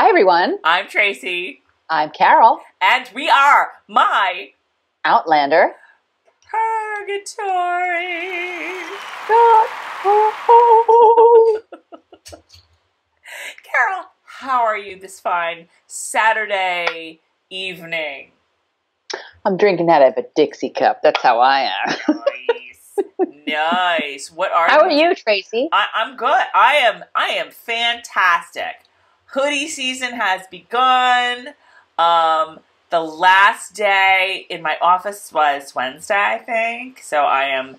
Hi, everyone. I'm Tracy, I'm Carol, and we are my Outlander. Purgatory. Carol, how are you this fine Saturday evening? I'm drinking out of a Dixie cup. That's how I am. Nice. nice. What are you? How are you, Tracy? I, I'm good. I am I am fantastic. Hoodie season has begun. Um, the last day in my office was Wednesday, I think. So I am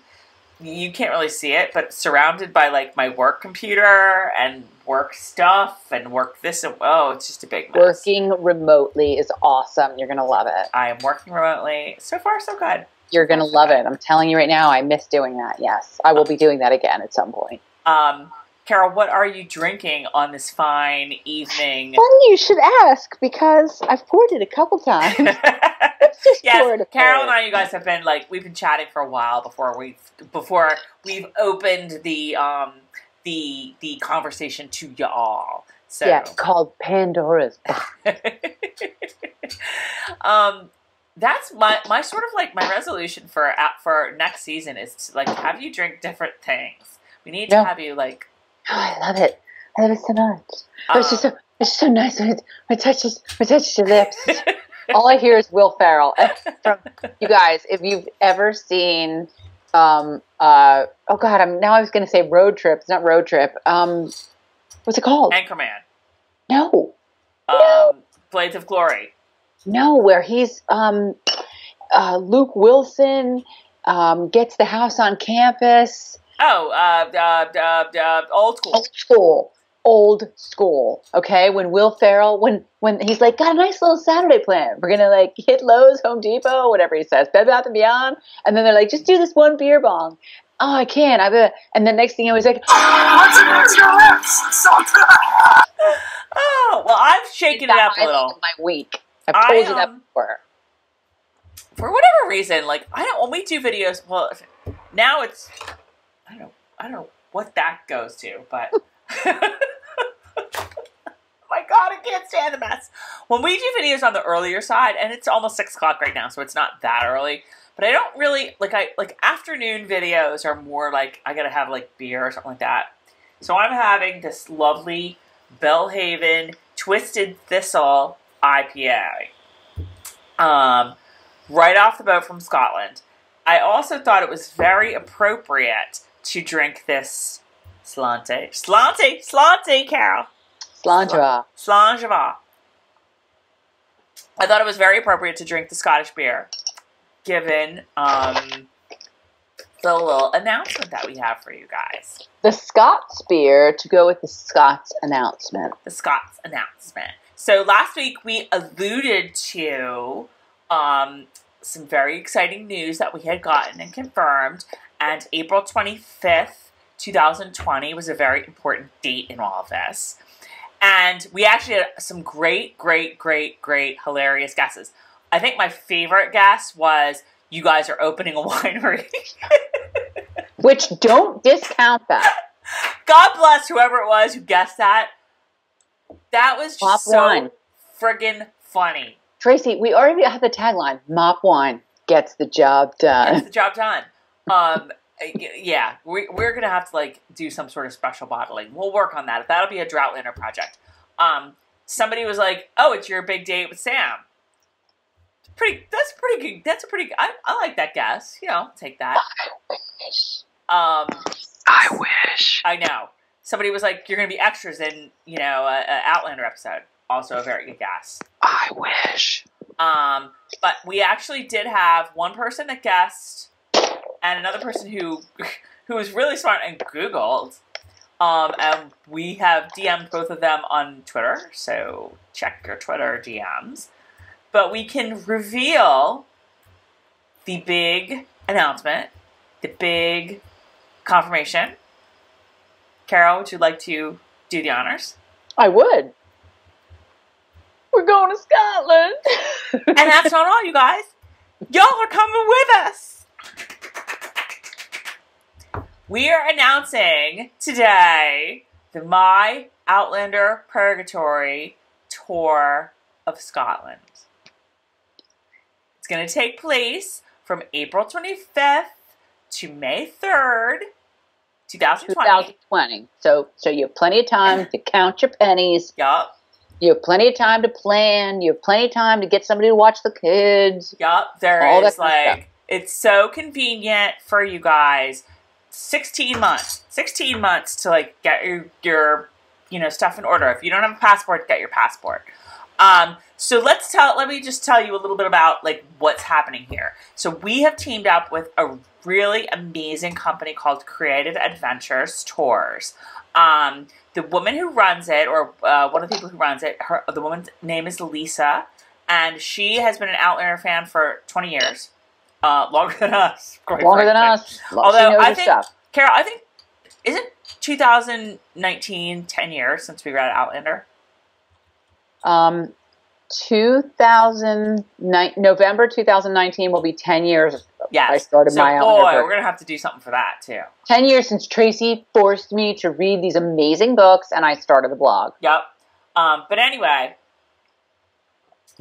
you can't really see it, but surrounded by like my work computer and work stuff and work this and oh, it's just a big mess. Working remotely is awesome. You're going to love it. I am working remotely. So far, so good. You're going to love it. I'm telling you right now, I miss doing that. Yes. I will be doing that again at some point. Um, Carol, what are you drinking on this fine evening? Funny you should ask because I've poured it a couple times. Let's just yes, a Carol and I, you guys have been like we've been chatting for a while before we before we've opened the um the the conversation to y'all. So Yeah, it's called Pandora's um that's my my sort of like my resolution for at- for next season is to like have you drink different things. We need to Yeah. have you like Oh, I love it. I love it so much. Oh, it's just so it's so nice when it, when it touches when it touches your lips. All I hear is Will Ferrell. From you guys, if you've ever seen, um, uh, oh God, I'm now I was going to say Road Trip. It's not Road Trip. Um, what's it called? Anchorman. No, Um Blades of Glory. no, where he's um, uh, Luke Wilson um, gets the house on campus. Oh, uh, uh, uh, uh, old school. Old school. Old school. Okay, when Will Ferrell, when when he's like, got a nice little Saturday plan. We're gonna like hit Lowe's, Home Depot, whatever he says, Bed Bath and Beyond, and then they're like, just do this one beer bong. Oh, I can't. I've a, and the next thing I was like, Oh, well, I've shaken it up a little. My week. I've I, told you that um, before. For whatever reason, like I don't when we do videos. Well, now it's I don't. I don't know what that goes to, but my God, I can't stand the mess. When we do videos on the earlier side, and it's almost six o'clock right now, so it's not that early. But I don't really like I like afternoon videos are more like I gotta have like beer or something like that. So I'm having this lovely Belhaven Twisted Thistle IPA. Um, right off the boat from Scotland. I also thought it was very appropriate to drink this Slante. Slante! Slante, Carol! Slantra. Slangeva. I thought it was very appropriate to drink the Scottish beer, given um, the little announcement that we have for you guys. The Scots beer to go with the Scots announcement. the Scots announcement. So last week we alluded to um, some very exciting news that we had gotten and confirmed, and April 25th, 2020 was a very important date in all of this. And we actually had some great, great, great, great, hilarious guesses. I think my favorite guess was you guys are opening a winery. Which don't discount that. God bless whoever it was who guessed that. That was just Mop so wine. friggin' funny. Tracy, we already have the tagline Mop Wine gets the job done. Gets the job done. Um, yeah, we, we're gonna have to like do some sort of special bottling. We'll work on that. That'll be a drought Droughtlander project. Um, somebody was like, "Oh, it's your big date with Sam." Pretty. That's pretty good. That's a pretty. I, I like that guess. You know, take that. Um, I wish. I know. Somebody was like, "You're gonna be extras in you know a, a Outlander episode." Also, a very good guess. I wish. Um, but we actually did have one person that guessed, and another person who who was really smart and Googled. Um, and we have DM'd both of them on Twitter, so check your Twitter DMs. But we can reveal the big announcement, the big confirmation. Carol, would you like to do the honors? I would. We're going to Scotland. And that's not all, you guys. Y'all are coming with us. We are announcing today the My Outlander Purgatory tour of Scotland. It's going to take place from April 25th to May 3rd, 2020. 2020. So, so you have plenty of time to count your pennies. Yup. You have plenty of time to plan. You have plenty of time to get somebody to watch the kids. Yup. There is like, it's so convenient for you guys. 16 months. 16 months to like get your, your, you know, stuff in order. If you don't have a passport, get your passport. Um, so let's tell, let me just tell you a little bit about like what's happening here. So we have teamed up with a really amazing company called Creative Adventures Tours. Um, the woman who runs it, or uh, one of the people who runs it, her the woman's name is Lisa, and she has been an Outlander fan for 20 years, uh, longer than us. Longer than frankly. us. Although I think- stuff. Carol, I think isn't 2019 10 years since we read Outlander? Um, 2009, November 2019 will be 10 years. Yes. I started so my boy, we're gonna have to do something for that too. 10 years since Tracy forced me to read these amazing books and I started the blog. Yep. Um, but anyway,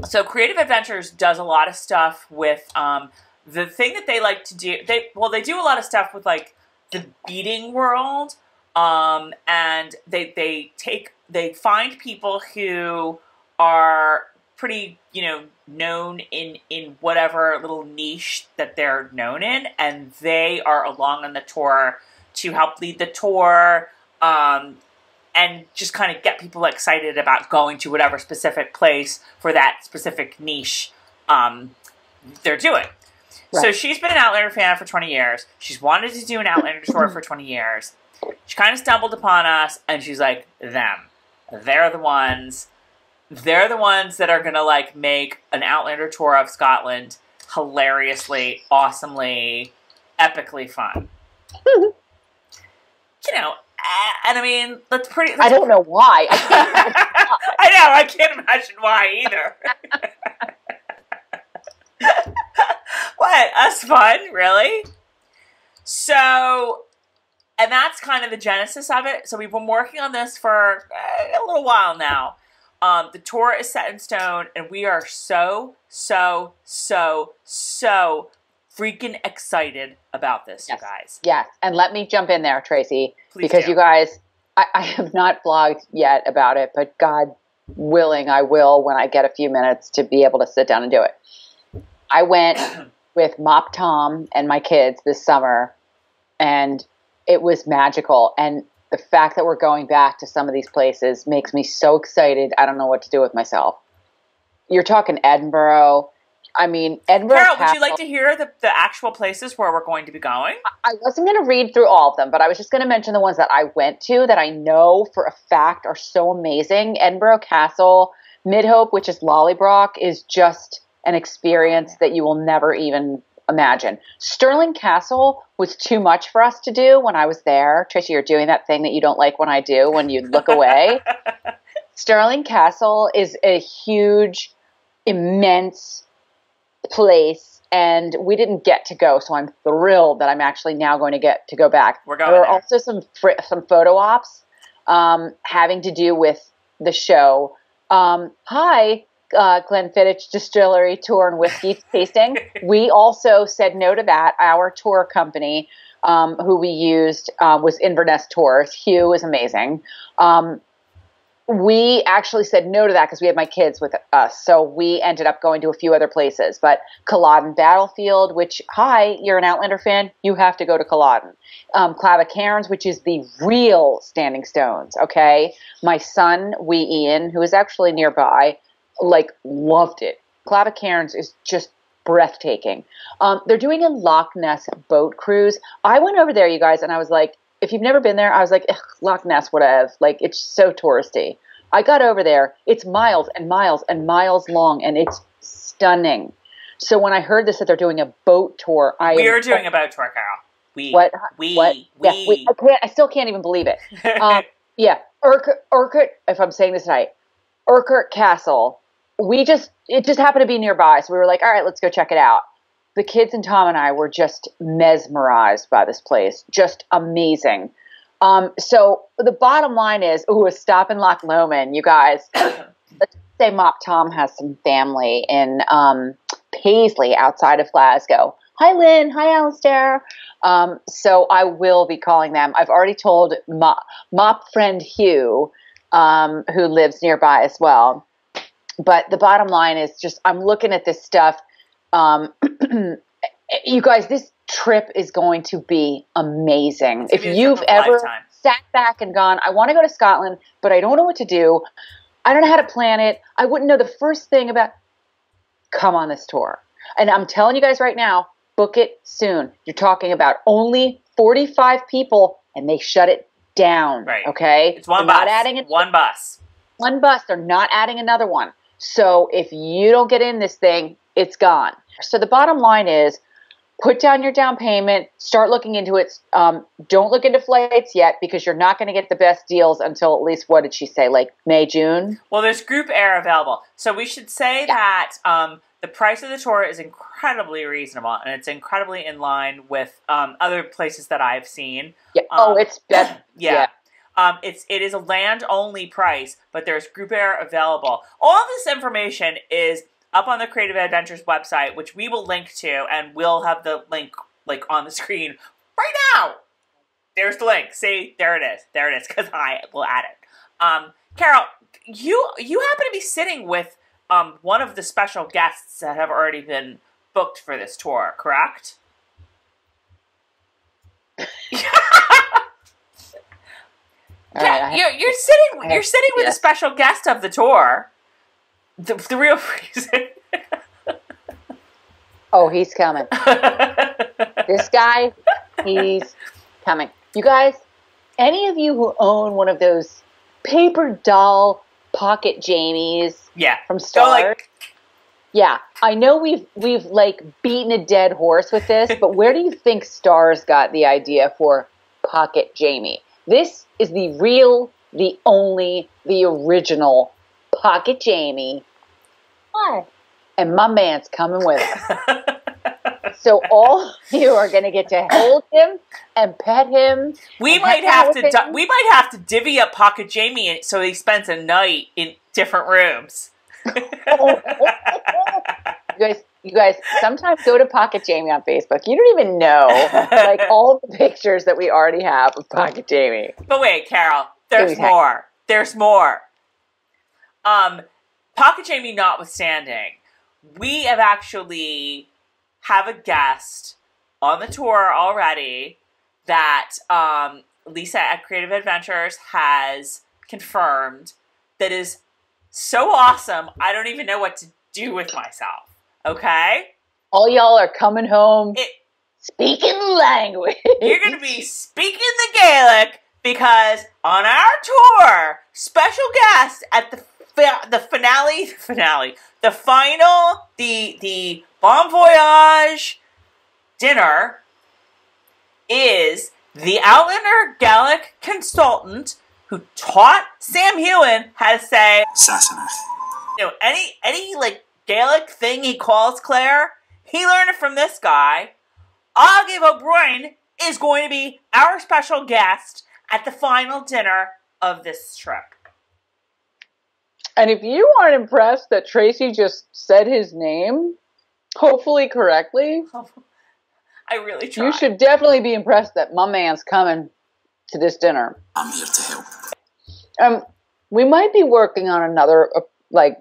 so Creative Adventures does a lot of stuff with um, the thing that they like to do. They well, they do a lot of stuff with like the beating world, um, and they they take they find people who are pretty you know known in in whatever little niche that they're known in, and they are along on the tour to help lead the tour. Um, and just kind of get people excited about going to whatever specific place for that specific niche um, they're doing. So she's been an Outlander fan for 20 years. She's wanted to do an Outlander tour for 20 years. She kind of stumbled upon us and she's like, them. They're the ones. They're the ones that are going to like make an Outlander tour of Scotland hilariously, awesomely, epically fun. you know, and I mean, that's pretty. That's I don't know why. I I know. I can't imagine why either. what? Us fun? Really? So, and that's kind of the genesis of it. So we've been working on this for eh, a little while now. Um, the tour is set in stone, and we are so, so, so, so freaking excited about this, Yes. you guys. Yes, and let me jump in there, Tracy, Please because do. you guys, I, I have not blogged yet about it, but God willing, I will when I get a few minutes to be able to sit down and do it. I went with Mop Tom and my kids this summer, and it was magical. And the fact that we're going back to some of these places makes me so excited. I don't know what to do with myself. You're talking Edinburgh. I mean, Edinburgh. Carol, would you like to hear the, the actual places where we're going to be going? I wasn't going to read through all of them, but I was just going to mention the ones that I went to that I know for a fact are so amazing. Edinburgh Castle, Midhope, which is Lallybroch, is just an experience that you will never even imagine. Stirling Castle was too much for us to do when I was there. Tracy, you're doing that thing that you don't like when I do when you look away. Stirling Castle is a huge, immense place, and we didn't get to go. So I'm thrilled that I'm actually now going to get to go back. We're going There were there. also some fr- some photo ops um, having to do with the show. Um, hi, uh, Glenfiddich Distillery Tour and Whiskey Tasting. We also said no to that. Our tour company, um, who we used, uh, was Inverness Tours. Hugh is amazing. Um, we actually said no to that because we had my kids with us. So we ended up going to a few other places. But Culloden Battlefield, which, hi, you're an Outlander fan, you have to go to Culloden. Um, Clava Cairns, which is the real Standing Stones, okay? My son, Wee Ian, who is actually nearby, like, loved it. Clava Cairns is just breathtaking. Um, they're doing a Loch Ness boat cruise. I went over there, you guys, and I was like, if you've never been there, I was like, Loch Ness, whatever. Like, it's so touristy. I got over there. It's miles and miles and miles long, and it's stunning. So when I heard this that they're doing a boat tour, I we are doing a boat tour, Carol. We. what We. what We. yeah, we, I, can't, I still can't even believe it. Um, yeah, Urquhart, Urquhart, if I'm saying this right, Urquhart Castle. We just it just happened to be nearby, so we were like, all right, let's go check it out. The kids and Tom and I were just mesmerized by this place, just amazing. Um, so the bottom line is, ooh, a stop in Loch Lomond, you guys. Let's say Mop Tom has some family in um, Paisley outside of Glasgow. Hi, Lynn. Hi, Alistair. Um, so I will be calling them. I've already told Mop, Mop friend Hugh, um, who lives nearby as well. But the bottom line is just I'm looking at this stuff. Um, you guys, this trip is going to be amazing. If gonna be the you've a ever lifetime. sat back and gone, I want to go to Scotland, but I don't know what to do. I don't know how to plan it. I wouldn't know the first thing about. Come on this tour. And I'm telling you guys right now, book it soon. You're talking about only 45 people and they shut it down. Right. Okay? It's one They're bus. not adding it one bus. one bus. They're not adding another one. So if you don't get in this thing, it's gone. So the bottom line is put down your down payment, start looking into it. Um, don't look into flights yet because you're not going to get the best deals until at least, what did she say, like May, June? Well, there's group air available. So we should say that um, the price of the tour is incredibly reasonable and it's incredibly in line with um, other places that I've seen. Yeah. oh, Um, it's best. Yeah. Yeah. Um, it's it is a land only price, but there's group air available. All this information is up on the Creative Adventures website, which we will link to, and we'll have the link like on the screen right now. There's the link. See, there it is. There it is. Because I will add it. Um, Carol, you you happen to be sitting with um one of the special guests that have already been booked for this tour, correct? All yeah, right, you're, you're sitting. I You're sitting with a special guest of the tour. The, the real reason. oh, he's coming. this guy, he's coming. You guys, any of you who own one of those paper doll pocket Jamies yeah. from So Star? like, yeah, I know we've we've like beaten a dead horse with this, but where do you think Starz got the idea for Pocket Jamie? This is the real, the only, the original Pocket Jamie. Hi. And my man's coming with us. So all of you are going to get to hold him and pet him. we might have to. di- we might have to divvy up Pocket Jamie so he spends a night in different rooms. Oh. You guys, you guys, sometimes go to Pocket Jamie on Facebook. You don't even know like all the pictures that we already have of Pocket Jamie. But wait, Carol, there's more. There's more. Um, Pocket Jamie notwithstanding, we have actually have a guest on the tour already that um, Lisa at Creative Adventures has confirmed that is so awesome. I don't even know what to do with myself. Okay, All y'all are coming home It- speaking language. you're going to be speaking the Gaelic because on our tour, special guest at the fi- the finale, finale, the final, the the bon voyage dinner is the Outlander Gaelic consultant who taught Sam Heughan how to say Sassenach. you know, any any like Gaelic thing he calls Claire, he learned it from this guy. Àdhamh Ó Broin is going to be our special guest at the final dinner of this trip. And if you aren't impressed that Tracy just said his name, hopefully correctly, I really tried. you should definitely be impressed that my man's coming to this dinner. I'm here to help. Um, we might be working on another uh, like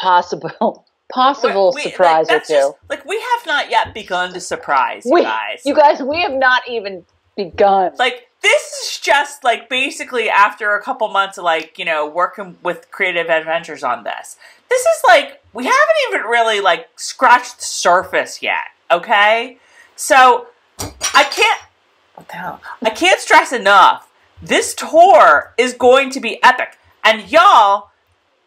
possible possible We- surprise like, or two. just- like we have not yet begun to surprise you we, guys. you guys, we have not even begun. like this is just like basically after a couple months of like you know working with creative adventures on this this is like we haven't even really like scratched the surface yet okay so i can't what the hell i can't stress enough this tour is going to be epic and y'all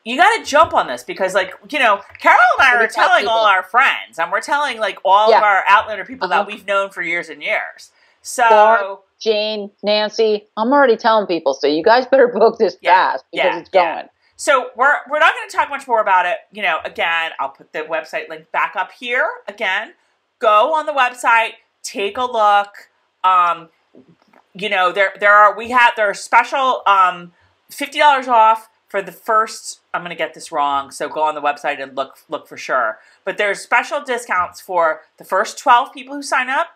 you gotta jump on this because like you know carol and i are telling all our friends and we're telling like all Yeah. of our outlander people Uh-huh. that we've known for years and years so Jane, Nancy, I'm already telling people, so you guys better book this Yeah, fast because yeah, it's going. So we're we're not going to talk much more about it. You know, again, I'll put the website link back up here. Again, go on the website, take a look. Um, you know, there there are we have there are special um fifty dollars off for the first. I'm gonna get this wrong, so go on the website and look look for sure. But there's special discounts for the first twelve people who sign up,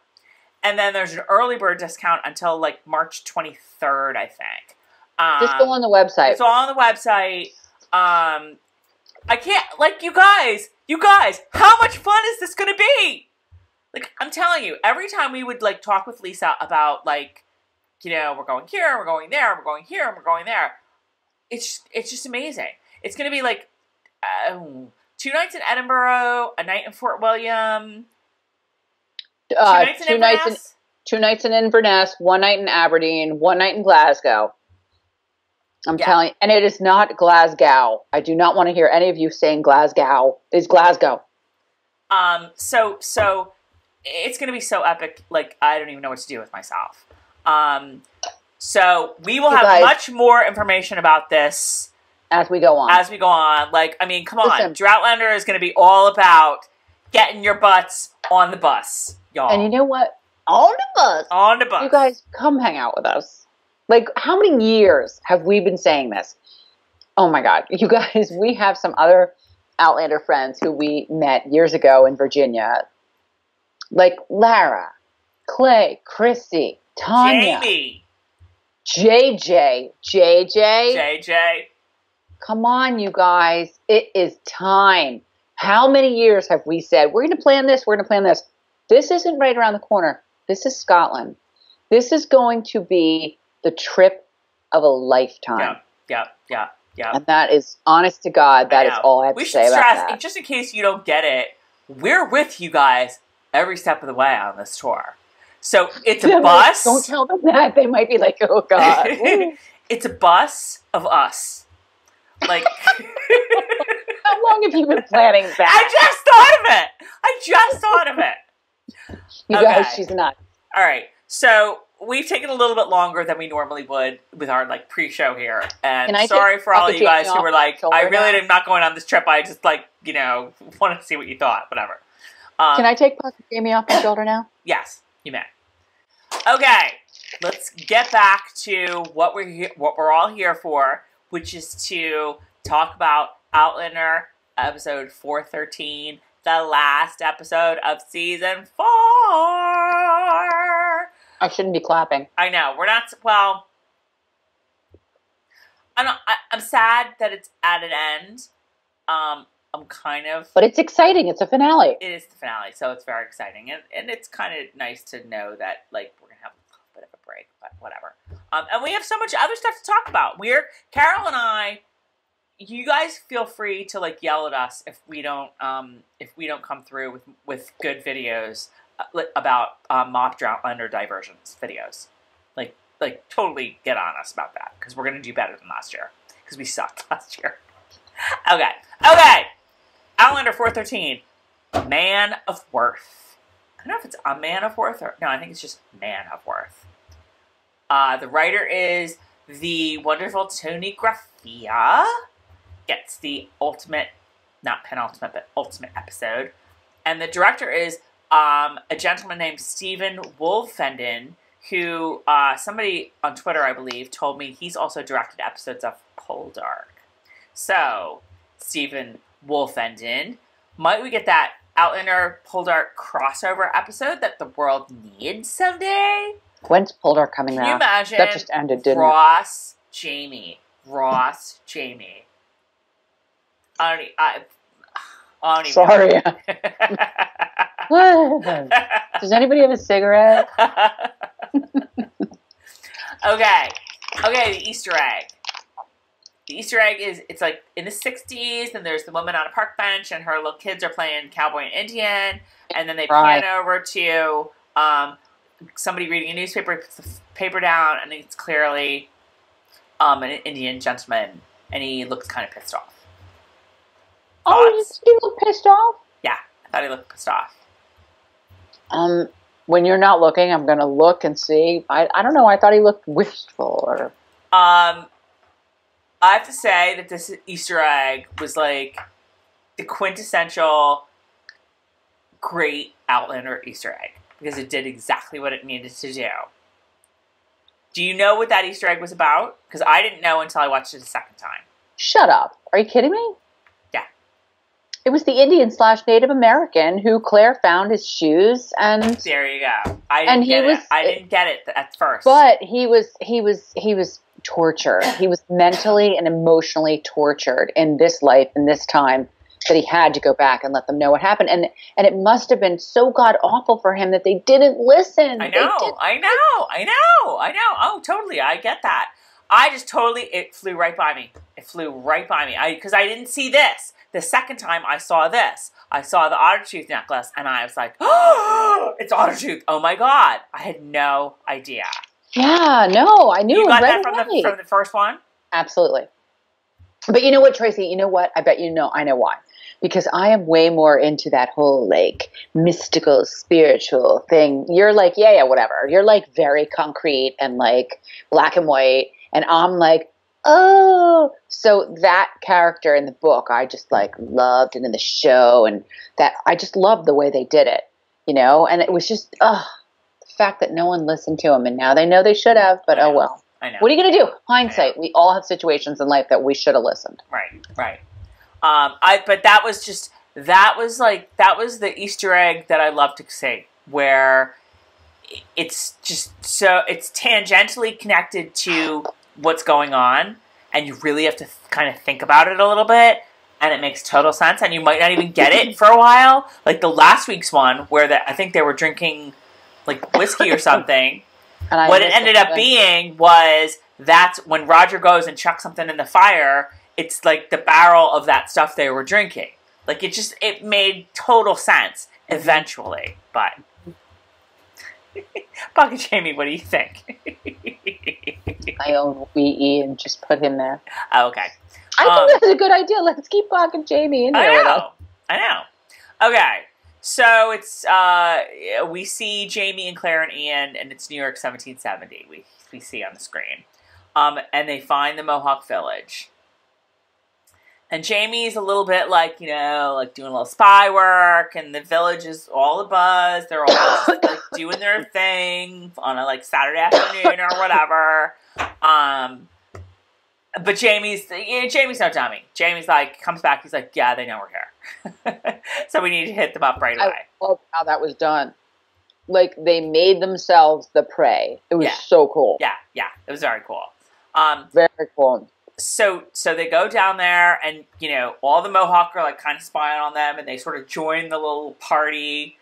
and then there's an early bird discount until like March 23rd, I think. Um, Just go on the website. it's all on the website. Um, I can't like you guys. You guys, how much fun is this gonna be? Like I'm telling you, every time we would like talk with Lisa about like, you know, we're going here, we're going there, we're going here, and we're going there. It's it's just amazing. It's gonna be like um, two nights in Edinburgh, a night in Fort William, two Uh, nights in two nights in Inverness. two nights in Inverness, one night in Aberdeen, one night in Glasgow. I'm Yeah. telling, and it is not Glasgow. I do not want to hear any of you saying Glasgow. It's Glasgow. Um, so so it's gonna be so epic. Like I don't even know what to do with myself. Um, so we will You have guys- much more information about this As we go on, as we go on. Like I mean, come on, Listen. Droughtlander is gonna be all about getting your butts on the bus, y'all. and you know what? On the bus, on the bus, you guys come hang out with us. Like, how many years have we been saying this? Oh my God, you guys, we have some other Outlander friends who we met years ago in Virginia, like Lara, Clay, Chrissy, Tanya, Jamie, JJ, JJ. JJ. Come on, you guys. It is time. How many years have we said, we're going to plan this, we're going to plan this? This isn't right around the corner. This is Scotland. This is going to be the trip of a lifetime. Yeah, yeah, yeah, yeah. And that is, honest to God, that is all I have we to should say about stress, that. just in case you don't get it, we're with you guys every step of the way on this tour. So it's a bus. Don't tell them that. They might be like, oh, God. It's a bus of us. Like How long have you been planning that? I just thought of it. I just thought of it. You okay. guys, she's not. All right. So we've taken a little bit longer than we normally would with our like pre-show here, and sorry for all you guys who were like, "I really now? am not going on this trip. I just like you know wanted to see what you thought." Whatever. Um, Can I take Pastor Jamie off my shoulder now? Yes, you may. Okay, let's get back to what we're he- what we're all here for, which is to talk about Outlander episode four thirteen, the last episode of season four. I shouldn't be clapping. I know we're not well. I'm not, I, I'm sad that it's at an end. Um, I'm kind of But it's exciting. It's a finale. it is the finale, so it's very exciting, and, and it's kind of nice to know that like we're gonna have a little bit of a break, but whatever. Um, and we have so much other stuff to talk about. We're Carol and I. You guys feel free to like yell at us if we don't um, if we don't come through with with good videos uh, about um, mop Droughtlander diversions videos. Like like totally get on us about that because we're gonna do better than last year because we sucked last year. okay, okay. Outlander 413, Man of Worth. I don't know if it's a Man of Worth or no, I think it's just Man of Worth. Uh, the writer is the wonderful Toni Graphia. Gets the ultimate, not penultimate, but ultimate episode. And the director is um, a gentleman named Stephen Woolfenden, who uh, somebody on Twitter, I believe, told me he's also directed episodes of Poldark. So, Stephen Woolfenden, might we get that Outlander Poldark crossover episode that the world needs someday? When's Poldark coming Can you imagine That just ended, didn't it? Ross Jamie? Ross Jamie. I don't, I, I don't even Sorry. know. Does anybody have a cigarette? okay. Okay, the Easter egg. The Easter egg is it's like in the '60s, and there's the woman on a park bench, and her little kids are playing cowboy and Indian, and then they Right. pan over to um, somebody reading a newspaper, puts the paper down, and it's clearly um, an Indian gentleman, and he looks kind of pissed off. Oh, you, Thoughts? you pissed off. Yeah, I thought he looked pissed off. Um, when you're not looking, I'm gonna look and see. I, I don't know. I thought he looked wistful or Um, I have to say that this Easter egg was like the quintessential great Outlander Easter egg because it did exactly what it needed to do. Do you know what that Easter egg was about? Because I didn't know until I watched it a second time. Shut up. Are you kidding me? Yeah. It was the Indian slash Native American who Claire found his shoes and There you go. I didn't And he get was- it. I didn't get it at first. but he was he was he was tortured. He was mentally and emotionally tortured in this life in this time that he had to go back and let them know what happened. And and it must have been so god awful for him that they didn't listen. I know, didn't- I know, I know, I know. Oh, totally. I get that. I just totally it flew right by me. It flew right by me. I because I didn't see this. The second time I saw this, I saw the otter tooth necklace, and I was like, "Oh, it's otter tooth! Oh my god!" I had no idea. Yeah, no, I knew You got right that from away. the from the first one? Absolutely. But you know what, Tracy? You know what? I bet you know. I know why. Because I am way more into that whole like mystical, spiritual thing. You're like, yeah, yeah, whatever. You're like very concrete and like black and white. And I'm like, oh. So that character in the book, I just like loved and in the show. And that I just loved the way they did it, you know? And it was just, oh, fact that no one listened to him. And now they know they should have, but oh well. I know. What are you going to do? Hindsight. We all have situations in life that we should have listened. Right, right. Um, I but that was just that was like that was the Easter egg that I love to say, where it's just so it's tangentially connected to what's going on, and you really have to th- kind of think about it a little bit, and it makes total sense, and you might not even get it for a while. Like the last week's one, where the, I think they were drinking like whiskey or something And I what it ended up being was that's when Roger goes and chucks something in the fire, it's like the barrel of that stuff they were drinking. Like it just it made total sense eventually. But Bucket Jamie, what do you think? I own WE and just put him there. Oh, okay. I Um, think that's a good idea. Let's keep Bucket Jamie in I here with us. know. I know. Okay. So it's uh we see Jamie and Claire and Ian and it's New York 1770 we we see on the screen. Um and they find the Mohawk village. And Jamie's a little bit like, you know, like doing a little spy work and the village is all buzz. They're all just, like doing their thing on a like Saturday afternoon or whatever. Um but Jamie's you know, Jamie's no dummy. Jamie's like comes back. He's like, yeah, they know we're here, so we need to hit them up right I away. love how that was done. Like they made themselves the prey. It was Yeah. so cool. Yeah, yeah, it was very cool. Um, Very cool. so so they go down there, and you know all the Mohawk are like kind of spying on them, and they sort of join the little party.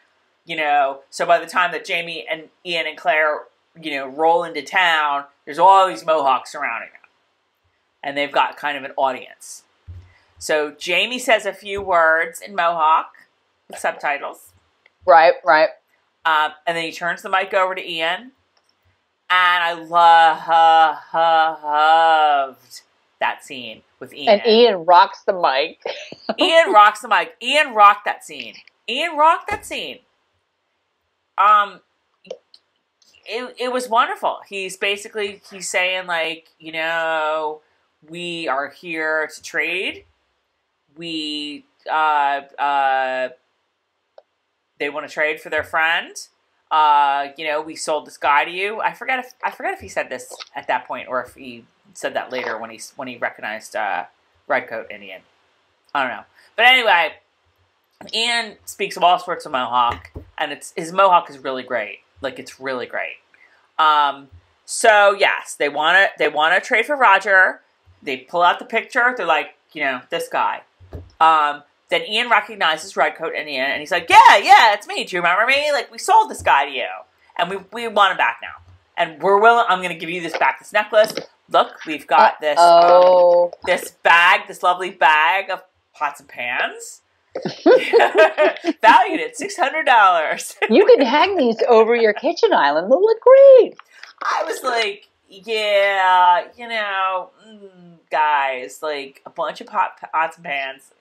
You know, so by the time that Jamie and Ian and Claire, you know, roll into town, there's all these Mohawks surrounding them, and they've got kind of an audience. So Jamie says a few words in Mohawk with subtitles. Right, right. Um, and then he turns the mic over to Ian. And I loved that scene with Ian. And Ian rocks the mic. Ian rocks the mic. Ian rocked that scene. Ian rocked that scene. Um, it, it was wonderful. He's basically he's saying like you know we are here to trade. We uh uh they want to trade for their friend. Uh, you know, we sold this guy to you. I forget if I forget if he said this at that point or if he said that later when he when he recognized uh, Redcoat Indian. I don't know. But anyway, Ian speaks of all sorts of Mohawk, and it's his Mohawk is really great. Like it's really great. Um, so yes, they want to they want to trade for Roger. They pull out the picture. They're like, you know, this guy. Um, then Ian recognizes Redcoat and Ian, and he's like, yeah, yeah, it's me. Do you remember me? Like we sold this guy to you, and we we want him back now. And we're willing. I'm going to give you this back. This necklace. Look, we've got this. um, this bag, this lovely bag of pots and pans, valued at six hundred dollars. you can hang these over your kitchen island. They'll look great. I was like, yeah, you know, mm, guys, like a bunch of pot, pots and pans.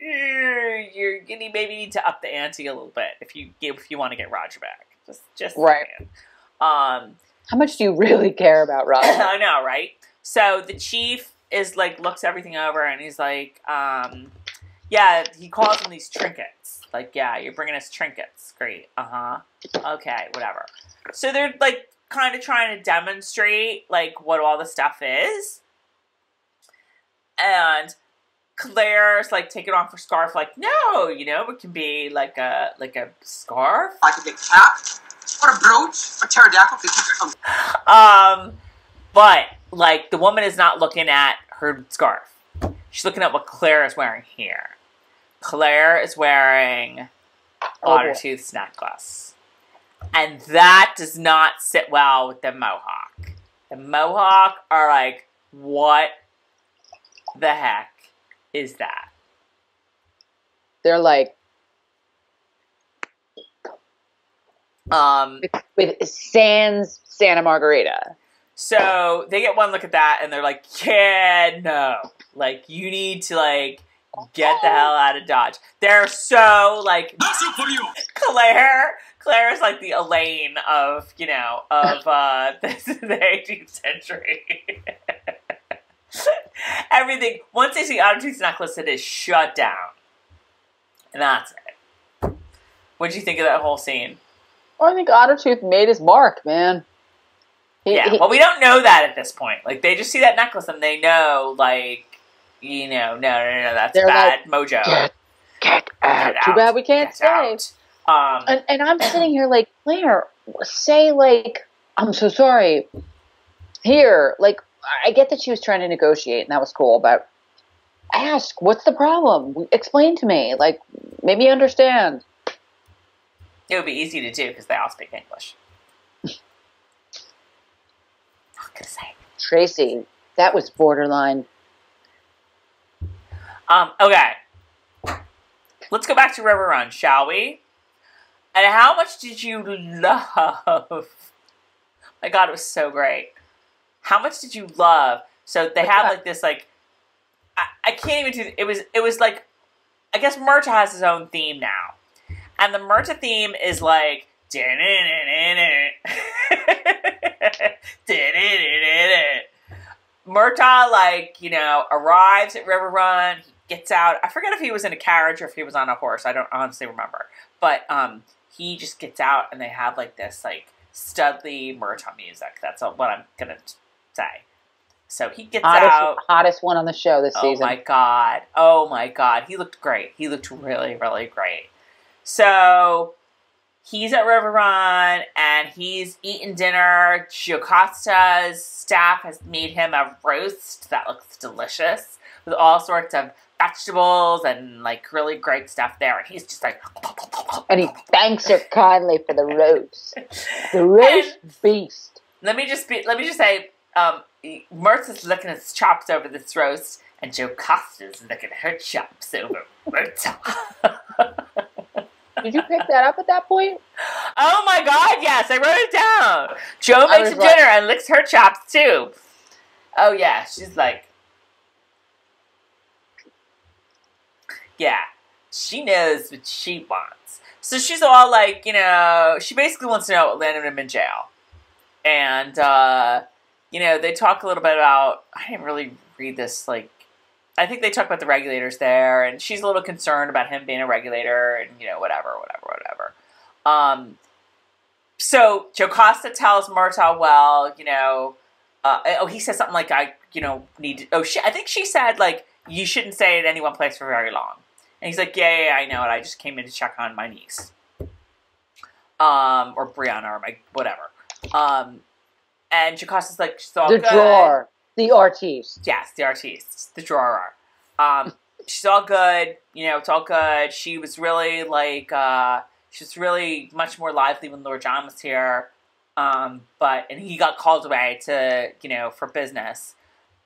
eh, You're gonna maybe need to up the ante a little bit if you if you want to get Roger back. Just just Right. saying. Um, How much do you really care about Roger? I know, right? So the chief is like looks everything over and he's like, um, yeah, he calls them these trinkets. Like, yeah, you're bringing us trinkets. Great. Uh huh. Okay, whatever. So they're like kind of trying to demonstrate like what all the stuff is. And Claire's like taking off her scarf, like, no, you know, it can be like a like a scarf. I could make a cap or a brooch or pterodactyl fishing or something. Um, but like the woman is not looking at her scarf. She's looking at what Claire is wearing here. Claire is wearing Oh, boy. Ottertooth's necklace. And that does not sit well with the Mohawk. The Mohawk are like, what the heck is that? They're like Um, with sans Santa Margarita. so they get one look at that and they're like, yeah, no. Like, you need to, like, get the hell out of Dodge. They're so, like, Claire. Claire is like the Elaine of, you know, of uh, the, the 18th century. Everything, once they see Ottertooth's necklace, it is shut down. And that's it. What'd you think of that whole scene? Oh, I think Ottertooth made his mark, man. He- Yeah, he- well, we don't know that at this point. Like, they just see that necklace and they know, like, you know, no, no, no, no that's bad mojo. get, get out. Get Too out. bad we can't Get stay. out. Um, And, and I'm sitting here like, Claire, say like, I'm so sorry. Here, like, I get that she was trying to negotiate, and that was cool, but ask, what's the problem? Explain to me. Like, maybe understand. it would be easy to do because they all speak English. Not gonna say. Tracy, that was borderline. Um, okay. Let's go back to River Run, shall we? And how much did you love? My God, it was so great. How much did you love? So they have like this like I, I can't even do it was it was like I guess Murtagh has his own theme now. And the Murtagh theme is like Murtagh, like, you know, arrives at River Run, he gets out. I forget if he was in a carriage or if he was on a horse. I don't honestly remember. But um, he just gets out and they have like this like studly Murtagh music. That's what I'm gonna say. So he gets Hottest, out. hottest one on the show this Oh season. my god. Oh my god. He looked great. He looked really, really great. So he's at River Run and he's eating dinner. Jocasta's staff has made him a roast that looks delicious with all sorts of vegetables and like really great stuff there. And he's just like And he thanks her kindly for the roast. The roast beast. let me just be let me just say, um Mertz is licking his chops over this roast and Jocasta's at her chops over Mertz. Did you pick that up at that point? Oh my god, yes, I wrote it down. Joe makes him like- dinner and licks her chops too. Oh yeah, she's like, yeah, she knows what she wants. So she's all like, you know, she basically wants to know what landed him in jail. And, uh, you know, they talk a little bit about, I didn't really read this, like, I think they talk about the regulators there, and she's a little concerned about him being a regulator, and, you know, whatever, whatever, whatever. Um, so Jocasta tells Murtagh, well, you know, uh, oh, he says something like, I, you know, need to, oh, she, I think she said, like, you shouldn't stay at any one place for very long. And he's like, yeah, yeah, yeah, I know it. I just came in to check on my niece. Um, or Brianna, or my, whatever. Um, and Jocasta's like, she's all the good. drawer. The artiste. Yes, the artiste, the drawer. Um, she's all good. You know, it's all good. She was really like, uh, she was really much more lively when Lord John was here. Um, but and he got called away to, you know, for business.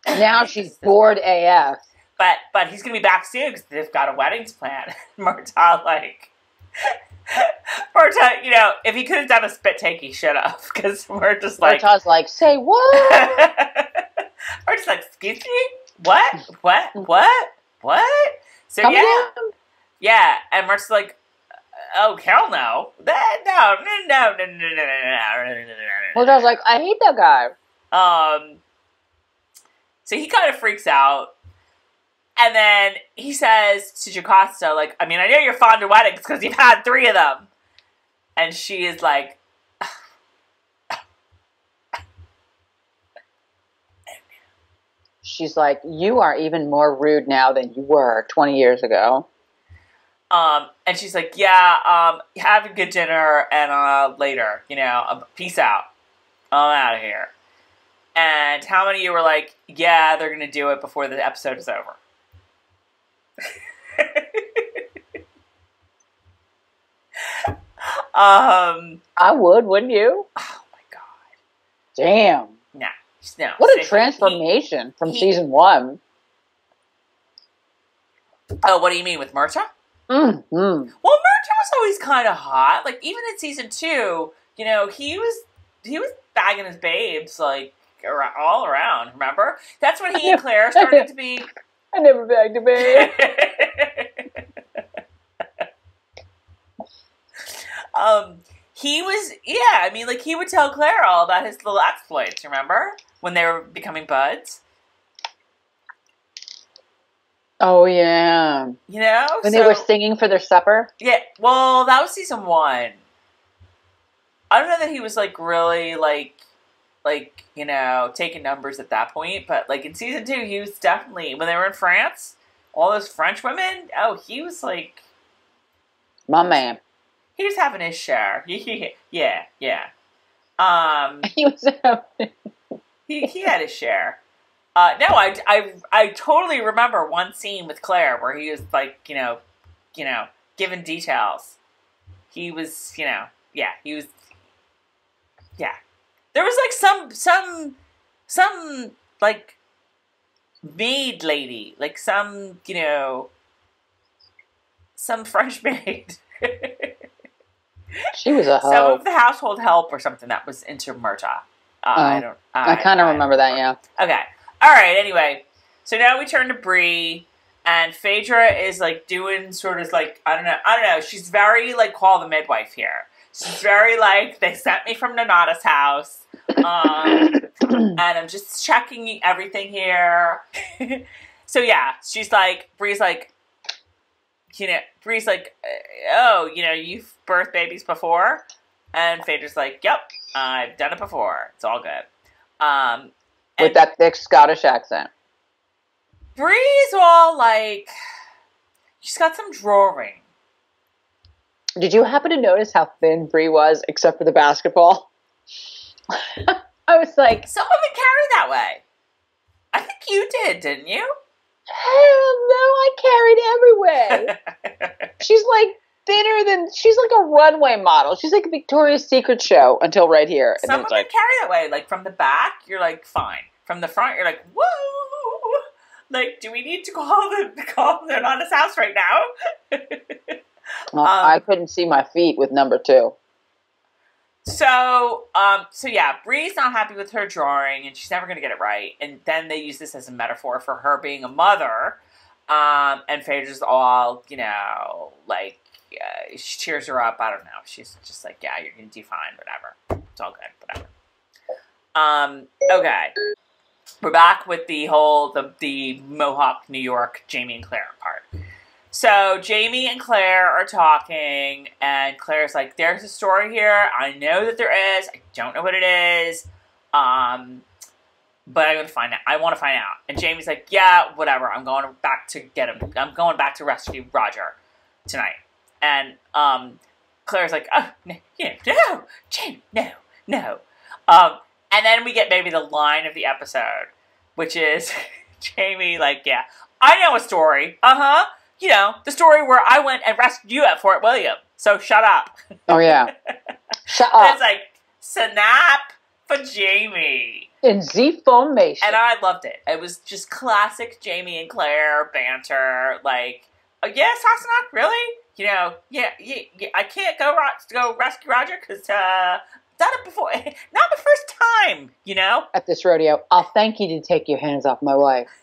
Now she's bored AF. But but he's gonna be back soon because they've got a wedding to plan. Marta like. Marta, you know, if he could have done a spit take, he should have. Because we're just like, Murtagh's like, say what? we're just like, excuse me, what, what, what, what? So Come yeah, down. yeah, and Mark's like, oh hell no, that no, no, no, no, no, no, no, no, no, no, no. Murtagh's like, I hate that guy. Um, so he kind of freaks out. And then he says to Jocasta, like, I mean, I know you're fond of weddings because you've had three of them. And she is like, She's like, you are even more rude now than you were 20 years ago. Um, and she's like, yeah, um, have a good dinner and uh, later, you know, uh, peace out. I'm out of here. And how many of you were like, yeah, they're going to do it before the episode is over? Um, I would, wouldn't you? oh my god, Damn. no, no. What So a he- transformation from he- season one. oh, what do you mean with Murtagh? Mm, mm. Well, Murtagh was always kind of hot. Like even in season two, you know, he was he was bagging his babes like all around. Remember? That's when he and Claire started to be. I never bagged a babe. um, he was yeah. I mean, like he would tell Claire all about his little exploits. Remember when they were becoming buds? oh yeah. You know, When So- they were singing for their supper. Yeah, well, that was season one. I don't know that he was like really like like you know taking numbers at that point, but like in season two, he was definitely when they were in France, all those French women. Oh, he was like My man. he was having his share. yeah, yeah. Um, He was he he had his share. Uh, no, I, I I totally remember one scene with Claire where he was like, you know, you know, giving details. He was, you know, yeah, he was, yeah. There was like some some some like maid lady, like some you know, some French maid. She was a Some of the household help or something that was into Murtagh. Uh, I Oh. don't. I kind of remember that, yeah. Okay. All right. Anyway, so now we turn to Bree, and Phaedra is like doing sort of like I don't know. I don't know. She's very like call the midwife here. She's very like they sent me from Nanada's house, um, and I'm just checking everything here. so yeah, she's like Bree's like, you know, Bree's like, oh, you know, you've birthed babies before, and Phaedra's like, yep, I've done it before. It's all good. Um, With that thick Scottish accent. Bree's all like, she's got some drawing. Did you happen to notice how thin Bree was, except for the basketball? I was like, Some women carry that way. I think you did, didn't you? hell no, I carried everywhere. she's like thinner than she's like a runway model. She's like a Victoria's Secret show until right here. And Some women like, carry that way. Like from the back, you're like fine. From the front, you're like whoa. Like, do we need to call the call them the Nana's house right now? Um, I couldn't see my feet with number two. So, um, so yeah, Bree's not happy with her drawing, and she's never going to get it right. And then they use this as a metaphor for her being a mother. Um, and Phaedra's all, you know, like uh, she cheers her up. I don't know. She's just like, yeah, you're going to do fine, whatever. It's all good, whatever. Um, okay, we're back with the whole the the Mohawk, New York, Jamie and Claire part. So Jamie and Claire are talking, and Claire's like, "There's a story here. I know that there is. I don't know what it is, um, but I'm gonna find out. I want to find out." And Jamie's like, "Yeah, whatever. I'm going back to get him. I'm going back to rescue Roger tonight." And um, Claire's like, "Oh, no, no, Jamie, no, no." Um, and then we get maybe the line of the episode, which is Jamie like, "Yeah, I know a story. Uh huh." You know, the story where I went and rescued you at Fort William. So shut up. Oh yeah, shut up. it's like, snap for Jamie. In Z formation. And I loved it. It was just classic Jamie and Claire banter. Like, oh, yeah, Sassenach, really? You know, yeah, yeah, yeah I can't go go rescue Roger because uh, done it before. Not the first time, you know? at this rodeo, I'll thank you to take your hands off my wife.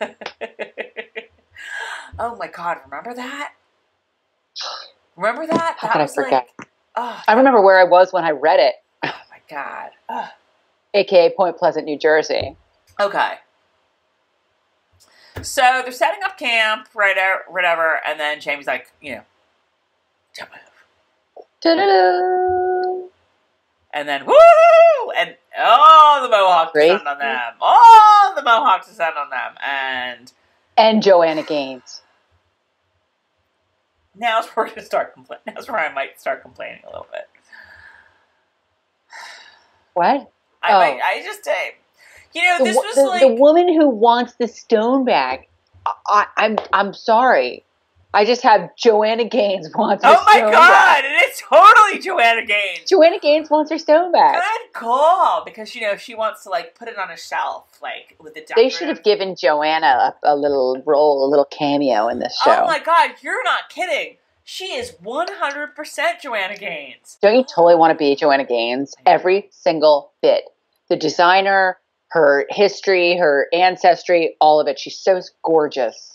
oh my god, remember that? Remember that? How that could I forget? like, oh, I remember where I was when I read it, oh my god. Ugh. aka Point Pleasant, New Jersey. Okay. So they're setting up camp, right, out- whatever, and then Jamie's like, you know, don't move. Ta-da-da. And then, woo! And all the Mohawks Great. descend on them. All want the Mohawks descent on them, and And Joanna Gaines. now's where gonna start complaining. Now's where I might start complaining a little bit. What? I Oh. might, I just, uh, you know, The, this was the, like, the woman who wants the stone bag. I, I, I'm I'm sorry. I just have Joanna Gaines wants. her oh my god, Bag. and it's totally Joanna Gaines. Joanna Gaines wants her stone bag. Good call, because you know she wants to like put it on a shelf, like with the. They should have given Joanna a, a little role, a little cameo in this show. Oh my god, you're not kidding. She is 100% Joanna Gaines. Don't you totally want to be Joanna Gaines? Every single bit. The designer, her history, her ancestry, all of it. She's so gorgeous.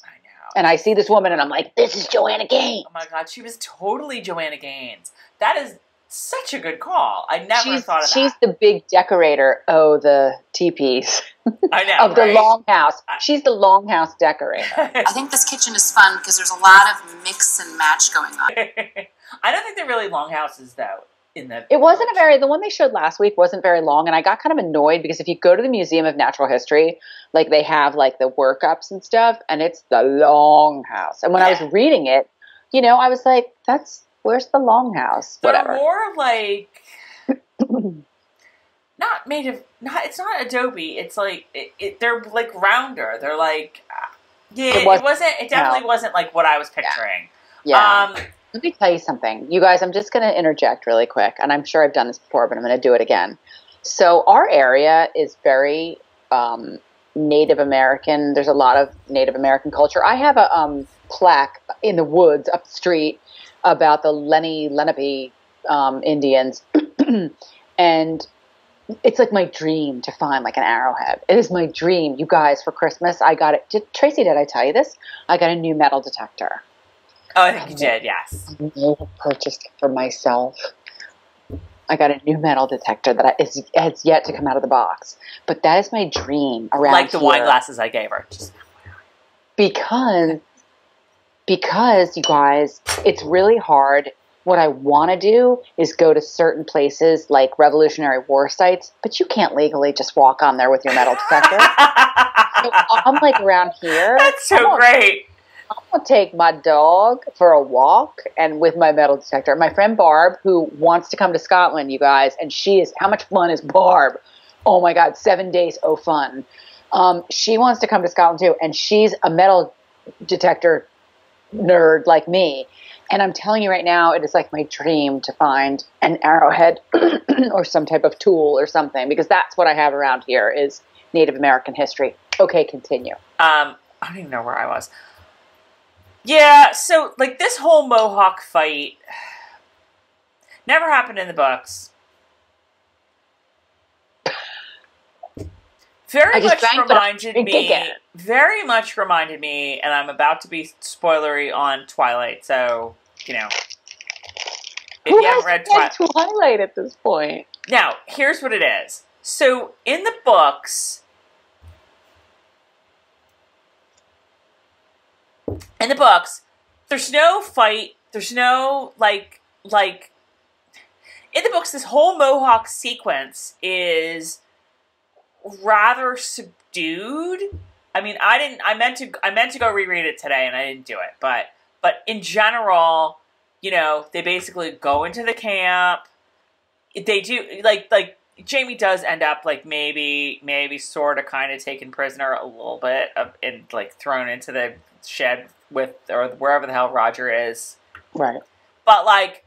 I know. And I see this woman and I'm like, this is Joanna Gaines. Oh my god, she was totally Joanna Gaines. That is such a good call. I never she's thought of she's that. She's the big decorator. Oh, the teepees I know. of the right? longhouse. She's the longhouse decorator. I think this kitchen is fun because there's a lot of mix and match going on. I don't think they're really longhouses though. In the It wasn't a very the one they showed last week wasn't very long, and I got kind of annoyed because if you go to the Museum of Natural History, like they have like the workups and stuff, and it's the longhouse. And when I was reading it, you know, I was like, "That's where's the longhouse?" They're Whatever. more like not made of not. It's not Adobe. It's like it, it, they're like rounder. They're like uh, yeah. It It, wasn't-. It definitely no. wasn't like what I was picturing. yeah. Um, Let me tell you something, you guys. I'm just going to interject really quick, and I'm sure I've done this before, but I'm going to do it again. So our area is very um, Native American. There's a lot of Native American culture. I have a um, plaque in the woods up the street about the Lenni Lenape um, Indians, and it's like my dream to find like an arrowhead. It is my dream, you guys. For Christmas, I got it. Did, Tracy, did I tell you this? I got a new metal detector. Oh, I think you did. Yes. I purchased it for myself. I got a new metal detector that I, is, has yet to come out of the box. But that is my dream around Like the wine glasses I gave her. Just, because because you guys, it's really hard. What I want to do is go to certain places like Revolutionary War sites, but you can't legally just walk on there with your metal detector. so I'm like around here. That's so great. I'm gonna take my dog for a walk and with my metal detector. My friend Barb, who wants to come to Scotland, you guys, and she is how much fun is Barb? Oh my god, seven days, oh fun. Um, she wants to come to Scotland too, and she's a metal detector nerd like me. And I'm telling you right now, it is like my dream to find an arrowhead or some type of tool or something, because that's what I have around here is Native American history. Okay, continue. Um, I don't even know where I was. Yeah, so like this whole Mohawk fight never happened in the books. Very much reminded me. Very much reminded me, and I'm about to be spoilery on Twilight. So you know, if Who you haven't read read Twilight at this point? now, here's what it is. So in the books, in the books, there's no fight. There's no like like in the books. This whole Mohawk sequence is rather subdued. I mean, I didn't. I meant to. I meant to go reread it today, and I didn't do it. But but in general, you know, they basically go into the camp. They do like like Jamie does end up like maybe maybe sort of kind of taken prisoner a little bit of, and like thrown into the shed with or wherever the hell Roger is. Right. But like,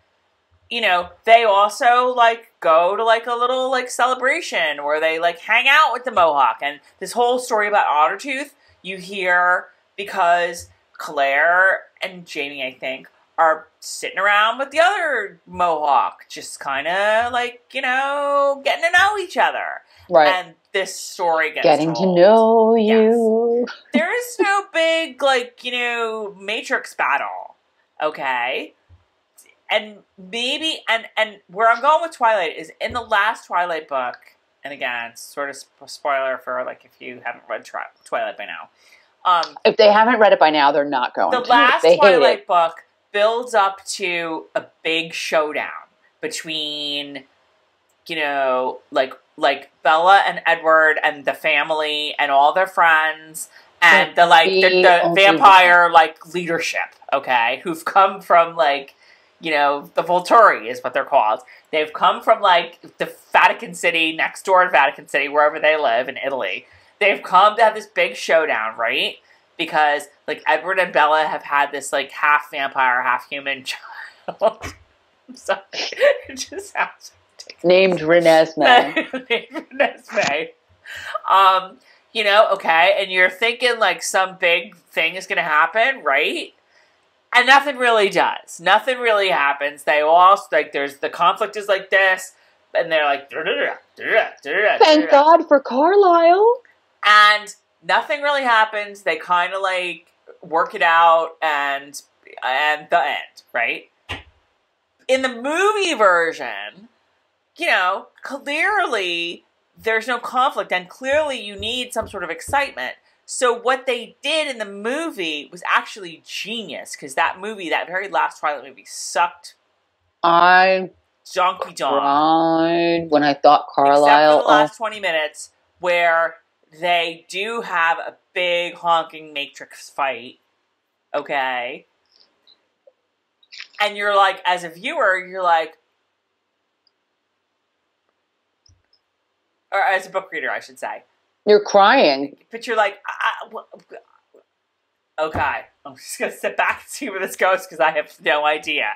you know, they also like go to like a little like celebration where they like hang out with the Mohawk and this whole story about Ottertooth you hear because Claire and Jamie, I think, are sitting around with the other Mohawk, just kind of like, you know, getting to know each other. Right. And this story gets Getting to know you. There is no big, like, you know, Matrix battle. Okay? And maybe, and, and where I'm going with Twilight is in the last Twilight book, and again, sort of spoiler for, like, if you haven't read Twi- Twilight by now. Um, If they haven't read it by now, they're not going the to. last Twilight book builds up to a big showdown between you know, like like Bella and Edward and the family and all their friends and the like the, The the vampire like leadership, okay, who've come from like you know the Volturi is what they're called. They've come from like the Vatican City next door to Vatican City, wherever they live in Italy. They've come to have this big showdown, right? Because like Edward and Bella have had this like half vampire, half human child. I'm sorry, it just sounds Named Renesmee. Nesme. Um, you know, okay, and you're thinking like some big thing is gonna happen, right? And nothing really does. Nothing really happens. They all like there's the conflict is like this, and they're like "Da-da-da, da-da-da, da-da-da, Thank da-da-da." God for Carlisle. and nothing really happens. They kind of like work it out, and and the end, right? In the movie version, you know, clearly there's no conflict, and clearly you need some sort of excitement. So what they did in the movie was actually genius because that movie, that very last Twilight movie, sucked I donkey cried when I thought Carlisle. Except for the last 20 minutes where they do have a big honking Matrix fight. Okay. And you're like, as a viewer, you're like, or as a book reader, I should say. you're crying. But you're like, I, I- wh- okay, I'm just gonna sit back and see where this goes because I have no idea.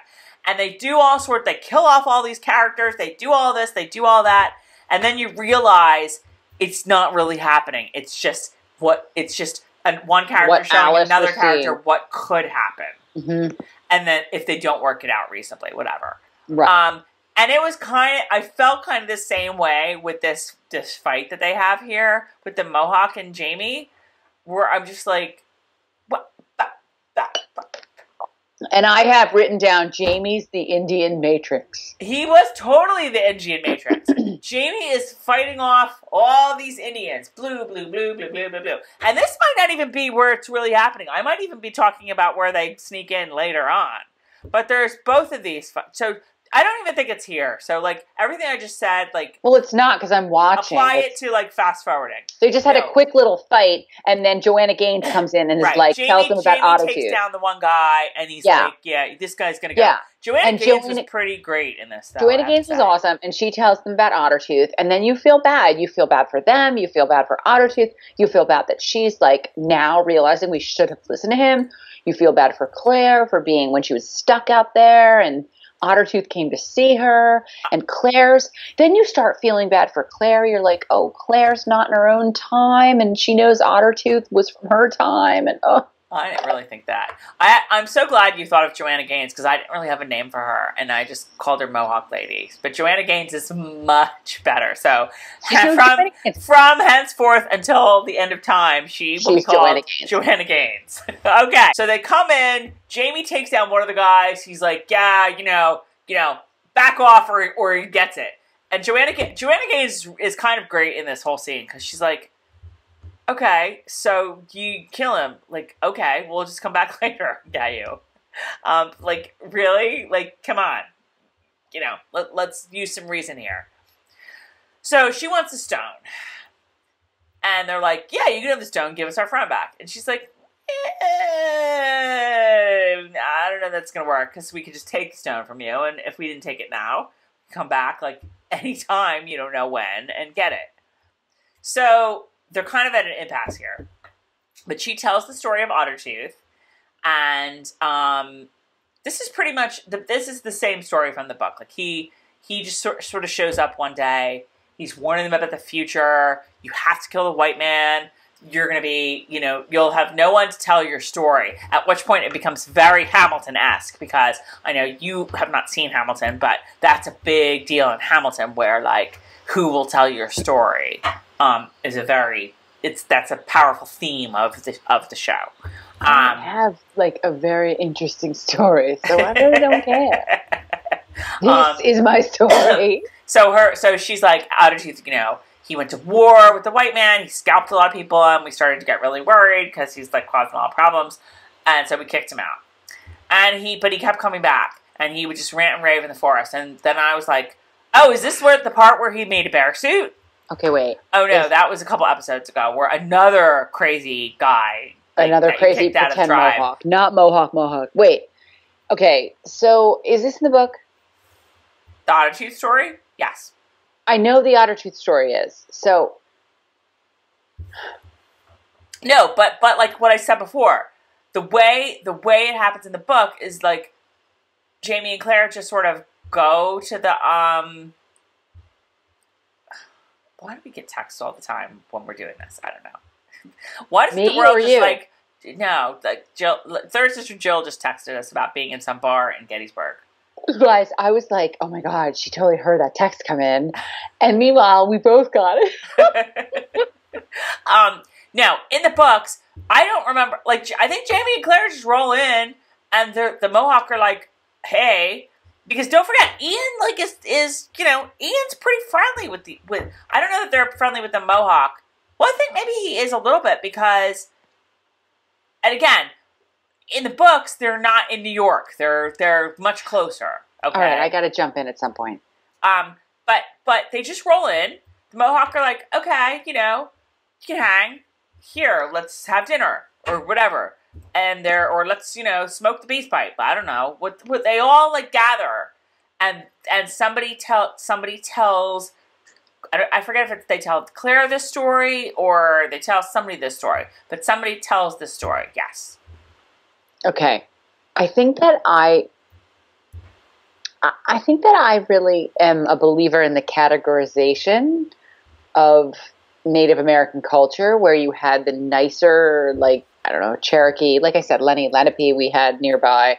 And they do all sort. They kill off all these characters. They do all this. They do all that, and then you realize it's not really happening. It's just what. It's just an, one character What showing Alice another character seeing. what could happen, hmm and then if they don't work it out reasonably, whatever. Right. Um, and it was kind of, I felt kind of the same way with this this fight that they have here with the Mohawk and Jamie, where I'm just like, what? And I have written down Jamie's the Indian Matrix. He was totally the Indian Matrix. Jamie is fighting off all these Indians, blue, blue, blue, blue, blue, blue, blue. And this might not even be where it's really happening. I might even be talking about where they sneak in later on. But there's both of these. So I don't even think it's here. So like everything I just said, like Well, it's not because I'm watching. apply It's- it to like fast forwarding. They just had a quick little fight, and then Joanna Gaines comes in and is like, Jamie, tells them about Jamie takes Ottertooth. down the one guy, and he's Yeah. like, "Yeah, this guy's gonna go." Yeah. Joanna And Gaines was pretty great in this. Though, Joanna Gaines was awesome, and she tells them about Ottertooth, and then you feel bad. You feel bad for them. You feel bad for Ottertooth. You feel bad that she's like now realizing we should have listened to him. You feel bad for Claire for being when she was stuck out there, and Ottertooth came to see her, and Claire's. Then you start feeling bad for Claire. You're like, oh, Claire's not in her own time, and she knows Ottertooth was from her time, and oh, I didn't really think that. I, I'm so glad you thought of Joanna Gaines because I didn't really have a name for her, and I just called her Mohawk Lady. But Joanna Gaines is much better. So from from henceforth until the end of time, she will be called Joanna Gaines. Joanna Gaines. okay, so they come in. Jamie takes down one of the guys. He's like, "Yeah, you know, you know, back off, or or he gets it." And Joanna Ga- Joanna Gaines is, is kind of great in this whole scene because she's like, "Okay, so you kill him? Like, okay, we'll just come back later, get you." Um, like, really? Like, come on. You know, let, let's use some reason here. So she wants a stone. And they're like, yeah, you can have the stone, give us our friend back. And she's like, eh, I don't know if that's going to work because we could just take the stone from you. And if we didn't take it now, come back like anytime, you don't know when, and get it. So they're kind of at an impasse here. But she tells the story of Ottertooth. And um, this is pretty much, the, this is the same story from the book. Like he, he just sort, sort of shows up one day. He's warning them about the future. You have to kill the white man. You're going to be, you know, you'll have no one to tell your story. At which point it becomes very Hamilton esque because I know you have not seen Hamilton, but that's a big deal in Hamilton where, like, who will tell your story um, is a very, it's that's a powerful theme of the, of the show. I Um, have like a very interesting story, so I really don't care. This Um, is my story. So her, so she's like, Ottertooth, you know, he went to war with the white man. He scalped a lot of people, and we started to get really worried because he's like causing a lot of problems, and so we kicked him out. And he, but he kept coming back, and he would just rant and rave in the forest. And then I was like, Oh, is this where the part where he made a bear suit? Okay, wait. Oh no, that was a couple episodes ago where another crazy guy, like, Another crazy out of the pretend mohawk, not mohawk, mohawk. Wait. Okay, so is this in the book? The Otter Tooth story? Yes. I know the otter tooth story is. So No, but but like what I said before, the way the way it happens in the book is like Jamie and Claire just sort of go to the um. Why do we get texts all the time when we're doing this? I don't know. Why does Me the world or just you? like no? Like Jill, third sister Jill just texted us about being in some bar in Gettysburg. guys, I was like, oh my god, she totally heard that text come in, and meanwhile, we both got it. um, now in the books, I don't remember. Like, I think Jamie and Claire just roll in, and the the Mohawk are like, "Hey," because don't forget, Ian like is is you know Ian's pretty friendly with the with. I don't know that they're friendly with the Mohawk. Well, I think maybe he is a little bit because, and again, in the books, they're not in New York. They're they're much closer. Okay, All right, I got to jump in at some point. um, but but they just roll in. The Mohawk are like, okay, you know, you can hang here. Let's have dinner or whatever. And they're or let's you know smoke the beast pipe. I don't know what what they all like gather, and and somebody tell somebody tells. I, I forget if they tell Claire this story or they tell somebody this story, but somebody tells this story. Yes. Okay, I think that. I- I think that I really am a believer in the categorization of Native American culture, where you had the nicer, like I don't know, Cherokee. Like I said, Lenni Lenape we had nearby.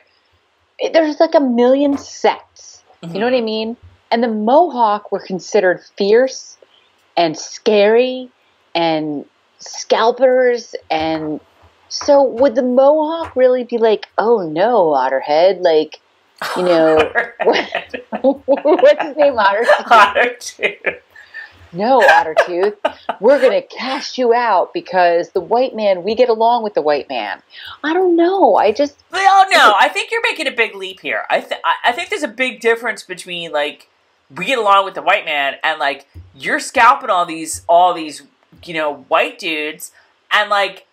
It- There's like a million sects. You know what I mm-hmm. mean? And the Mohawk were considered fierce and scary and scalpers. And so, would the Mohawk really be like, oh no, Otterhead? Like, you know, what's his name? Otter tooth. No, Ottertooth. We're going to cast you out because the white man, we get along with the white man. I don't know. I just, Well, no, I think you're making a big leap here. I th- I think there's a big difference between like we get along with the white man and like you're scalping all these all these you know white dudes and like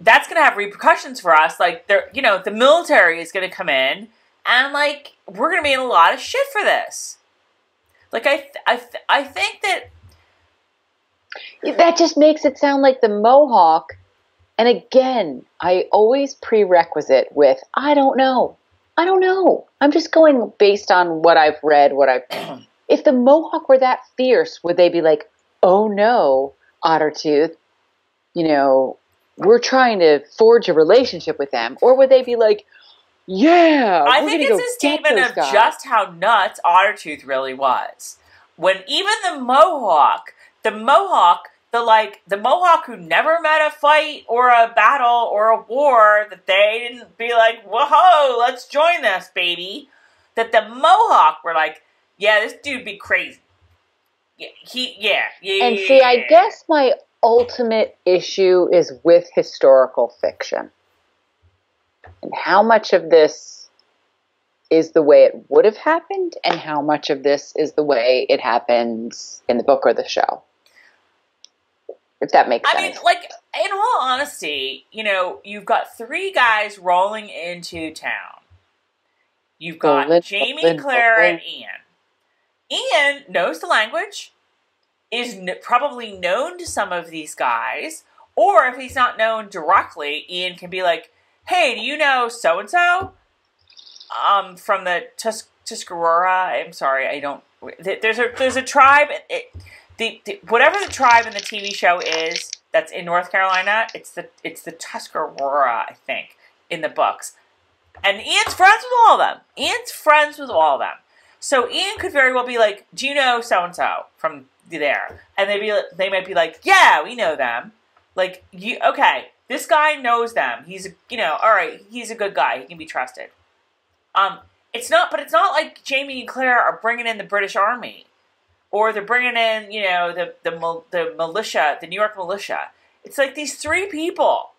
that's gonna have repercussions for us. Like there, you know, the military is gonna come in and like we're gonna be in a lot of shit for this. Like I th- I th- I think that that just makes it sound like the Mohawk. And again, I always prerequisite with, I don't know. I don't know. I'm just going based on what I've read, what I've. if the Mohawk were that fierce, would they be like, oh no, Ottertooth, you know, we're trying to forge a relationship with them? Or would they be like, yeah, I think it's a statement of guys." just how nuts Ottertooth really was. When even the Mohawk, the Mohawk, the like, the Mohawk who never met a fight or a battle or a war, that they didn't be like, whoa, let's join this, baby. That the Mohawk were like, yeah, this dude be crazy. Yeah, he, yeah, yeah. And see, I guess my ultimate issue is with historical fiction. And how much of this is the way it would have happened, and how much of this is the way it happens in the book or the show. If that makes I sense. mean, like, in all honesty, you know, you've got three guys rolling into town. You've got Jamie, Claire, and Ian. Ian knows the language, is kn- probably known to some of these guys, or if he's not known directly, Ian can be like, "Hey, do you know so and so?" Um, from the Tus- Tuscarora. I'm sorry, I don't. There's a there's a tribe. It, the, the whatever the tribe in the TV show is that's in North Carolina, it's the it's the Tuscarora, I think, in the books. And Ian's friends with all of them. Ian's friends with all of them. So Ian could very well be like, "Do you know so and so from there?" And they be they might be like, "Yeah, we know them." Like you, okay, this guy knows them. He's a you know, all right, he's a good guy. He can be trusted. Um, it's not, but it's not like Jamie and Claire are bringing in the British Army, or they're bringing in you know the the the militia, the New York militia. It's like these three people,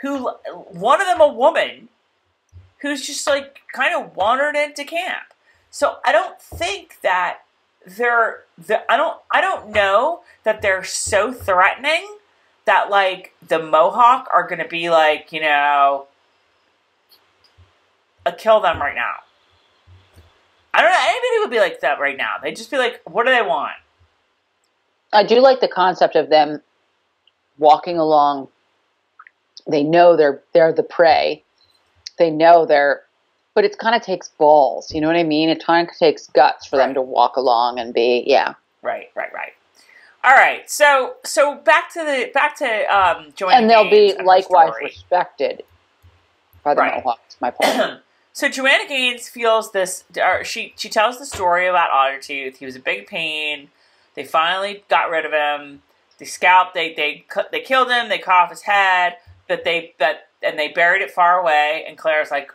who one of them a woman, who's just like kind of wandered into camp. So I don't think that they're the I don't I don't know that they're so threatening that like the Mohawk are gonna be like, you know a kill them right now. I don't know anybody would be like that right now. They'd just be like, what do they want? I do like the concept of them walking along. They know they're they're the prey. They know they're, but it kind of takes balls. You know what I mean? It kind of takes guts for them to walk along and be yeah. Right, right, right. All right, so so back to the back to um Joanna and they'll be likewise respected by the Right. Mohawks. My point. so Joanna Gaines feels this. She she tells the story about Otter Ottertooth. He was a big pain. They finally got rid of him. They scalped. They they. They killed him. They cut off his head. But they but and they buried it far away. And Claire's like,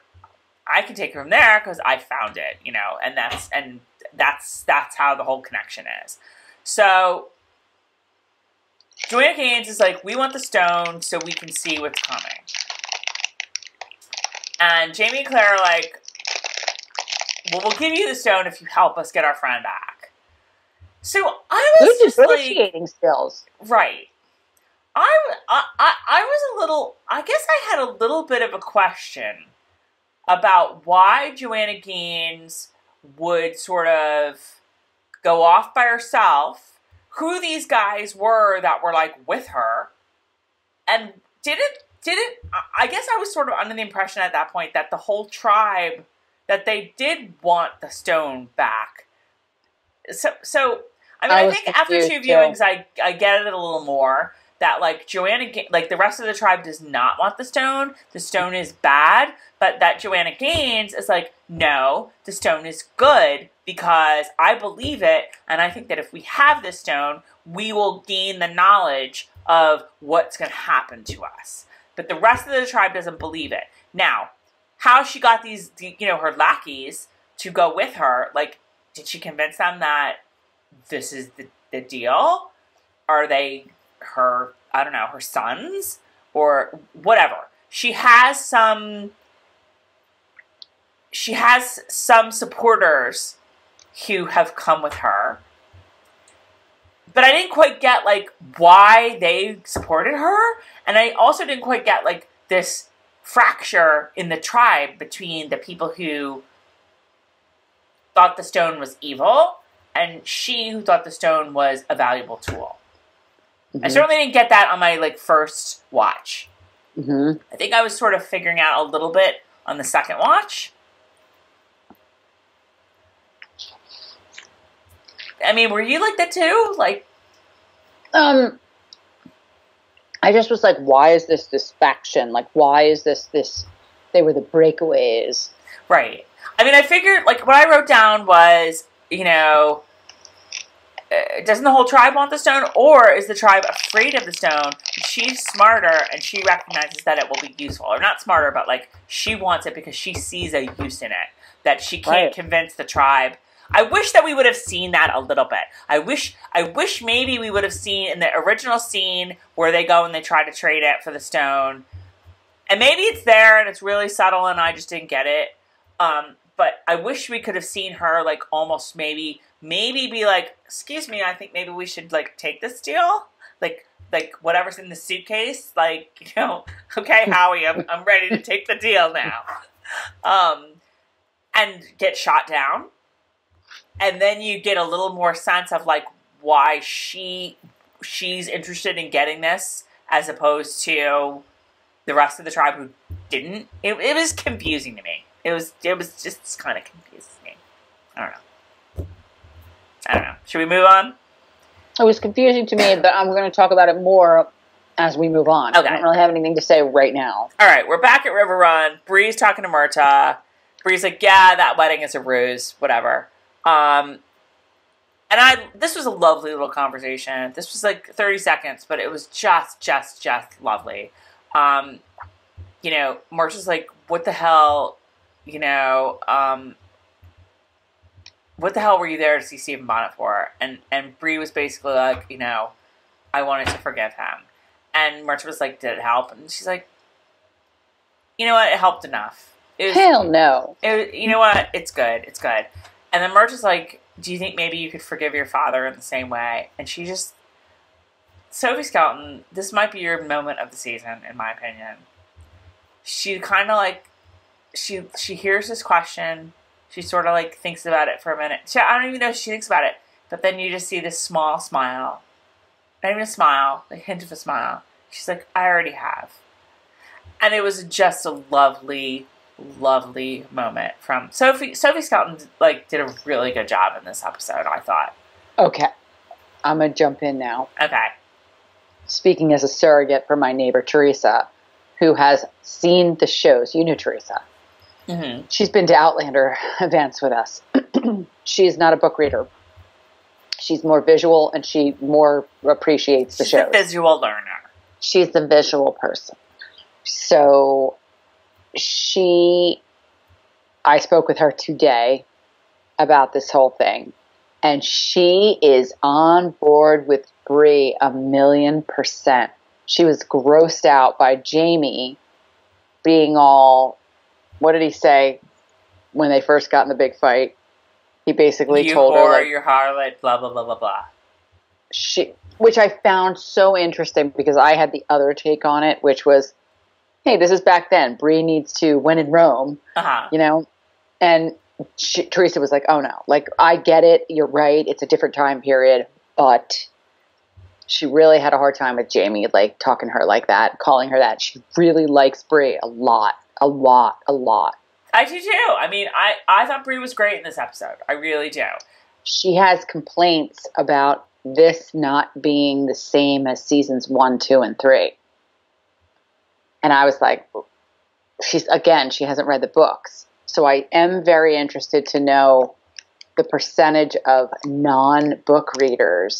I can take it from there because I found it. You know, and that's and that's that's how the whole connection is. So Joanna Gaines is like, we want the stone so we can see what's coming. And Jamie and Claire are like, well, we'll give you the stone if you help us get our friend back. So I was Good just like, negotiating skills. right. I, I, I, I was a little, I guess I had a little bit of a question about why Joanna Gaines would sort of go off by herself, who these guys were that were like with her, and didn't didn't I- I guess I was sort of under the impression at that point that the whole tribe that they did want the stone back. So so I mean I I, think after two too. viewings I I get it a little more that like Joanna like the rest of the tribe does not want the stone. The stone is bad, but that Joanna Gaines is like no, the stone is good because I believe it and I think that if we have this stone, we will gain the knowledge of what's going to happen to us. But the rest of the tribe doesn't believe it. Now, how she got these, you know, her lackeys to go with her, like, did she convince them that this is the, the deal? Are they her, I don't know, her sons? Or whatever. She has some, she has some supporters who have come with her but I didn't quite get like why they supported her, and I also didn't quite get like this fracture in the tribe between the people who thought the stone was evil and she who thought the stone was a valuable tool. I Mhm. certainly didn't get that on my like first watch. Mhm. I think I was sort of figuring out a little bit on the second watch. I mean, were you like that too? Like, Um, I just was like, why is this this faction? Like, why is this this? They were the breakaways. Right. I mean, I figured, like, what I wrote down was, you know, uh, doesn't the whole tribe want the stone, or is the tribe afraid of the stone? She's smarter, and she recognizes that it will be useful, or not smarter, but like she wants it because she sees a use in it that she can't Right. convince the tribe. I wish that we would have seen that a little bit. I wish, I wish maybe we would have seen in the original scene where they go and they try to trade it for the stone, and maybe it's there and it's really subtle, and I just didn't get it. Um, but I wish we could have seen her like almost maybe maybe be like, excuse me, I think maybe we should like take this deal. Like like whatever's in the suitcase, like, you know, okay, Howie, I'm I'm ready to take the deal now. Um and get shot down. And then you get a little more sense of like why she she's interested in getting this as opposed to the rest of the tribe who didn't. It, it was confusing to me. It was it was just kind of confusing me. I don't know. I don't know. Should we move on? It was confusing to me, but I'm going to talk about it more as we move on. Okay. I don't really have anything to say right now. All right, we're back at River Run. Bree's talking to Murtagh. Bree's like, "Yeah, that wedding is a ruse, whatever." Um, and I, this was a lovely little conversation. This was like thirty seconds, but it was just, just, just lovely. Um, you know, Murtagh's like, "What the hell?" You know, um, what the hell were you there to see Stephen Bonnet for? And and Bree was basically like, you know, I wanted to forgive him. And Murtagh was like, "Did it help?" And she's like, you know what? It helped enough. It was, Hell no. it you know what? It's good. It's good. And then Murtagh is like, do you think maybe you could forgive your father in the same way? And she just, Sophie Skelton, this might be your moment of the season, in my opinion. She kind of like, she she hears this question. She sort of like thinks about it for a minute. She, I don't even know if she thinks about it, but then you just see this small smile, not even a smile, a hint of a smile. She's like, I already have, and it was just a lovely, lovely moment from Sophie. Sophie Skelton like did a really good job in this episode. I thought. Okay. I'm going to jump in now. Okay. Speaking as a surrogate for my neighbor Teresa, who has seen the shows. You know Teresa. Mm-hmm. She's been to Outlander events with us. she is not a book reader. She's more visual and she more appreciates the She's a shows. visual learner. She's the visual person. So she, I spoke with her today about this whole thing, and she is on board with Bree a million percent. She was grossed out by Jamie being all, what did he say when they first got in the big fight? He basically you told whore, her like, your harlot, blah blah blah blah blah. she which I found so interesting because I had the other take on it, which was, hey, this is back then. Bree needs to when in Rome, Uh huh. you know, and she, Teresa was like, oh no, like I get it, you're right, it's a different time period, but she really had a hard time with Jamie, like talking to her like that, calling her that. She really likes Bree a lot, a lot, a lot. I do too. I mean, I I thought Bree was great in this episode. I really do. She has complaints about this not being the same as seasons one, two, and three. And I was like, she's again, she hasn't read the books. So I am very interested to know the percentage of non book readers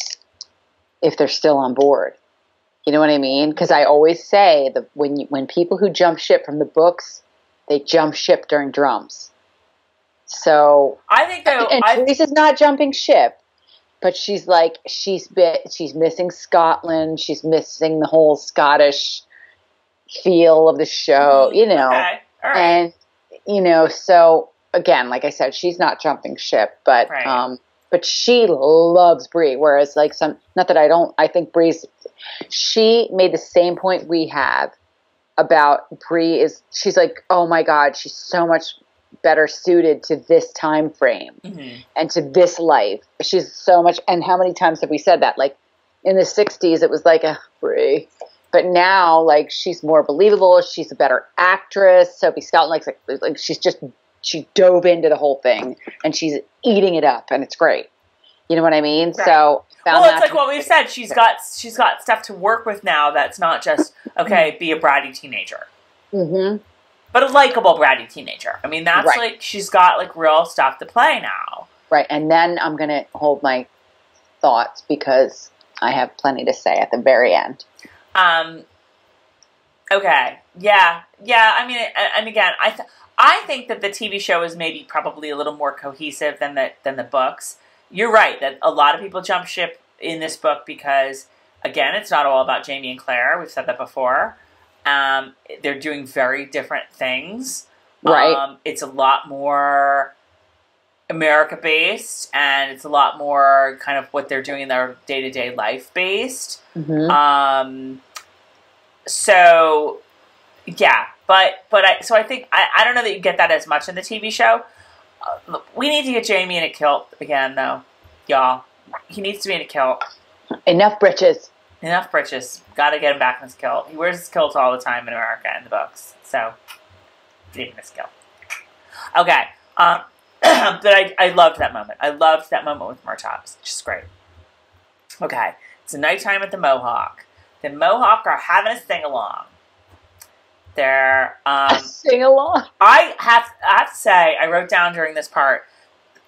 if they're still on board. You know what I mean? Because I always say that when you, when people who jump ship from the books, they jump ship during drums. So I think and I, Teresa's not jumping ship, but she's like she's bit she's missing Scotland. She's missing the whole Scottish feel of the show, you know. okay. All right. And you know, so again, like I said, she's not jumping ship, but Right. um, but she loves Bree. Whereas like some, not that I don't, I think Bree's. She made the same point we have about Bree is. She's like, oh my god, she's so much better suited to this time frame Mhm. and to this life. She's so much. And how many times have we said that? Like in the '60s, it was like a Bree, but now like she's more believable. She's a better actress. Sophie Skelton, like, like, like she's just she dove into the whole thing and she's eating it up, and it's great. You know what I mean? Right. So Well, it's like what we've said. She's got she's got stuff to work with now. That's not just okay. Be a bratty teenager, Mhm. but a likable bratty teenager. I mean, that's Right. like she's got like real stuff to play now. right. And then I'm gonna hold my thoughts because I have plenty to say at the very end. Um. Okay. Yeah. Yeah. I mean, and, again, I th- I think that the TV show is maybe probably a little more cohesive than the than the books. You're right that a lot of people jump ship in this book because again, it's not all about Jamie and Claire. We've said that before. Um, they're doing very different things. Right. Um, it's a lot more America based, and it's a lot more kind of what they're doing in their day to day life based. Mhm. Um, so yeah, but but I so I think I, I don't know that you get that as much in the TV show. Uh, look, we need to get Jamie in a kilt again, though, y'all. He needs to be in a kilt. Enough britches. Enough britches. Got to get him back in his kilt. He wears his kilt all the time in America in the books. So leave him his kilt. Okay. Um, but I, I loved that moment. I loved that moment with Murtagh. Just great. Okay. It's nighttime at the Mohawk. The Mohawk are having a sing along. They're um, Sing along. I have I have to say I wrote down during this part.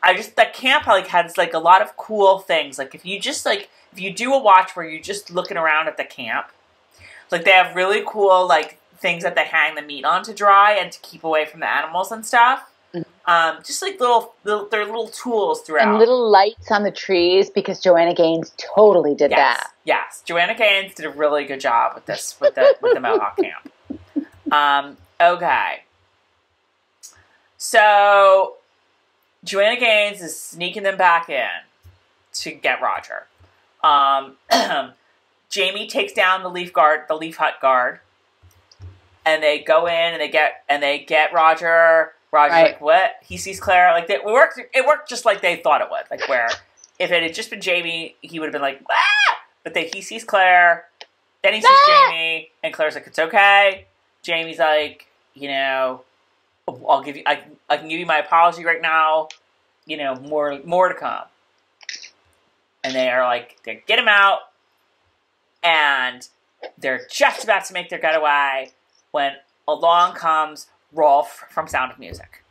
I just that camp like has like a lot of cool things. Like if you just like if you do a watch where you're just looking around at the camp, like they have really cool like things that they hang the meat on to dry and to keep away from the animals and stuff. Um, just like little, little they're little tools throughout. And little lights on the trees because Joanna Gaines totally did yes, that. yes. Joanna Gaines did a really good job with this with the with the Mohawk camp. Um, okay. So Joanna Gaines is sneaking them back in to get Roger. Um, Jamie takes down the leaf guard, the leaf hut guard, and they go in and they get and they get Roger. Roger's Right. like, "What?" He sees Claire. Like it worked. It worked just like they thought it would. Like where if it had just been Jamie, he would have been like, "Ah!" But then he sees Claire. Then he sees Ah! Jamie, and Claire's like, "It's okay." Jamie's like, "You know, I'll give you. I, I can give you my apology right now. You know, more more to come." And they are like, they get him out, and they're just about to make their getaway when along comes Rolf from Sound of Music.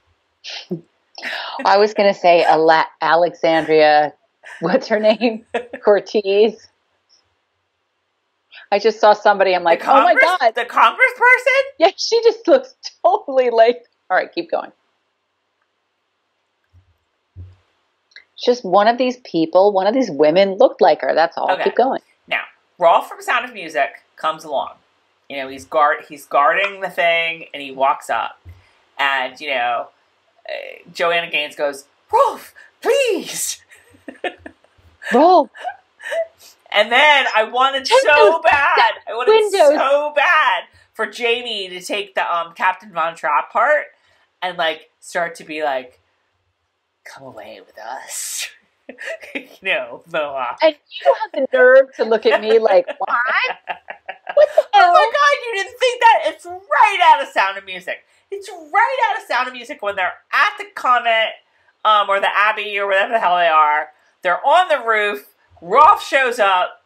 I was going to say Ale- Alexandria, what's her name? Cortez. I just saw somebody. I'm like, the oh my god! the Congress person. Yeah, she just looks totally like. All right, keep going. Just one of these people, one of these women looked like her. That's all. Okay. Keep going. Now, Rolf from Sound of Music comes along. You know, he's guard he's guarding the thing, and he walks up, and you know, uh, Joanna Gaines goes, "Rolf, please." Roll. And then I wanted so bad. I wanted windows. so bad for Jamie to take the um Captain Von Trapp part and like start to be like, "Come away with us," you know, Moa. And you have the nerve to look at me like, what? What the Oh my god, you didn't think that? It's right out of Sound of Music. It's right out of Sound of Music when they're at the Comet, um, or the Abbey, or whatever the hell they are. They're on the roof. Rolf shows up.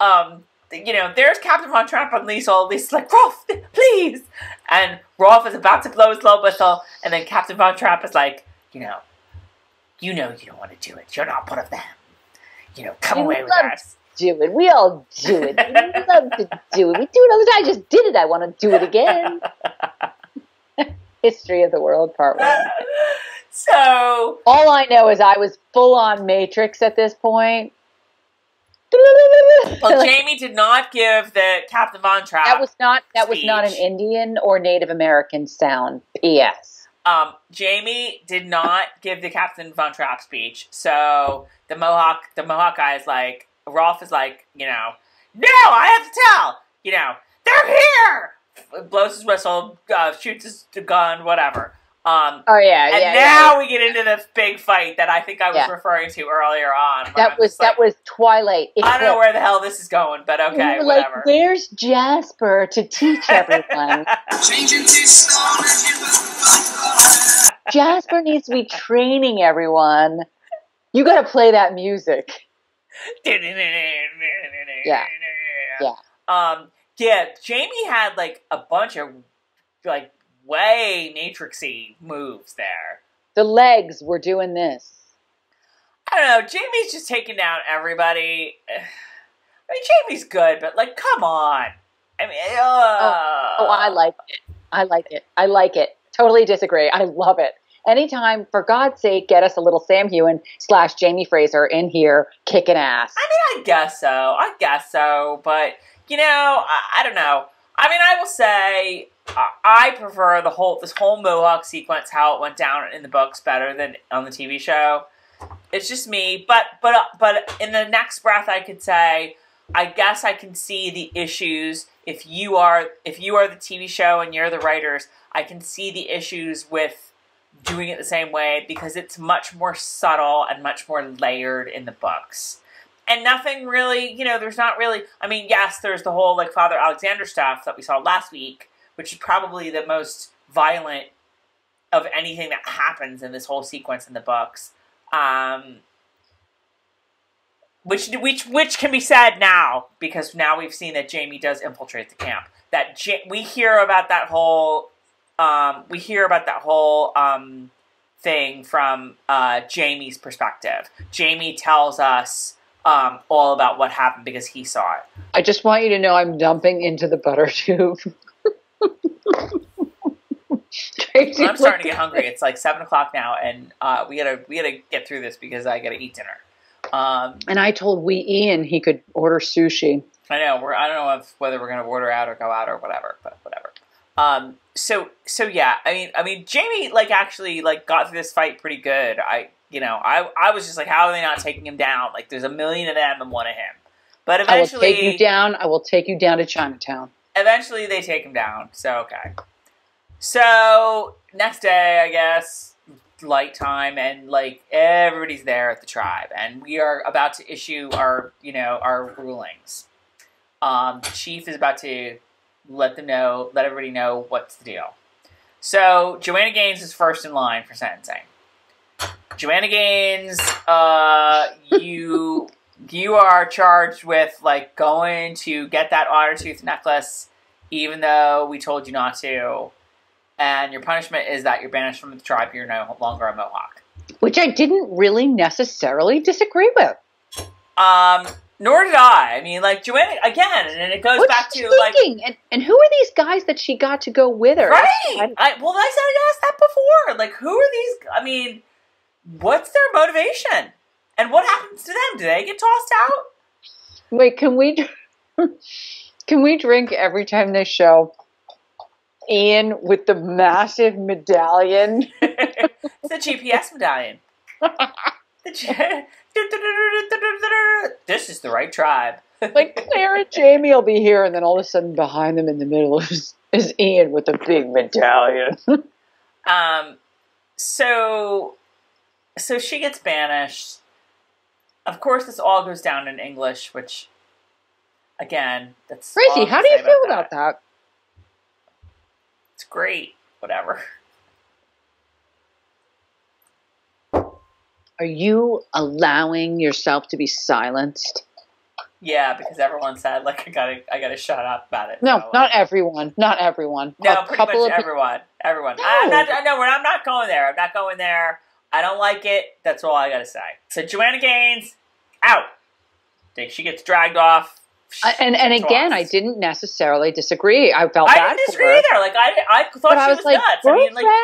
Um, you know, there's Captain Von Trapp and Liesl. Liesl's like, Rolf, please. And Rolf is about to blow his low whistle, and then Captain Von Trapp is like, you know, you know you don't want to do it. You're not one of them. You know, come away with us. Do it. We all do it. We love to do it. We do it all the time. I just did it. I want to do it again. History of the World, Part One. so All I know is I was full on Matrix at this point. Well, Jamie did not give the Captain Von Trapp. that was not that was not an. Indian or Native American sound. P.S. um, Jamie did not give the Captain Von Trapp speech. So the Mohawk, the Mohawk guy is like, Rolf is like, you know, no, I have to tell. You know, they're here. Blows his whistle, uh, shoots his gun, whatever. Um, Oh yeah, and yeah. now yeah. we get into the big fight that I think I was Yeah. referring to earlier on. That I'm was like, that was Twilight. I don't know where the hell this is going, but okay, were whatever. Like, where's Jasper to teach everyone? Changing to stone and you will Jasper needs to be training everyone. You got to play that music. Yeah. Yeah. Um. Yeah. Jamie had like a bunch of like way matrixy moves there. The legs were doing this. I don't know. Jamie's just taking down everybody. I mean, Jamie's good, but like, come on. I mean, uh, Oh, I like it. I like it. I like it. Totally disagree. I love it. Anytime, for God's sake, get us a little Sam Heughan slash Jamie Fraser in here kicking ass. I mean, I guess so. I guess so. But, you know, I, I don't know. I mean, I will say I prefer the whole this whole Mohawk sequence how it went down in the books better than on the TV show. It's just me, but but uh, but in the next breath, I could say, I guess I can see the issues if you are if you are the TV show and you're the writers. I can see the issues with doing it the same way because it's much more subtle and much more layered in the books and nothing really, you know, there's not really. I mean, yes, there's the whole like Father Alexander stuff that we saw last week, which is probably the most violent of anything that happens in this whole sequence in the books. Um, which which which can be said now because now we've seen that Jamie does infiltrate the camp. That we hear about that whole um, we hear about that whole um, thing from uh, Jamie's perspective. Jamie tells us um, all about what happened because he saw it. I just want you to know I'm dumping into the butter tube. Tracey I'm starting to get hungry. It's like seven o'clock now, and uh, we gotta we gotta get through this because I gotta eat dinner. Um, And I told Wee Ian he could order sushi. I know we're I don't know if, whether we're gonna order out or go out or whatever, but whatever. Um, so so yeah, I mean I mean Jamie like actually like got through this fight pretty good. I you know I I was just like how are they not taking him down? Like there's a million of them and one of him. But eventually, I will take you down. I will take you down to Chinatown. Eventually they take him down. So okay. So next day, I guess light time, and like everybody's there at the tribe, and we are about to issue our you know our rulings. Um, the chief is about to let them know, let everybody know what's the deal. So Joanna Gaines is first in line for sentencing. Joanna Gaines, uh, you you are charged with like going to get that otter tooth necklace, even though we told you not to, and your punishment is that you're banished from the tribe. You're no longer a Mohawk. Which I didn't really necessarily disagree with. Um, nor did I. I mean, like Joanna again, and it goes What's back to like? And, and who are these guys that she got to go with her? right. I- I, well, I said I asked that before. Like, who are these? I mean, what's their motivation? And what happens to them? Do they get tossed out? Wait, can we can we drink every time they show Ian with the massive medallion? it's the GPS medallion. This is the right tribe. Like Claire and Jamie will be here, and then all of a sudden behind them in the middle is, is Ian with a big medallion. Um, so, so she gets banished. Of course, this all goes down in English, which, again, that's crazy. How do you say feel about that? It's great. Whatever. Are you allowing yourself to be silenced? Yeah, because everyone said like I gotta, I gotta shut up about it. No, not everyone. Not everyone. No, a pretty couple much of everyone. Everyone. No. I'm not. No, I'm not going there. I'm not going there. I don't like it. That's all I gotta say. So Joanna Gaines out. Think she gets dragged off. I- and and again, I didn't necessarily disagree. I felt I bad didn't disagree her, either. Like I, I thought but she I was, was like, nuts. I girlfriend, mean, like,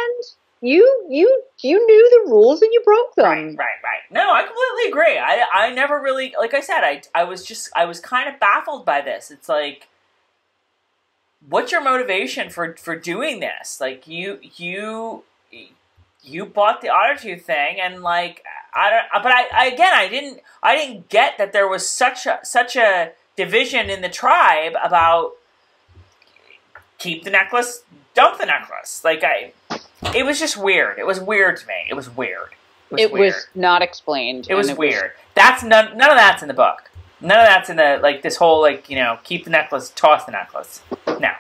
you you you knew the rules and you broke them. right, right, right. No, I completely agree. I, I never really, like I said, I, I was just, I was kind of baffled by this. It's like, what's your motivation for for doing this? Like you, you, you bought the otter thing, and like I don't. But I, I again, I didn't, I didn't get that there was such a such a division in the tribe about keep the necklace, dump the necklace. Like I, it was just weird. It was weird to me. It was weird. It weird. was not explained. It was and weird. That's none. None of that's in the book. None of that's in the like this whole like you know keep the necklace, toss the necklace. No.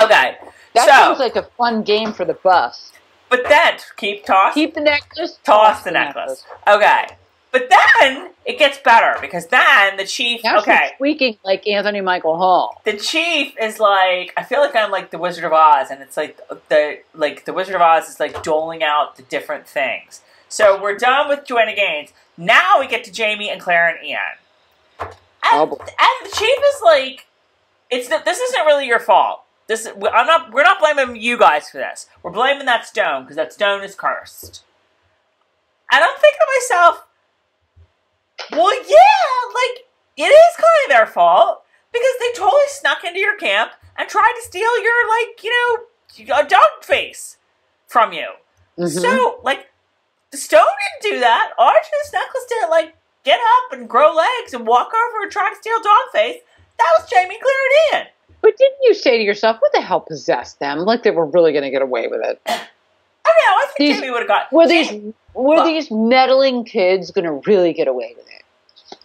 Okay. that so, sounds like a fun game for the bus. But then keep toss, Keep the necklace. toss oh, the necklace. Okay. But then it gets better because then the chief. Now okay. she's squeaking like Anthony Michael Hall. the chief is like I feel like I'm like the Wizard of Oz, and it's like the like the Wizard of Oz is like doling out the different things. So we're done with Joanna Gaines. Now we get to Jamie and Claire and Ian. And, Oh, and the chief is like, "It's this isn't really your fault. This is, I'm not. We're not blaming you guys for this. We're blaming that stone because that stone is cursed." And I'm thinking to myself, "Well, yeah, like it is kind of their fault because they totally snuck into your camp and tried to steal your like you know a dog face from you. Mhm. So like the stone didn't do that. Archer's necklace didn't like get up and grow legs and walk over and try to steal dog face. That was Jamie clearing in. But didn't you say to yourself, "What the hell possessed them? Like they were really going to get away with it? I know. I think These- Jamie would have got. Were these were Look. these meddling kids going to really get away with it?"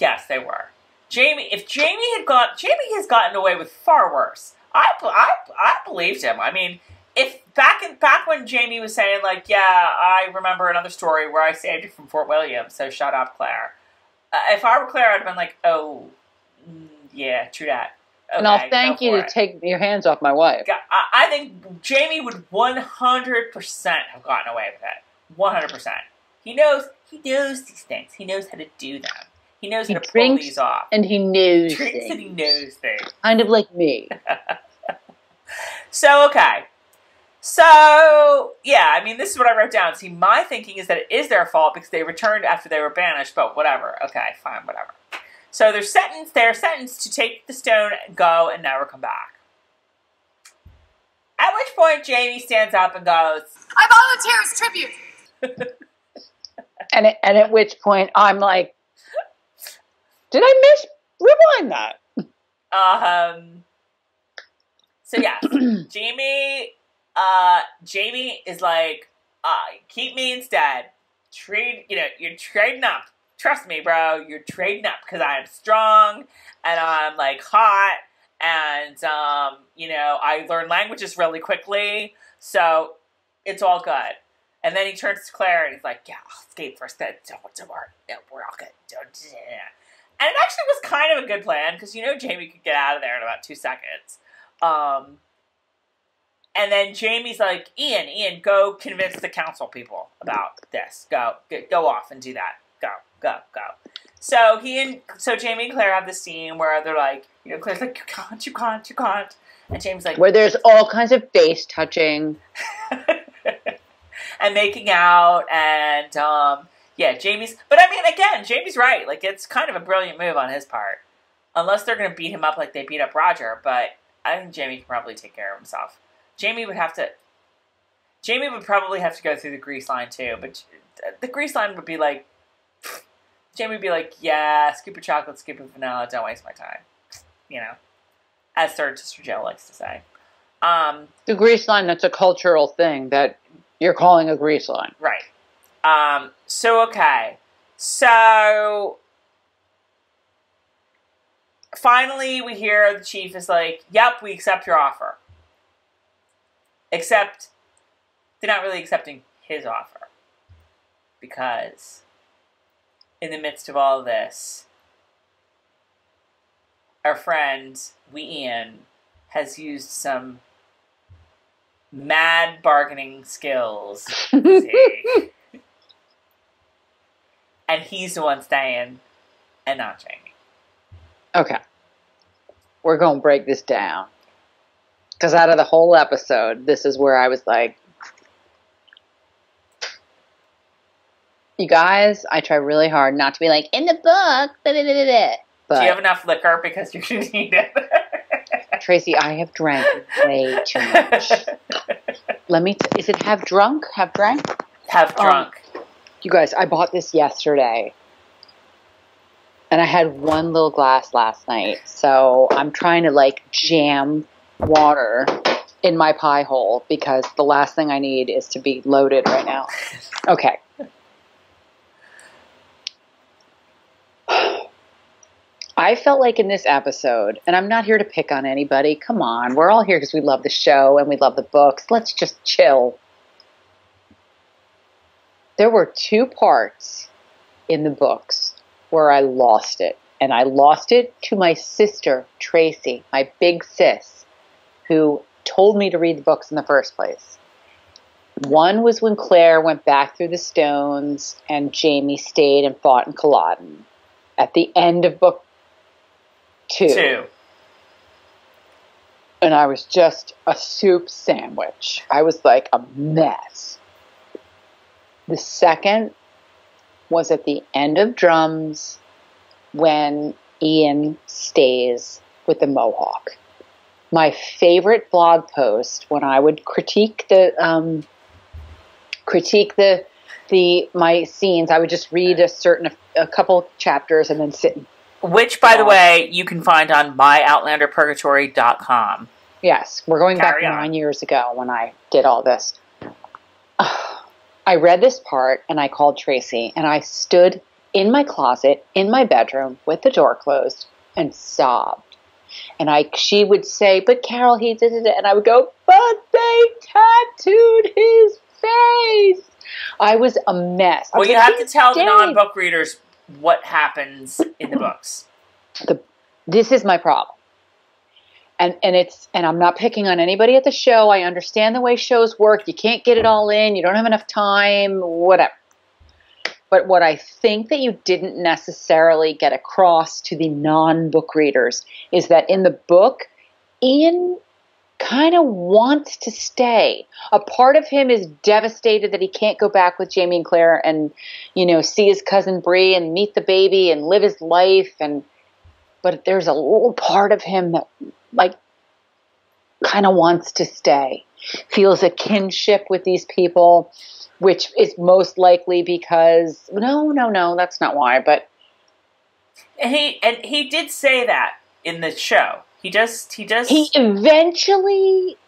Yes, they were. Jamie, if Jamie had got, Jamie has gotten away with far worse. I, I, I believed him. I mean, if back in back when Jamie was saying like, yeah, I remember another story where I saved you from Fort William, so shut up, Claire. Uh, if I were Claire, I'd have been like, oh, mm, yeah, true that. And I'll thank you to it. take your hands off my wife. I think Jamie would 100% have gotten away with it. 100%. He knows, he knows these things. He knows how to do them. He knows He how to pull these off. And he knows Drinks and he knows things. kind of like me. So, okay. So, yeah, I mean, this is what I wrote down. See, my thinking is that it is their fault because they returned after they were banished, but whatever. Okay, fine, whatever. So they're sentenced, they're sentenced to take the stone, and go, and never come back. At which point Jamie stands up and goes, I volunteer as tribute. And it, and at which point I'm like, did I miss rewind that? um. So yeah, Jamie. Uh, Jamie is like, uh, keep me instead. Trade, you know, you're trading up. Trust me, bro. You're trading up because I'm strong and I'm like hot and um, you know, I learn languages really quickly, so it's all good. And then he turns to Claire and he's like, "Yeah, I'll skate first. Then don't worry, no, we're all good." Don't. And it actually was kind of a good plan because you know Jamie could get out of there in about two seconds. Um, and then Jamie's like, "Ian, Ian, go convince the council people about this. Go, go off and do that. Go, go, go." So he and so Jamie and Claire have the scene where they're like, you know, Claire's like, "You can't, you can't, you can't," and Jamie's like, Where there's all kinds of face touching. and making out and um yeah jamie's but i mean again jamie's right like it's kind of a brilliant move on his part unless they're going to beat him up like they beat up roger but i think jamie can probably take care of himself jamie would have to jamie would probably have to go through the grease line too but the grease line would be like jamie would be like yeah scoop of chocolate scoop of vanilla don't waste my time you know as sir sister joe likes to say um The grease line, that's a cultural thing that you're calling a grease line. Right. Um, so okay. So finally we hear the chief is like, Yep, we accept your offer. Except they're not really accepting his offer. Because in the midst of all of this, our friend, Wee Ian, has used some mad bargaining skills. And he's the one staying and not Jamie. Okay. We're going to break this down. Because out of the whole episode, this is where I was like, you guys, I try really hard not to be like, in the book, da, da, da, da." Do you have enough liquor because you're going need it? Tracey, I have drank way too much. Let me, t- is it have drunk? Have drank? Have Um, drunk. You guys, I bought this yesterday. And I had one little glass last night. So I'm trying to like jam water in my pie hole because the last thing I need is to be loaded right now. Okay. I felt like in this episode, and I'm not here to pick on anybody. Come on. We're all here because we love the show and we love the books. Let's just chill there were two parts in the books where I lost it. And I lost it to my sister, Tracey, my big sis, who told me to read the books in the first place. One was when Claire went back through the stones and Jamie stayed and fought in Culloden at the end of book two. Two. And I was just a soup sandwich. I was like a mess. The second was at the end of drums when Ian stays with the Mohawk. My favorite blog post when I would critique the um, critique the the my scenes, I would just read a certain a couple chapters and then sit. and- Which, by the way, you can find on myoutlanderpurgatory.com. Yes, we're going back on. nine years ago when I did all this. I read this part and I called Tracey and I stood in my closet in my bedroom with the door closed and sobbed. And I, she would say, "But Carol, he did it," and I would go, "But they tattooed his face." I was a mess. I Well, you like, have to "He's tell the non book readers what happens in the books. this is my problem. And and it's and i'm not picking on anybody at the show. I understand the way shows work. You can't get it all in. You don't have enough time whatever. But what i think that you didn't necessarily get across to the non-book readers is that in the book ian kind of wants to stay a part of him is devastated that he can't go back with jamie and claire and you know see his cousin Bree and meet the baby and live his life and but there's a little part of him that like kind of wants to stay feels a kinship with these people, which is most likely because no, no, no, that's not why. But And he and he did say that in the show. He does. He does. he eventually,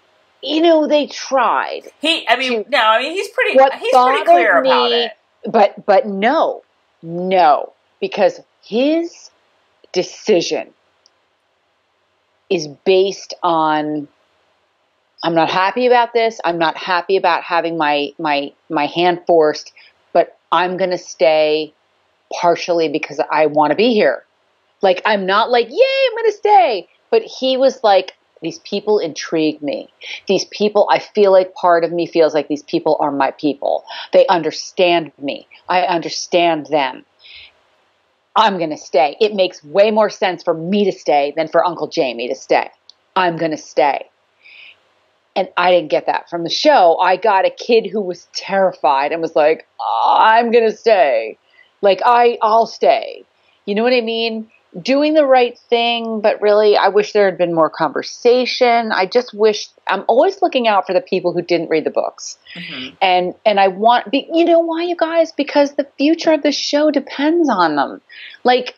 you know, they tried. He. I mean, to- no. I mean, he's pretty. What he's pretty clear about me- it. But but no, no, because his decision is based on I'm not happy about this. I'm not happy about having my my my hand forced, but I'm going to stay partially because I want to be here. Like I'm not like, "Yay, I'm going to stay." But he was like these people intrigue me. These people, I feel like part of me feels like these people are my people. They understand me. I understand them. I'm going to stay. It makes way more sense for me to stay than for Uncle Jamie to stay. I'm going to stay. And I didn't get that from the show. I got a kid who was terrified and was like, "Oh, I'm going to stay. Like, I, I'll stay. You know what I mean? Doing the right thing, but really, I wish there had been more conversation. I just wish, I'm always looking out for the people who didn't read the books Mhm. and and I want be, you know why you guys because the future of the show depends on them. Like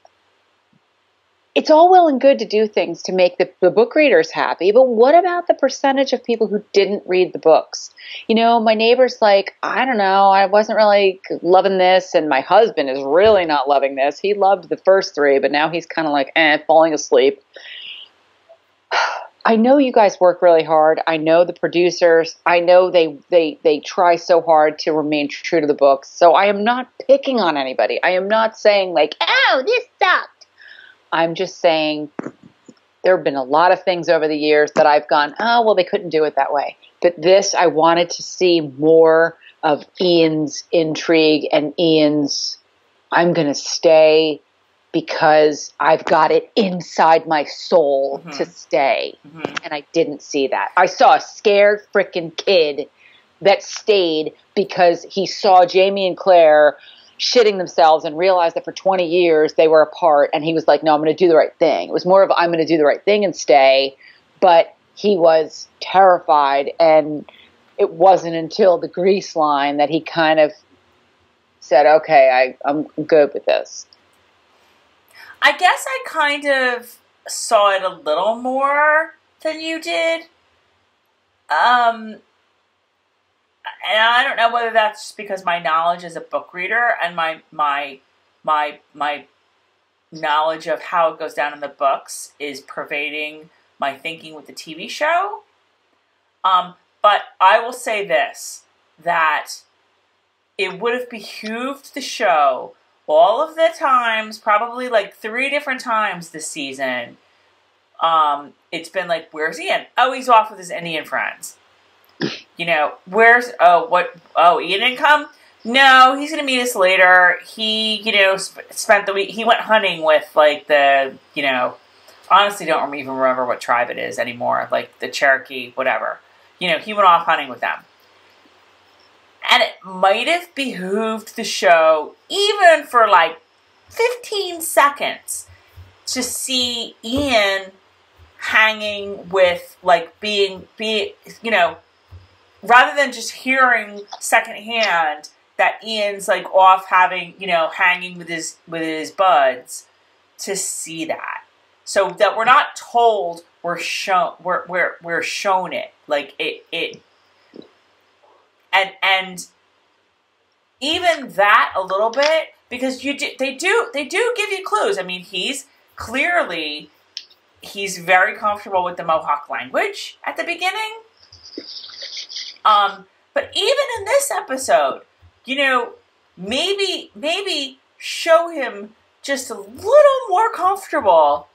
it's all well and good to do things to make the, the book readers happy, but what about the percentage of people who didn't read the books? You know, my neighbor's like, I don't know, I wasn't really loving this, and my husband is really not loving this. He loved the first three, but now he's kind of like, eh, falling asleep. I know you guys work really hard. I know the producers. I know they they they try so hard to remain true to the books. So I am not picking on anybody. I am not saying like, "Oh, this sucked." I'm just saying there have been a lot of things over the years that I've gone, "Oh, well they couldn't do it that way." But this I wanted to see more of Ian's intrigue and Ian's I'm going to stay because I've got it inside my soul Mhm. to stay Mhm. and I didn't see that. I saw a scared freaking kid that stayed because he saw Jamie and Claire shitting themselves and realized that for 20 years they were apart and he was like, "No, I'm going to do the right thing." It was more of I'm going to do the right thing and stay, but he was terrified and it wasn't until the grease line that he kind of said, "Okay, I I'm good with this." I guess I kind of saw it a little more than you did. Um, and I don't know whether that's because my knowledge as a book reader and my my my my knowledge of how it goes down in the books is pervading my thinking with the TV show. Um, but I will say this that it would have behooved the show all of the times, probably like three different times this season. Um, it's been like, where's Ian? Oh, he's off with his Indian friends. You know, where's oh what oh Ian didn't come? No, he's gonna meet us later. He you know sp- spent the week. He went hunting with like the you know, honestly don't even remember what tribe it is anymore. Like the Cherokee, whatever. You know, he went off hunting with them. And it might have behooved the show, even for like 15 seconds, to see Ian hanging with, like, being, be, you know, rather than just hearing secondhand that Ian's like off having, you know, hanging with his with his buds, to see that, so that we're not told we're shown we're we're we're shown it like it it and and even that a little bit because you do they do they do give you clues. I mean, he's clearly he's very comfortable with the Mohawk language at the beginning. Um, but even in this episode, you know, maybe maybe show him just a little more comfortable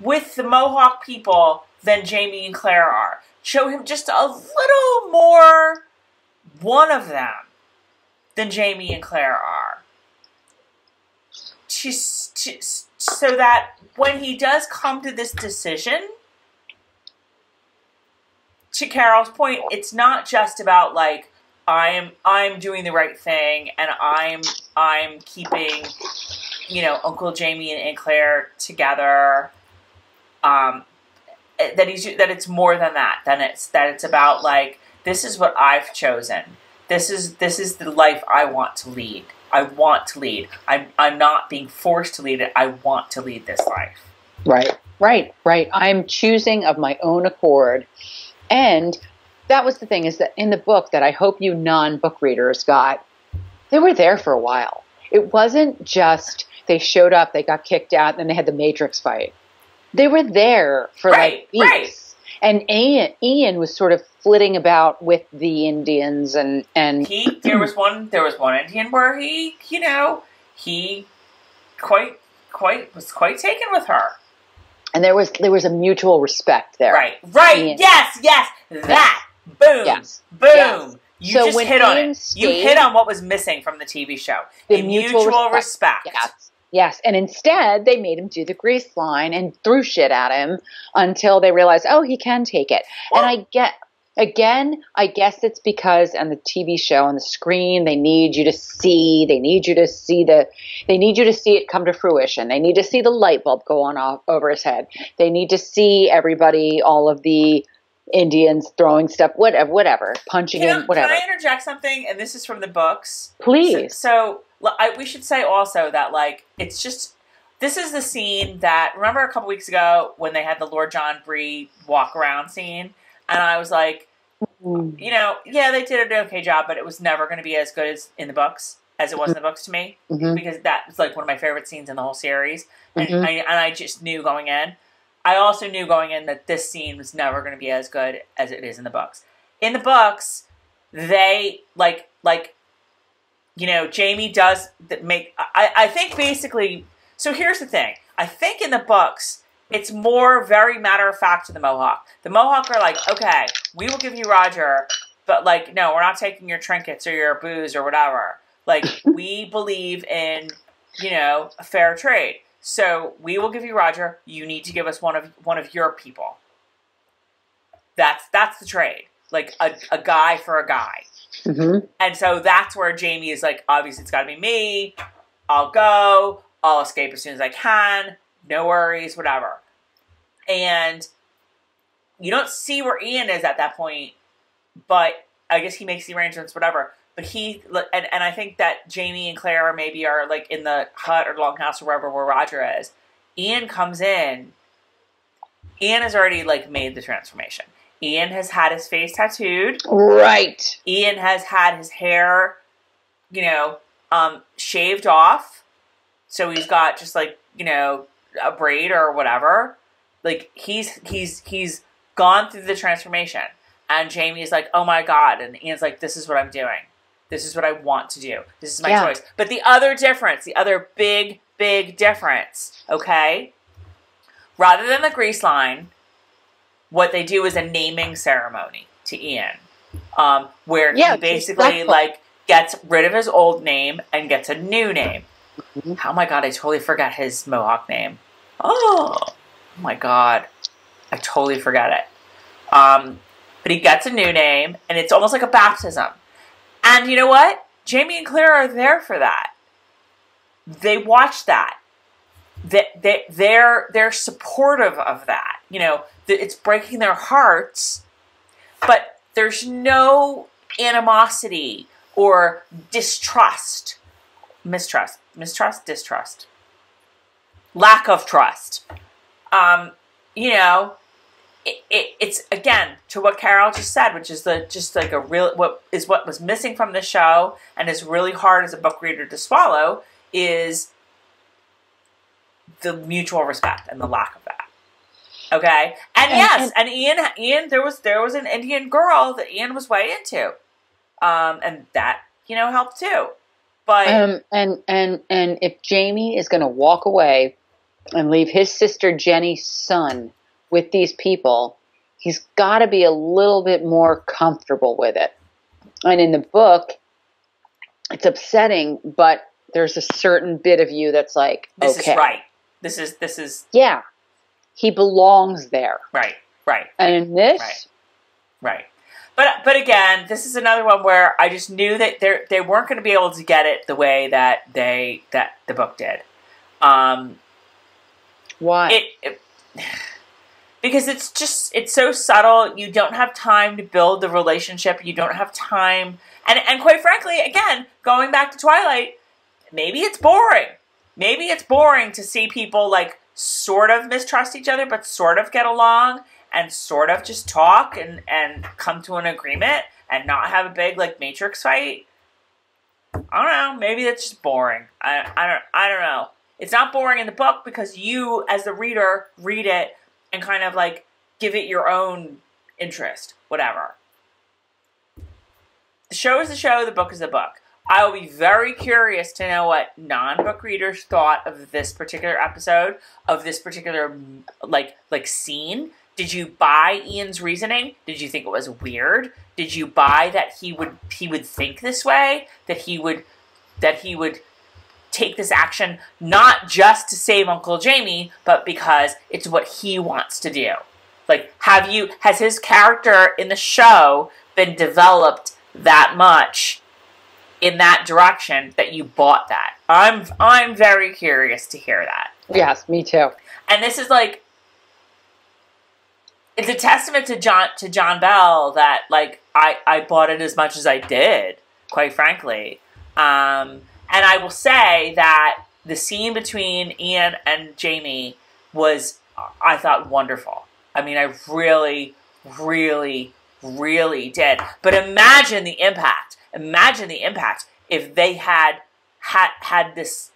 with the Mohawk people than Jamie and Claire are. Show him just a little more one of them than Jamie and Claire are. She's, she's, so that when he does come to this decision, to Carol's point, it's not just about like I'm I'm doing the right thing and I'm I'm keeping you know Uncle Jamie and, and Claire together. Um, eh, that he's that it's more than that. Than it's that it's about like this is what I've chosen. This is this is the life I want to lead. I want to lead. I'm I'm not being forced to lead it. I want to lead this life. Right, right, right. I'm choosing of my own accord. And that was the thing is that in the book that I hope you non book readers got, they were there for a while. It wasn't just they showed up, they got kicked out, and then they had the Matrix fight. They were there for Right, like weeks. right. And Ian, Ian was sort of flitting about with the Indians and and He there was one there was one Indian where he you know he quite quite was quite taken with her. And there was there was a mutual respect there. Right, right, yes, yes, that boom, Yes. boom. Yes. You So just hit on it. You hit on what was missing from the TV show. The a mutual mutual, respect. respect. Yes. Yes. And instead, they made him do the grease line and threw shit at him until they realized, oh, he can take it. and I get, again, I guess it's because on the TV show, on the screen, they need you to see, they need you to see the, they need you to see it come to fruition. They need to see the light bulb go on off over his head. They need to see everybody, all of the Indians throwing stuff, whatever, whatever, punching Can, him, whatever. can I interject something? And this is from the books. Please. So, so I, we should say also that like it's just this is the scene that remember a couple weeks ago when they had the Lord John Bree walk around scene, and I was like, Mm. you know, yeah, they did an okay job, but it was never going to be as good as in the books as it was in the books to me Mhm. because that was like one of my favorite scenes in the whole series, and, Mhm. I, and I just knew going in. I also knew going in that this scene was never going to be as good as it is in the books. In the books, they like like you know Jamie does make. I I think basically. So here's the thing. I think in the books. It's more very matter of fact to the Mohawk. The Mohawk are like, okay, we will give you Roger, but like, no, we're not taking your trinkets or your booze or whatever. Like, we believe in, you know, a fair trade. So we will give you Roger. You need to give us one of one of your people. That's that's the trade. Like a, a guy for a guy. Mhm. And so that's where Jamie is like, obviously it's gotta be me. I'll go. I'll escape as soon as I can. No worries, whatever. And you don't see where Ian is at that point, but I guess he makes the arrangements, whatever. But he and, and I think that Jamie and Claire maybe are like in the hut or longhouse or wherever where Roger is. Ian comes in. Ian has already like made the transformation. Ian has had his face tattooed. Right. Ian has had his hair, you know, um, shaved off. So he's got just like, you know, a braid or whatever. Like he's he's he's gone through the transformation. And Jamie is like, oh my god. And Ian's like, this is what I'm doing. This is what I want to do. This is my Yeah. choice. But the other difference, the other big, big difference, okay? Rather than the grease line, what they do is a naming ceremony to Ian, um, where Yeah, he basically respectful. like gets rid of his old name and gets a new name. Mhm. Oh my god, I totally forgot his Mohawk name. Oh, oh my god, I totally forgot it. Um, but he gets a new name, and it's almost like a baptism. And you know what? Jamie and Claire are there for that. They watch that. They, they, they're, they're supportive of that. You know, it's breaking their hearts, but there's no animosity or distrust. Mistrust. Mistrust, distrust. Lack of trust. Um, you know, it, it, it's again to what Carol just said, which is the just like a real what is what was missing from the show, and is really hard as a book reader to swallow is the mutual respect and the lack of that. Okay, and, And- yes, and- and, Ian, Ian, there was there was an Indian girl that Ian was way into, um, and that you know helped too. But Um, and and and if Jamie is going to walk away and leave his sister Jenny's son with these people, he's got to be a little bit more comfortable with it. And in the book, it's upsetting, but there's a certain bit of you that's like, this okay, is right. This is this is yeah, he belongs there. right, right. And in this, Right. Right. But but again, this is another one where I just knew that they they weren't going to be able to get it the way that they that the book did. Um, why? it, it because it's just it's so subtle. You don't have time to build the relationship. You don't have time, and and quite frankly, again, going back to Twilight, maybe it's boring. Maybe it's boring to see people like sort of mistrust each other, but sort of get along and sort of just talk and and come to an agreement and not have a big like matrix fight. I don't know. Maybe it's just boring. I, I don't I don't know. It's not boring in the book because you, as the reader, read it and kind of like give it your own interest, whatever. The show is the show, the book is the book. I will be very curious to know what non-book readers thought of this particular episode, of this particular mm, like like scene. Did you buy Ian's reasoning? Did you think it was weird? Did you buy that he would he would think this way? That he would that he would take this action not just to save Uncle Jamie, but because it's what he wants to do. Like, have you, has his character in the show been developed that much in that direction that you bought that? I'm, I'm very curious to hear that. Yes, me too. And this is like, it's a testament to John, to John Bell that like, I, I bought it as much as I did, quite frankly. Um, and I will say that the scene between Ian and Jamie was, I thought, wonderful. I mean, I really, really, really did. But imagine the impact. Imagine the impact if they had had had this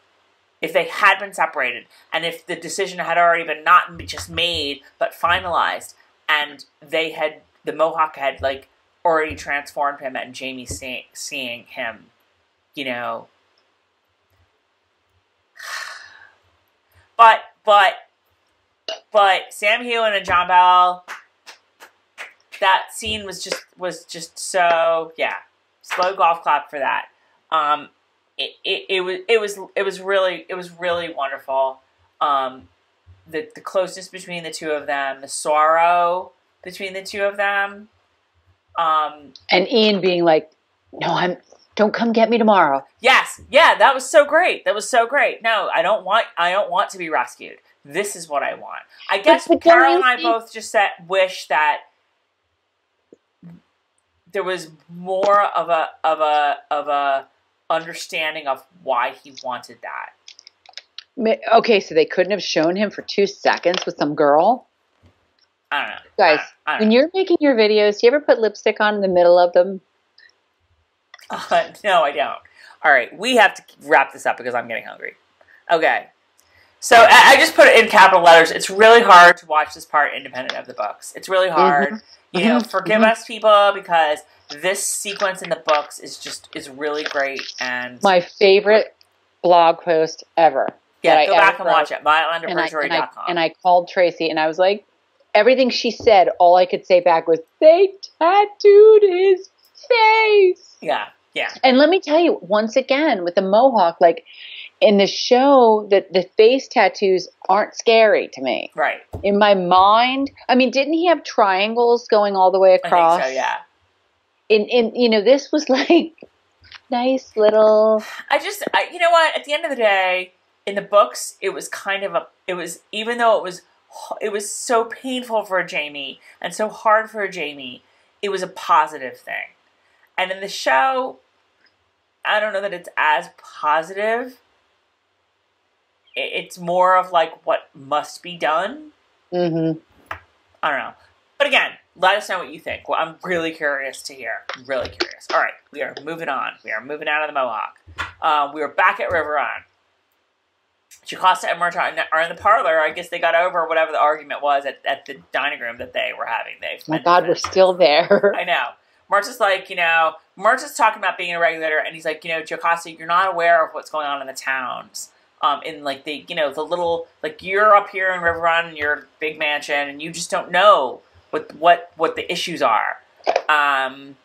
if they had been separated and if the decision had already been not just made but finalized and they had the mohawk had like already transformed him and jamie seeing, seeing him you know but but but Sam Heughan and John Bell, that scene was just was just so yeah. Slow golf clap for that. Um, it, it, it was it was it was really it was really wonderful. Um, the the closeness between the two of them, the sorrow between the two of them. Um, and Ian being like, "No, I'm don't come get me tomorrow. Yes, yeah, that was so great. That was so great. No, I don't want. I don't want to be rescued. This is what I want. I guess but Carol and I both just said wish that there was more of a of a of a understanding of why he wanted that. Okay, so they couldn't have shown him for two seconds with some girl. I don't know, guys. I, I don't when know. you're making your videos, do you ever put lipstick on in the middle of them? Uh, no, I don't. All right, we have to wrap this up because I'm getting hungry. Okay. So I, I just put it in capital letters. It's really hard to watch this part independent of the books. It's really hard. Mm-hmm. You know, Mhm. forgive Mhm. us, people, because this sequence in the books is just is really great. And My favorite blog post ever. yeah, that I go back and watch it. And I, and, and I called Tracey and I was like, everything she said, all I could say back was, they tattooed his face. yeah, yeah, And let me tell you, once again, with the mohawk, like in the show, that the face tattoos aren't scary to me. right. In my mind, I mean, didn't he have triangles going all the way I across? so. Yeah. In, in, you know, this was like nice little. I just, I, you know what? At the end of the day, in the books, it was kind of a, it was even though it was, it was so painful for Jamie and so hard for Jamie, it was a positive thing. And in the show, I don't know that it's as positive. It's more of like what must be done. hmm I don't know. But again, let us know what you think. Well, I'm really curious to hear. I'm really curious. All right, we are moving on. We are moving out of the Mohawk. Uh, we are back at River Run. Jocasta and Murtagh are in the parlor. I guess they got over whatever the argument was at, at the dining room that they were having. They My God, we're still there. I know. Murtagh's like, you know, Murtagh's talking about being a regulator, and he's like, you know, Jocasta, you're not aware of what's going on in the towns. Um, in like the, you know, the little, like you're up here in River Run, your big mansion, and you just don't know what what what the issues are. Um,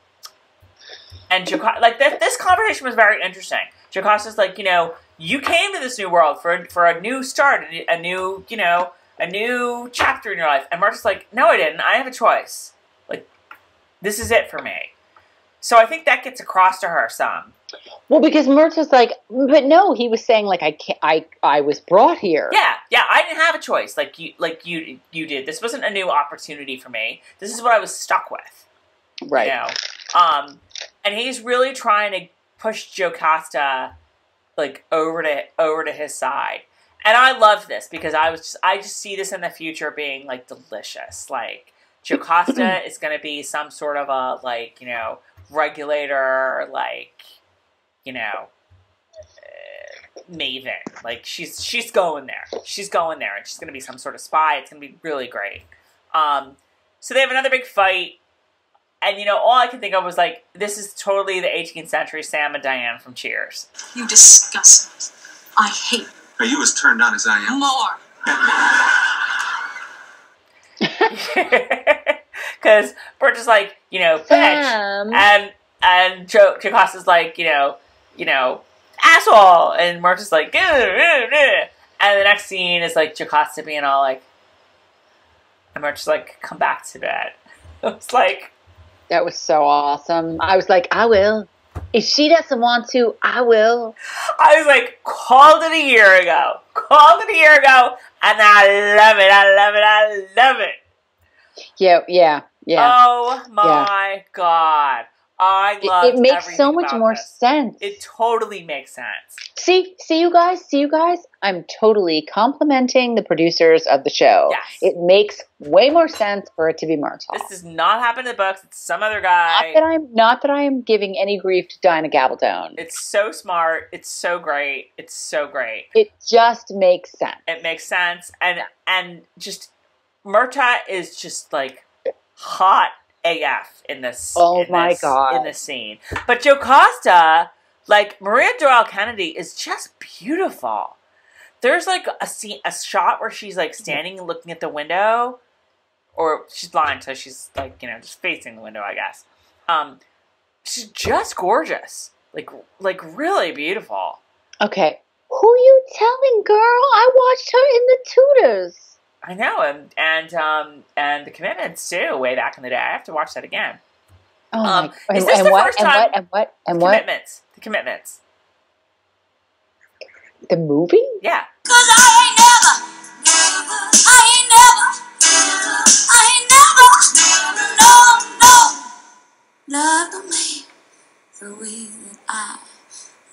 and Jocasta, like this, this conversation was very interesting. Jocasta's like, you know, you came to this new world for for a new start, a a new, you know, a new chapter in your life. And Murtagh's like, no, I didn't. I have a choice. This is it for me. So I think that gets across to her some. Well, because Mertz was like, but no, he was saying like I can't. I I was brought here. Yeah, yeah, I didn't have a choice like you like you you did. This wasn't a new opportunity for me. This is what I was stuck with. right. You know? Um, and he's really trying to push Jocasta like over to over to his side. And I love this because I was just I just see this in the future being like delicious. Like Jocasta is going to be some sort of a like you know regulator, like you know uh, maven. Like she's she's going there. She's going there, and she's going to be some sort of spy. It's going to be really great. Um, so they have another big fight. And you know, all I can think of was like, this is totally the 18th century Sam and Diane from Cheers. You disgust me. I hate Are you as turned on as I am? more. Because Bert is like, you know, bitch, Sam. and and Joe Jocasta's like, you know, you know, asshole, and Mert is like, and the next scene is like Jocasta being all like, and Mert is like, come back to bed. It's like, That was so awesome. I was like, I will. If she doesn't want to, I will. I was like, called it a year ago, called it a year ago, and I love it, I love it, I love it. Yeah, yeah, yeah. Oh my god. I It- love it, makes so much more sense. It totally makes sense. see, see you guys, see you guys. I'm totally complimenting the producers of the show. Yes. It makes way more sense for it to be Murtagh. This does not happen in the books. It's some other guy. not that I'm not that I am giving any grief to Diana Gabaldon. It's so smart. It's so great. It's so great. It just makes sense. It makes sense. And and just Murtagh is just like hot AF in this. Oh in my this- God. In this scene, but Jocasta, like Maria Doyle Kennedy, is just beautiful. There's like a scene, a shot where she's like standing and looking at the window, or she's blind, so she's like you know just facing the window, I guess. Um, she's just gorgeous, like like really beautiful. Okay. Who you telling, girl? I watched her in the Tudors. I know, and and um and the commitments too, way back in the day. I have to watch that again. Oh Um, my is this and the what, first and time- what and what and what commitments, the commitments. the movie? Yeah, Cause I ain't never, I ain't never, I ain't never, no, no, loved a man the way that I,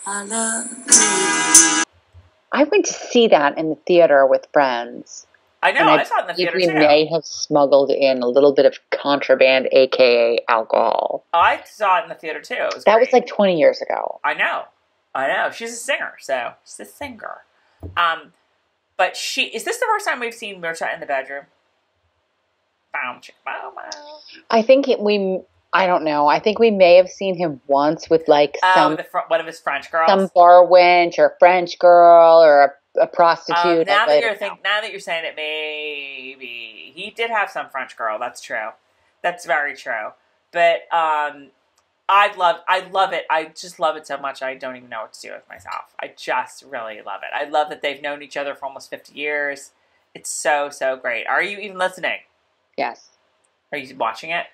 I love you. I went to see that in the theater with friends. I know. and I, saw it in the theater we too. may have smuggled in a little bit of contraband, aka alcohol. I saw it in the theater too. Was That was like 20 years ago. I know, I know. She's a singer, so she's a singer. Um, but she is this the first time we've seen Murtagh in the bedroom? Bow, chick, bow, bow. I think it, we, I don't know. I think we may have seen him once with like Oh, some the fr- one of his French girls. some bar wench or French girl or a, a prostitute. Um, now that you're think, now that you're saying it, maybe he did have some French girl. That's true. That's very true. But um, I love, I love it. I just love it so much. I don't even know what to do with myself. I just really love it. I love that they've known each other for almost fifty years. It's so so great. Are you even listening? Yes. Are you watching it?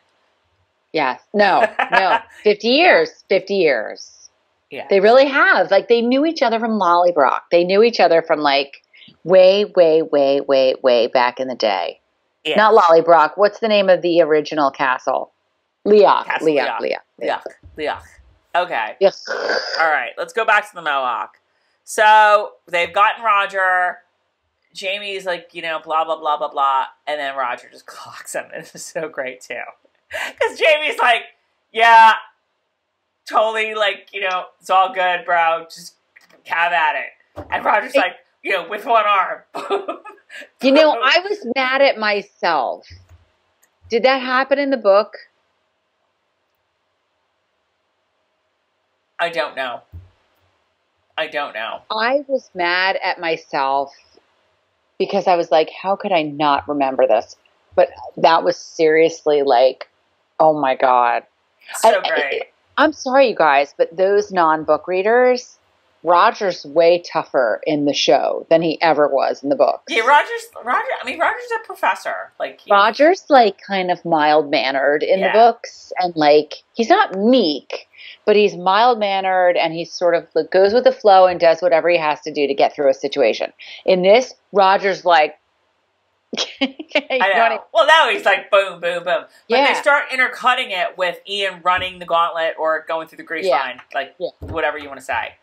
Yes. No, no. 50 years. 50 years. Yeah. They really have. Like, they knew each other from Lallybroch. They knew each other from, like, way, way, way, way, way back in the day. yeah. Not Lallybroch. What's the name of the original castle? Leoch. Castle Leoch. Leoch. Leoch. Yuck. Okay. Leoch. All right, let's go back to the Mohawk. So they've gotten Roger. Jamie's like, you know, blah blah blah blah blah, and then Roger just clocks him. and It's so great too, because Jamie's like, yeah, totally, like, you know, it's all good, bro. Just have at it. And Roger's like, you know, with one arm. You know, I was mad at myself. Did that happen in the book? I don't know. I don't know. I was mad at myself because I was like, how could I not remember this? But that was seriously like, oh my God. So I- great. I'm sorry, you guys, but those non book readers, Roger's way tougher in the show than he ever was in the book. Yeah, Roger's Roger. I mean, Roger's a professor. Like he, Roger's like kind of mild mannered in Yeah. the books, and like he's not meek, but he's mild mannered, and he sort of like, goes with the flow and does whatever he has to do to get through a situation. In this, Roger's like, I know know. what I- Well, now he's like boom, boom, boom. But Yeah. they start intercutting it with Ian running the gauntlet or going through the grease Yeah. line, like Yeah. whatever you want to say.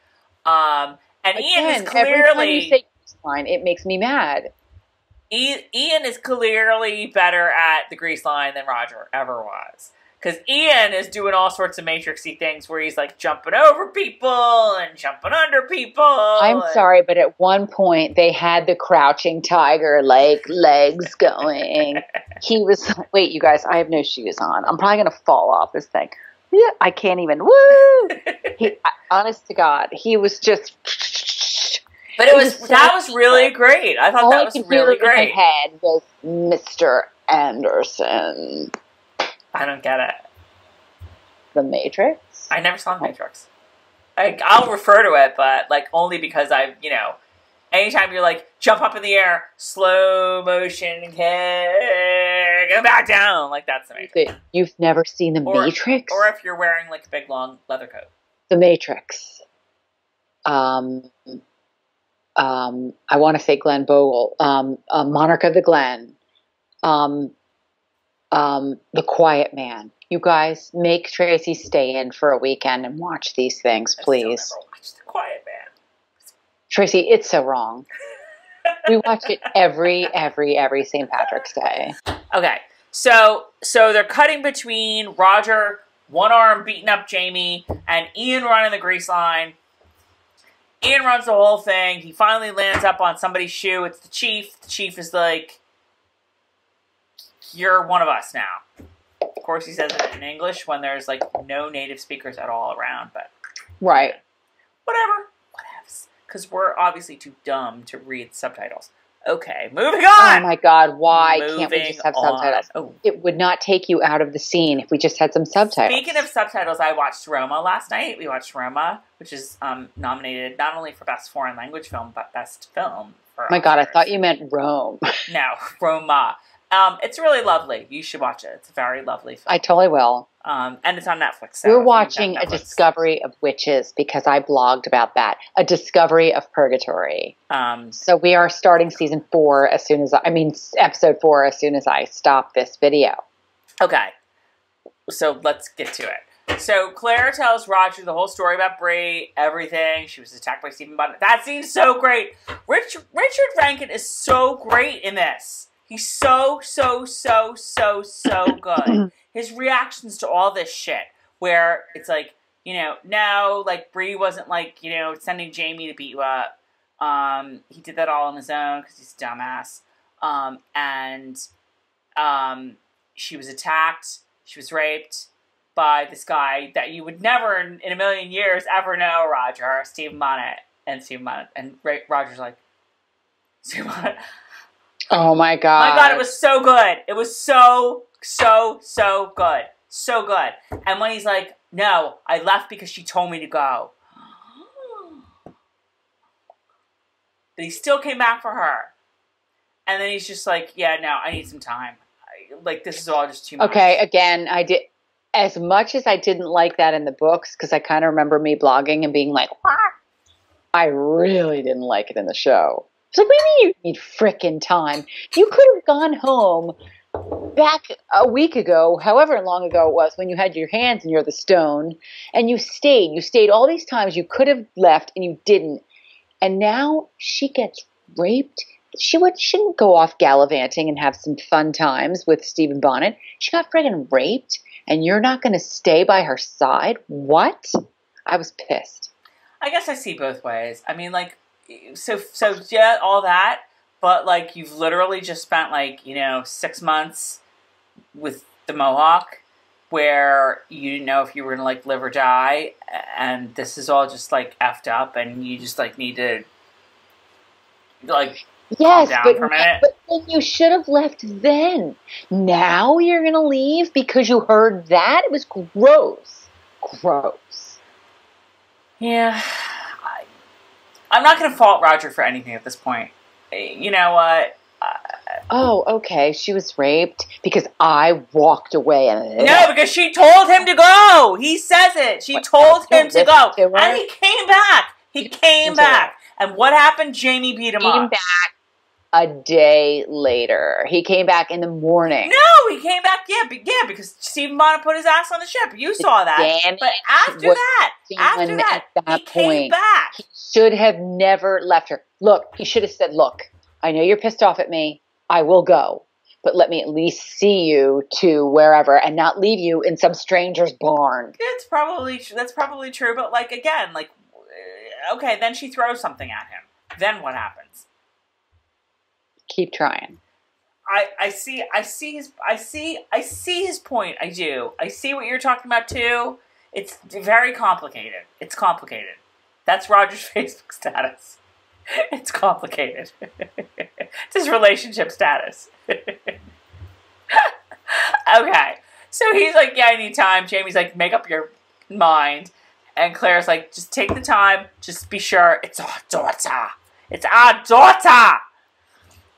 Um, and Ian is Again, every time you clearly say line, it makes me mad. Ian is clearly better at the grease line than Roger ever was. Because Ian is doing all sorts of matrixy things where he's like jumping over people and jumping under people. I'm and- sorry, but at one point they had the crouching tiger like legs going. he was wait, you guys, I have no shoes on. I'm probably gonna fall off this thing. Yeah, I can't even. Woo! He, honest to God, he was just. But it was was that so was really great. I thought All that was really great. head was Mr. Anderson, I don't get it. The Matrix. I never saw the Matrix. Like I'll refer to it, but like only because I've, you know, anytime you're like jump up in the air, slow motion kick, go back down, like that's the Matrix. You've never seen The Or- Matrix? Or if you're wearing like a big long leather coat. The Matrix. Um, um, I want to say Glenbogle, um, uh, Monarch of the Glen, um, um, The Quiet Man. You guys make Tracey stay in for a weekend and watch these things, please. watched The Quiet Man. Tracey, it's so wrong. we watch it every, every, every St. Patrick's Day. Okay, so so they're cutting between Roger, one arm beating up Jamie, and Ian running the grease line. Ian runs the whole thing. He finally lands up on somebody's shoe. It's the chief. The chief is like, "You're one of us now." Of course, he says it in English when there's like no native speakers at all around. But Right. whatever, whatevs. Because we're obviously too dumb to read subtitles. Okay, moving on. Oh my God, why can't we just have on. subtitles? Oh, It would not take you out of the scene if we just had some subtitles. Speaking of subtitles, I watched Roma last night. We watched Roma, which is um, nominated not only for Best Foreign Language Film, but Best Film. For Oh my God, I thought you meant Rome. No, Roma. Um, it's really lovely. You should watch it. It's a very lovely film. I totally will. um, and it's on Netflix. So We're watching have a discovery of witches because I blogged about that. A discovery of purgatory. Um, So we are starting season four as soon as I, I mean episode four as soon as I stop this video. Okay. So let's get to it. So Claire tells Roger the whole story about Bree, everything. She was attacked by Stephen Bonnet. That scene's so great. Rich, Richard Rankin is so great in this. He's so, so, so, so, so good. His reactions to all this shit, where it's like, you know, no, like Bree wasn't like, you know, sending Jamie to beat you up. Um, he did that all on his own because he's a dumbass. Um, and um, she was attacked. She was raped by this guy that you would never in, in a million years ever know, Roger, Steve Bonnet. And Steve Bonnet. And Ra- Roger's like, Steve Bonnet. Oh my god! My God, it was so good. It was so, so, so good. So good. And when he's like, no, I left because she told me to go. But he still came back for her. And then he's just like, yeah, no, I need some time. I, like, this is all just too much. Okay, again, I did as much as I didn't like that in the books because I kind of remember me blogging and being like, "What?" I really didn't like it in the show. It's like, what do you mean you need frickin' time? You could have gone home back a week ago, however long ago it was, when you had your hands near the stone, and you stayed. You stayed all these times. You could have left, and you didn't. And now she gets raped. She would shouldn't go off gallivanting and have some fun times with Stephen Bonnet. She got friggin' raped, and you're not going to stay by her side. What? I was pissed. I guess I see both ways. I mean, like, so, so, yeah, all that. But, like, you've literally just spent, like, you know, six months with the Mohawk where you didn't know if you were going to, like, live or die. And this is all just, like, effed up. And you just, like, need to, like, Yes, down but, for a minute. but then you should have left then. Now you're going to leave because you heard that? It was gross. Gross. Yeah, I'm not going to fault Roger for anything at this point. You know what? Oh, okay. She was raped because I walked away and No, because she told him to go. He says it. She What, told him to go. to? And he came back. He came back. And what happened? Jamie beat him came up. back a day later. He came back in the morning. No, he came back. Yeah, be- yeah, because Stephen Bonnet put his ass on the ship. You saw that. damage But after that, after that, at that he came point. back. He should have never left her. Look, he should have said, "Look, I know you're pissed off at me. I will go, but let me at least see you to wherever, and not leave you in some stranger's barn." It's probably that's probably true, but like again, like okay, then she throws something at him. Then what happens? Keep trying. I, I see I see his I see I see his point. I do. I see what you're talking about too. It's very complicated. It's complicated. That's Roger's Facebook status. It's complicated. it's his relationship status. okay. So he's like, Yeah, I need time. Jamie's like, make up your mind. And Claire's like, just take the time, just be sure it's our daughter. It's our daughter.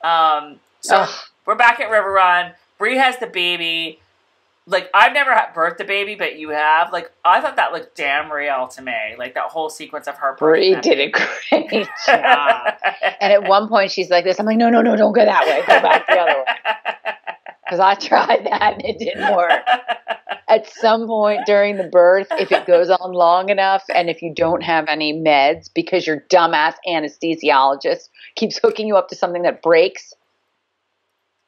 Um so Ugh. we're back at River Run. Bree has the baby. Like I've never had birthed a baby, but you have. Like I thought that looked damn real to me. Like that whole sequence of her. Bree did a great job. And at one point, she's like this. I'm like, no, no, no, don't go that way. Go back the other way. Because I tried that and it didn't work. At some point during the birth, if it goes on long enough and if you don't have any meds because your dumbass anesthesiologist keeps hooking you up to something that breaks,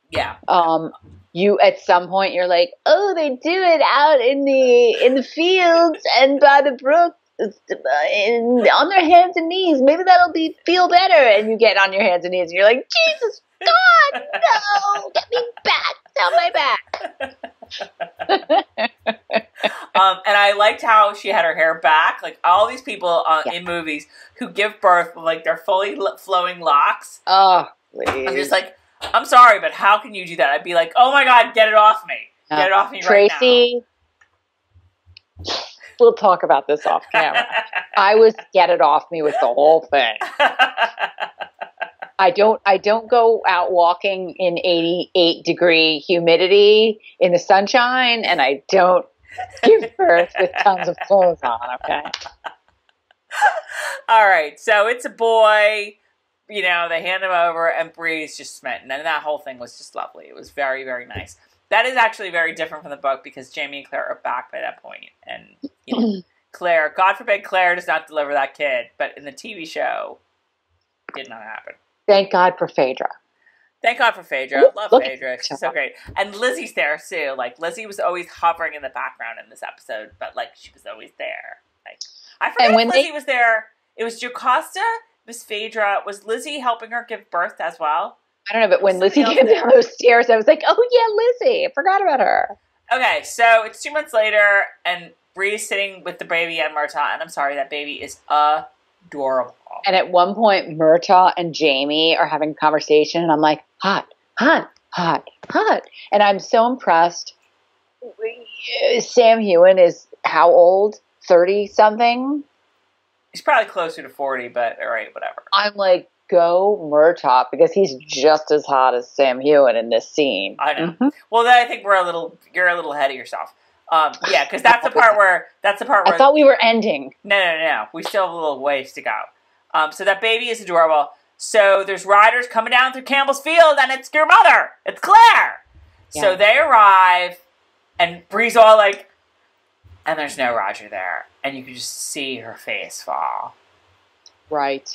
yeah. um, you at some point you're like, oh, they do it out in the in the fields and by the brook. And on their hands and knees, maybe that'll be feel better. And you get on your hands and knees, and you're like, Jesus God, no, get me back down my back. Um, and I liked how she had her hair back. Like all these people uh, Yeah. in movies who give birth with like their fully l- flowing locks. Oh, please. I'm just like, I'm sorry, but how can you do that? I'd be like, oh my god, get it off me, get it off me right now. Tracey, we'll talk about this off camera. I was get it off me with the whole thing. I don't I don't go out walking in 88 degree humidity in the sunshine and I don't give birth with tons of clothes on, okay? All right, so it's a boy. You know, they hand him over, and Bree's just smitten, and that whole thing was just lovely. It was very, very nice. That is actually very different from the book because Jamie and Claire are back by that point, and you know, Claire, God forbid, Claire does not deliver that kid, but in the TV show, it did not happen. Thank God for Phaedra. Thank God for Phaedra. Love Look Phaedra. She's so great. And Lizzie's there too. Like Lizzie was always hovering in the background in this episode, but like she was always there. Like I forget And when if they- Lizzie was there. It was Jocasta, Miss Phaedra. Was Lizzie helping her give birth as well? I don't know, but when Lizzie came down those stairs, I was like, oh yeah, Lizzie. I forgot about her. Okay, so it's two months later, and Bree's sitting with the baby and Murtagh, and I'm sorry, that baby is adorable. And at one point, Murtagh and Jamie are having a conversation, and I'm like, hot, hot, hot, hot. And I'm so impressed. Sam Heughan is how old? 30 something? He's probably closer to 40, but all right, whatever. I'm like, go Murtagh because he's just as hot as Sam Heughan in this scene. I know. Mhm. Well, then I think we're a little, you're a little ahead of yourself. Um, yeah, because that's the part where, that's the part where I thought we were ending. No, no, no. We still have a little ways to go. Um, so that baby is adorable. So there's riders coming down through Campbell's Field, and it's your mother. It's Claire. So they arrive, and Bree's all like, and there's no Roger there, and you can just see her face fall. Right.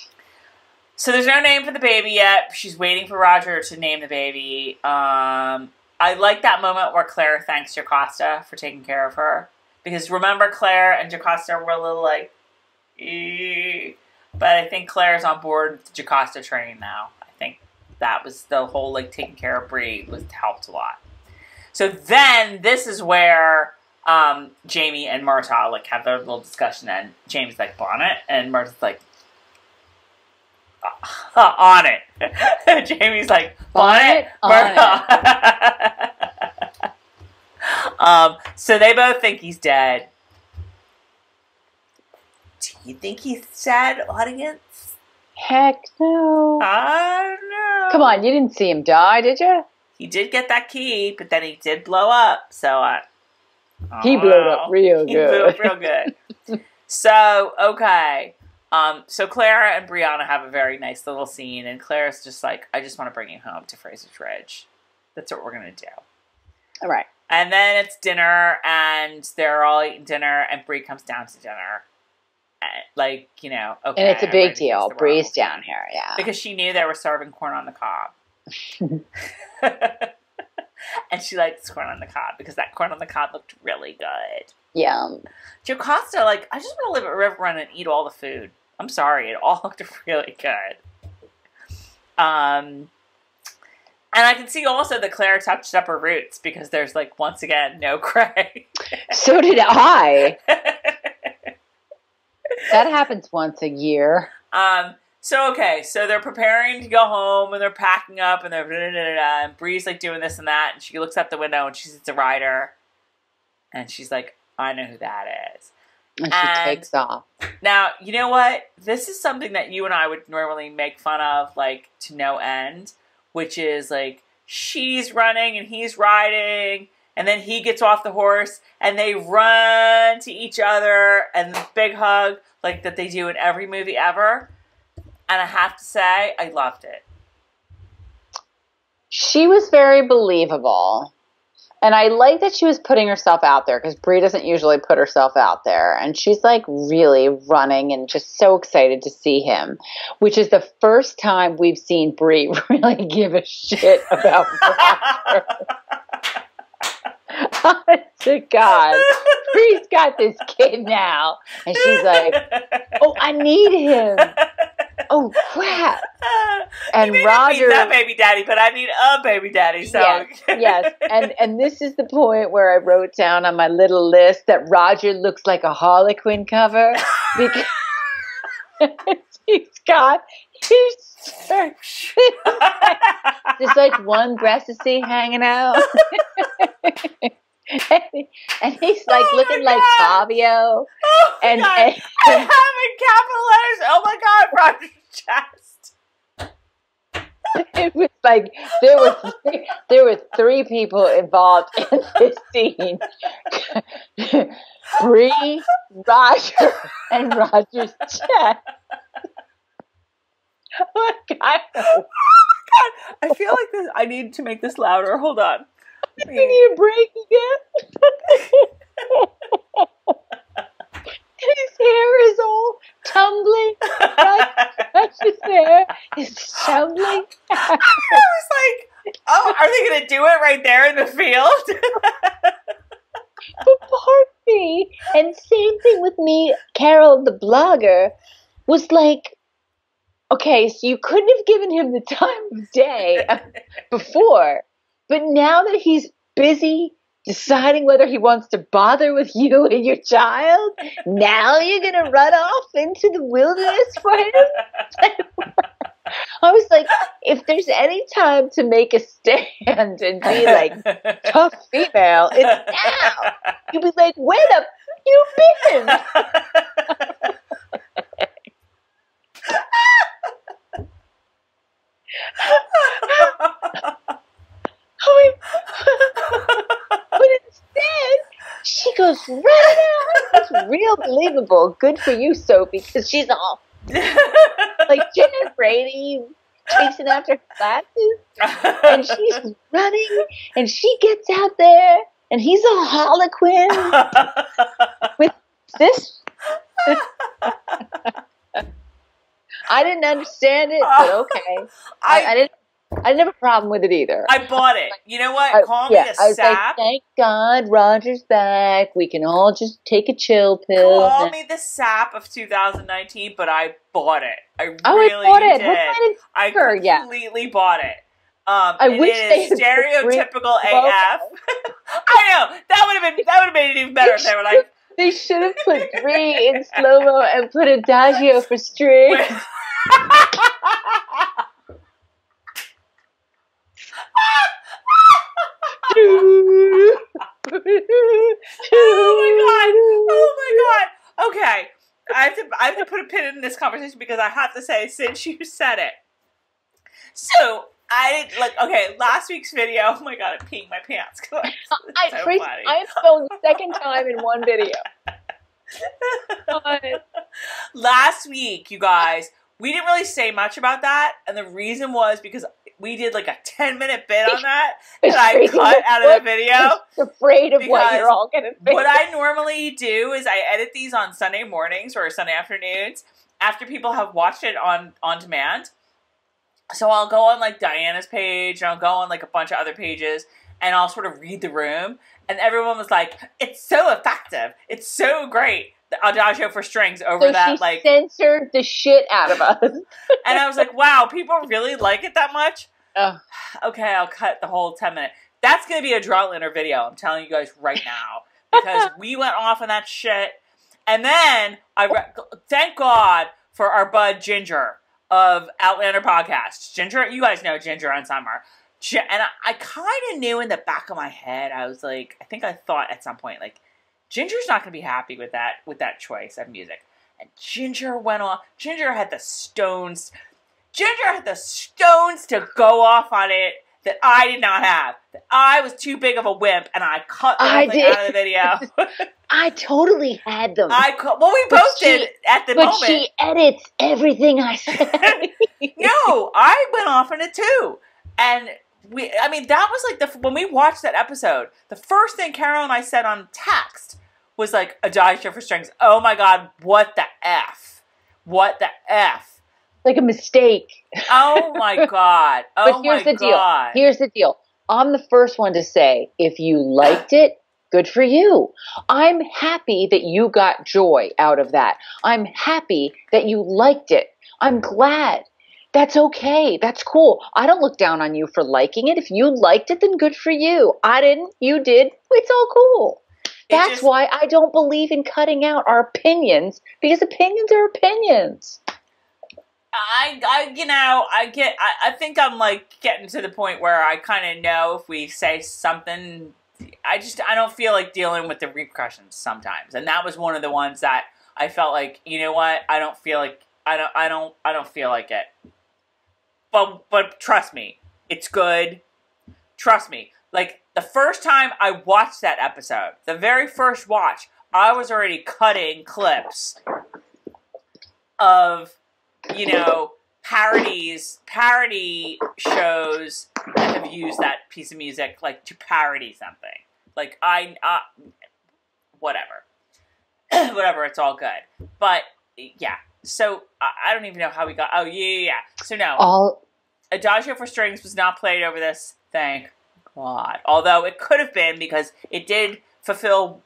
So there's no name for the baby yet. She's waiting for Roger to name the baby. Um, I like that moment where Claire thanks Jocasta for taking care of her. Because remember, Claire and Jocasta were a little like, "Eh." but I think Claire's on board the Jocasta train now. I think that was the whole like taking care of Bree was helped a lot. So then this is where um, Jamie and Murtagh like have their little discussion, and Jamie's like Bonnet, and Murtagh's like on it. Jamie's like Bonnet, Bonnet, on it. um, so they both think he's dead. Do you think he's dead, audience? Heck no. I don't know. Come on, you didn't see him die, did you? He did get that key, but then he did blow up. So I. I He blew up real He blew up good. real good. so okay. Um, so Clara and Brianna have a very nice little scene, and Clara's just like, "I just want to bring you home to Fraser's Ridge. That's what we're gonna do." All right. And then it's dinner, and they're all eating dinner, and Bree comes down to dinner. And, like, you know, okay. And it's a big to deal. world. down here, yeah. Because she knew they were serving corn on the cob. and she liked corn on the cob because that corn on the cob looked really good. Yum. Jocasta, like, I just want to live at River Run and eat all the food. I'm sorry, it all looked really good. Um, and I can see also that Claire touched up her roots because there's like once again no gray. So did I. That happens once a year. um, so okay, so they're preparing to go home and they're packing up and they're da, da, da, da, and Bree's like doing this and that and she looks out the window and she sees a rider and she's like, I know who that is. And she takes off. Now, you know what? This is something that you and I would normally make fun of, like, to no end, which is like she's running and he's riding, and then he gets off the horse and they run to each other and the big hug, like that they do in every movie ever. And I have to say, I loved it. She was very believable. And I like that she was putting herself out there because Bree doesn't usually put herself out there. And she's like really running and just so excited to see him, which is the first time we've seen Bree really give a shit about Roger. To oh, God. Brie's got this kid now. And she's like, oh, I need him. Oh, crap. And Roger, not be Roger. that baby daddy, but I need a baby daddy. So Yes, yes, and and this is the point where I wrote down on my little list that Roger looks like a Harlequin cover because he's got he's. There's like one breasty hanging out, and he's like Oh looking like Fabio, Oh and, God. and I have in capital letters. Oh my god, Roger's chest. it was like there were three, there were three people involved in this scene. Bree, Roger, and Roger's chest. Oh my god! Oh my God, I feel like this. I need to make this louder. Hold on. We need a break again. His hair is all tumbling. Roger's hair is tumbling. I was like, oh, are they going to do it right there in the field? But part me, and same thing with me, Carol the blogger, was like, okay, so you couldn't have given him the time of day uh, before, but now that he's busy deciding whether he wants to bother with you and your child, now you're gonna run off into the wilderness for him. I was like, if there's any time to make a stand and be like tough female, it's now. You'd be like, where the f- you been? But instead, she goes running out. It's real believable. Good for you, Sophie, because she's all like Jenna Brady chasing after glasses, and she's running, and she gets out there, and he's a harlequin. With this. I didn't understand it, but okay. I, I I, didn't. I didn't have a problem with it either. I bought it. You know what? I- Call yeah, me I a was like, sap. thank God Roger's back. We can all just take a chill pill. Call me the sap of 2019, but I bought it. I oh, really I bought it. did. I sticker? Yeah. completely bought it. Um, I wish they stereotypical. AF. I know that would have been that would have made it even better if they were like, They should have put three in slow mo and put adagio for strings. oh my god! Oh my god! Okay, I I have to I have to put a pin in this conversation because I have to say since you said it. So I like okay last week's video. Oh my god, I'm peeing my pants. I, so Tracey, funny. I the second time in one video. Last week, you guys, we didn't really say much about that, and the reason was because we did like a ten minute bit on that that I cut out of the video. afraid of what you're all gonna think. what I normally do is I edit these on Sunday mornings or Sunday afternoons after people have watched it on on demand. So I'll go on like Diana's page and I'll go on like a bunch of other pages and I'll sort of read the room and everyone was like, "It's so effective. It's so great." The Adagio for strings over so that she like censored the shit out of us. and I was like, "Wow, people really like it that much?" Ugh. okay, I'll cut the whole 10 minute. That's going to be a Droughtlander video. I'm telling you guys right now. Because we went off on that shit. And then, I re- thank God for our bud Ginger of Outlander Podcast. Ginger, you guys know Ginger on Summer. And I, I kind of knew in the back of my head, I was like, I think I thought at some point, like, Ginger's not going to be happy with that with that choice of music. And Ginger went off. Ginger had the stones. Ginger had the stones to go off on it that I did not have. That I was too big of a wimp, and I cut the I did. out of the video. I totally had them. I cut, well, we But both she- did at the but moment. she edits everything I say. no, I went off on it too, and we. I mean, that was like the when we watched that episode. The first thing Carol and I said on text was like a Adagio for strings. Oh my god, what the f? What the f? Like a mistake. Oh my god! Oh but here's my the deal. Here's the deal. I'm the first one to say if you liked it, good for you. I'm happy that you got joy out of that. I'm happy that you liked it. I'm glad. That's okay. That's cool. I don't look down on you for liking it. If you liked it, then good for you. I didn't. You did. It's all cool. That's just- why I don't believe in cutting out our opinions because opinions are opinions. I, I, you know, I get. I, I think I'm like getting to the point where I kind of know if we say something. I just I don't feel like dealing with the repercussions sometimes, and that was one of the ones that I felt like you know what I don't feel like I don't I don't I don't feel like it. But but trust me, it's good. Trust me. Like the first time I watched that episode, the very first watch, I was already cutting clips of you know, parodies, parody shows that have used that piece of music, like to parody something. Like I, uh, whatever, whatever. It's all good. But yeah. So I, don't even know how we got. Oh yeah, yeah. yeah. So no, All Adagio for strings was not played over this. Thank God. Although it could have been because it did fulfill.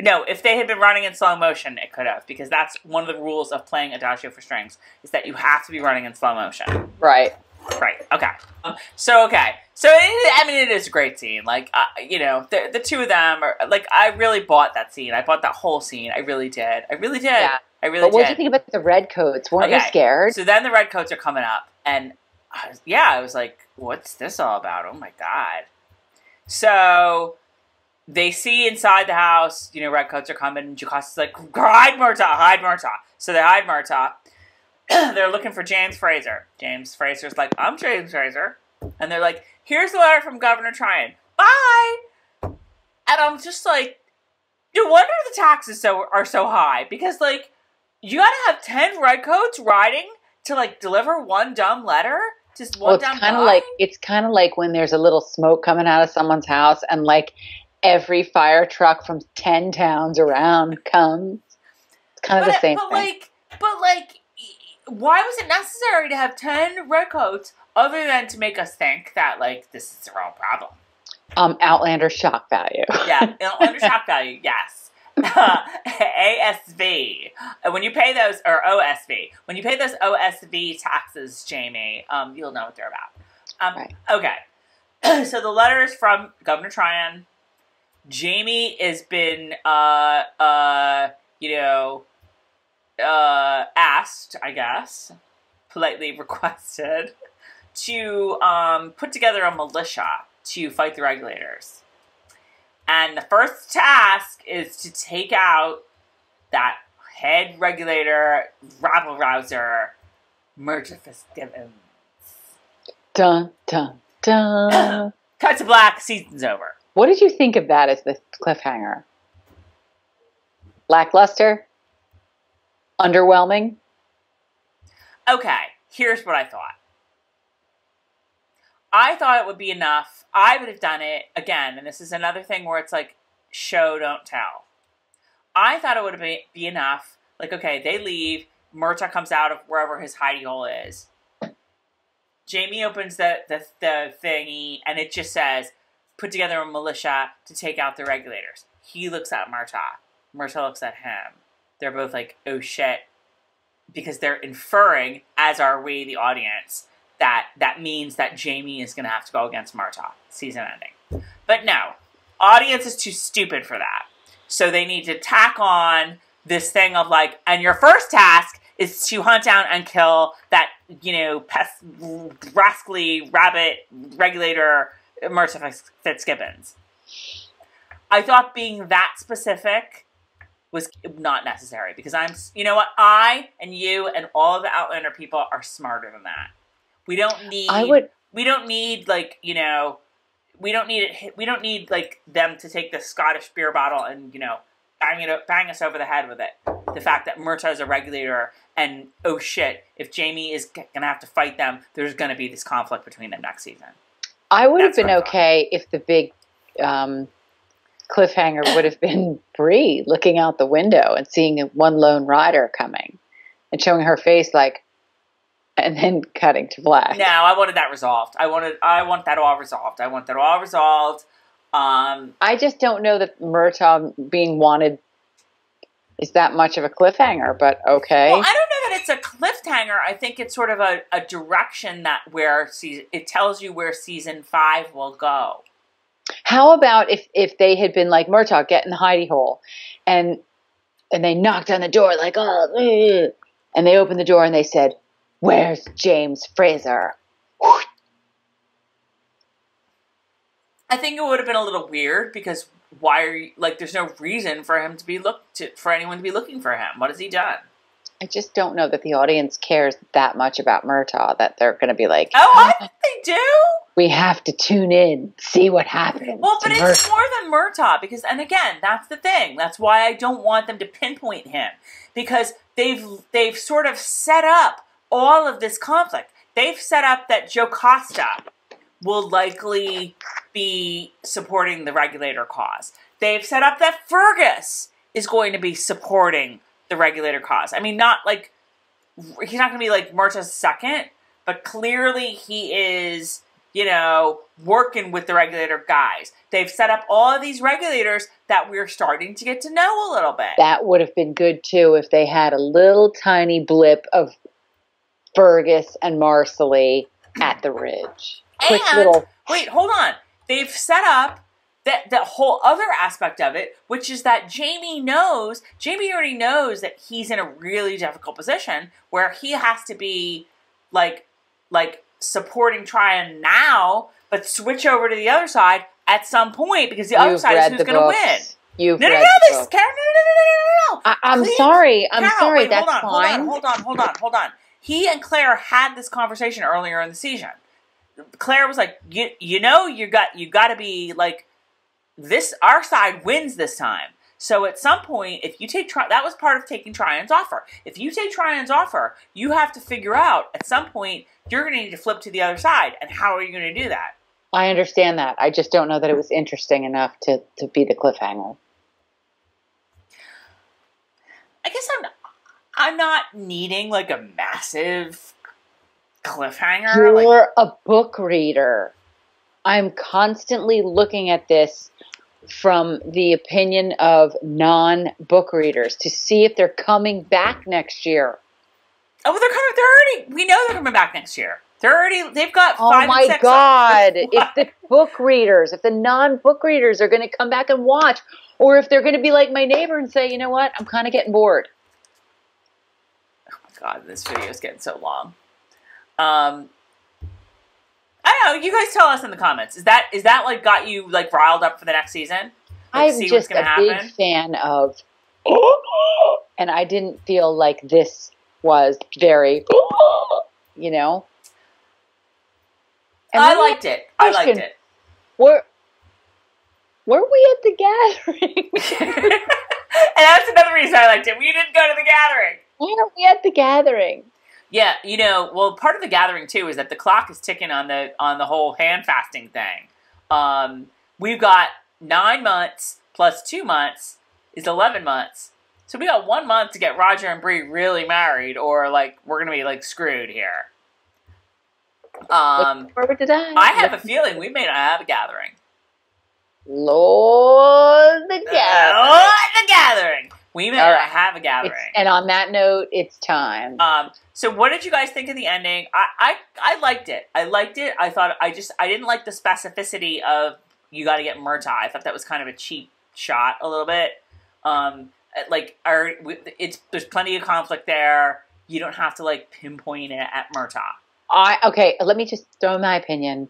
No, if they had been running in slow motion, it could have because that's one of the rules of playing Adagio for strings is that you have to be running in slow motion. right. Right. Okay. Um, so okay. So it, I mean, it is a great scene. Like uh, you know, the the two of them are like I really bought that scene. I bought that whole scene. I really did. I really did. Yeah. I really did. But what do did. you think about the red coats? Weren't you Okay. scared? So then the red coats are coming up, and I was, yeah, I was like, "What's this all about?" Oh my god! So they see inside the house, you know, redcoats are coming. And Jocasta's like, "Hide Murtagh! Hide Murtagh!" So they hide Murtagh. they're looking for James Fraser. James Fraser's like, "I'm James Fraser," and they're like, "Here's the letter from Governor Tryon. Bye." And I'm just like, no wonder the taxes so are so high because like you gotta have ten redcoats riding to like deliver one dumb letter to one Well, it's dumb kind of like it's kind of like when there's a little smoke coming out of someone's house, and like every fire truck from ten towns around comes. It's kind of but, the same but thing. like but like why was it necessary to have ten redcoats other than to make us think that like this is a real problem? um, Outlander shock value. Yeah, Outlander shock value, yes. ASV. When you pay those, or OSV, when you pay those OSV taxes, Jamie, um, you'll know what they're about. Um, Right. Okay. so the letter is from Governor Tryon. Jamie has been, uh, uh, you know, uh, asked, I guess, politely requested, to um, put together a militia to fight the regulators. And the first task is to take out that head regulator, rabble rouser, Murtagh Fitzgibbons. Dun dun dun. Cut to black. Season's over. What did you think of that as the cliffhanger? Lackluster? Underwhelming? Okay, here's what I thought. I thought it would be enough. I would have done it again, and this is another thing where it's like show don't tell. I thought it would be, enough. Like, okay, they leave. Murtagh comes out of wherever his hidey hole is. Jamie opens the, the the thingy, and it just says, "Put together a militia to take out the regulators." He looks at Murtagh. Murtagh looks at him. They're both like, "Oh shit," because they're inferring, as are we, the audience, that that means that Jamie is going to have to go against Murtagh, season ending. But no, audience is too stupid for that. So they need to tack on this thing of like, and your first task is to hunt down and kill that, you know, pest, rascally rabbit regulator, Fitz- Fitzgibbons. I thought being that specific was not necessary because I'm, you know what, I and you and all the Outlander people are smarter than that. We don't need. I would We don't need like you know. We don't need it. We don't need like them to take the Scottish beer bottle and you know bang it bang us over the head with it. The fact that Murtagh is a regulator and oh shit, if Jamie is gonna have to fight them, there's gonna be this conflict between them next season. I would have been okay if the big um, cliffhanger would have been Bree looking out the window and seeing one lone rider coming and showing her face like, and then cutting to black. No, I wanted that resolved. I wanted. I want that all resolved. I want that all resolved. Um, I just don't know that Murtagh being wanted is that much of a cliffhanger, but okay. Well, I don't know it's a cliffhanger. I think it's sort of a, a direction that where season, it tells you where season five will go. How about if if they had been like Murtagh, get in the hidey hole, and and they knocked on the door like oh, and they opened the door and they said, "Where's James Fraser?" I think it would have been a little weird because why are you like? There's no reason for him to be looked to for anyone to be looking for him. What has he done? I just don't know that the audience cares that much about Murtagh that they're going to be like, Oh, I think they do. we have to tune in, see what happens. Well, but it's more than Murtagh because, and again, that's the thing. That's why I don't want them to pinpoint him because they've they've sort of set up all of this conflict. They've set up that Jocasta will likely be supporting the regulator cause. They've set up that Fergus is going to be supporting the regulator cause. I mean, not like he's not going to be like Murtagh's second, but clearly he is, you know, working with the regulator guys. They've set up all of these regulators that we're starting to get to know a little bit. that would have been good too if they had a little tiny blip of Fergus and Marsali at the ridge. Quick and little wait, hold on. They've set up that that whole other aspect of it, which is that Jamie knows. Jamie already knows that he's in a really difficult position where he has to be like like supporting Tryon now, but switch over to the other side at some point because the other You've side is who's going to win. You've No, no, no, this is book. Karen. No, no, no, no, no, no, no. I, I'm Please, sorry. I'm Carol, sorry. wait, That's hold on, fine. Hold on, hold on, hold on, hold on. He and Claire had this conversation earlier in the season. Claire was like, "You, you know, you got, you got to be like, this. Our side wins this time. So at some point, if you take Tri- that was part of taking Tryon's offer. If you take Tryon's offer, you have to figure out at some point you're going to need to flip to the other side. And how are you going to do that? I understand that. I just don't know that it was interesting enough to, to be the cliffhanger. I guess I'm, I'm not needing like a massive cliffhanger. Like, You're a book reader. I'm constantly looking at this from the opinion of non book readers to see if they're coming back next year. Oh, they're coming. They're already. We know they're coming back next year. They're already. They've got Oh five my. God. if the book readers, if the non book readers are going to come back and watch, or if they're going to be like my neighbor and say, you know what, I'm kind of getting bored. Oh my god, this video is getting so long. Um, I don't know. You guys tell us in the comments. Is that is that like got you like riled up for the next season? Like, I'm see just a big fan of and I didn't feel like this was very, you know. And I liked it. I liked it. Were were we at the gathering? and that's another reason I liked it. We didn't go to the gathering. Why are we at the gathering? Yeah, you know, well, part of the gathering too is that the clock is ticking on the on the whole hand fasting thing. Um, we've got nine months plus two months is eleven months, so we got one month to get Roger and Bree really married, or like we're gonna be like screwed here. Um, forward to that. I have a feeling we may not have a gathering. Lord the gathering. Oh, the gathering. We may right. have a It's- gathering. and on that note, it's time. Um, so what did you guys think of the ending? I, I, I liked it. I liked it. I thought I just I didn't like the specificity of you got to get Murtagh. I thought that was kind of a cheap shot a little bit. Um, like our, it's there's plenty of conflict there. You don't have to like pinpoint it at Murtagh. I okay. Let me just throw my opinion.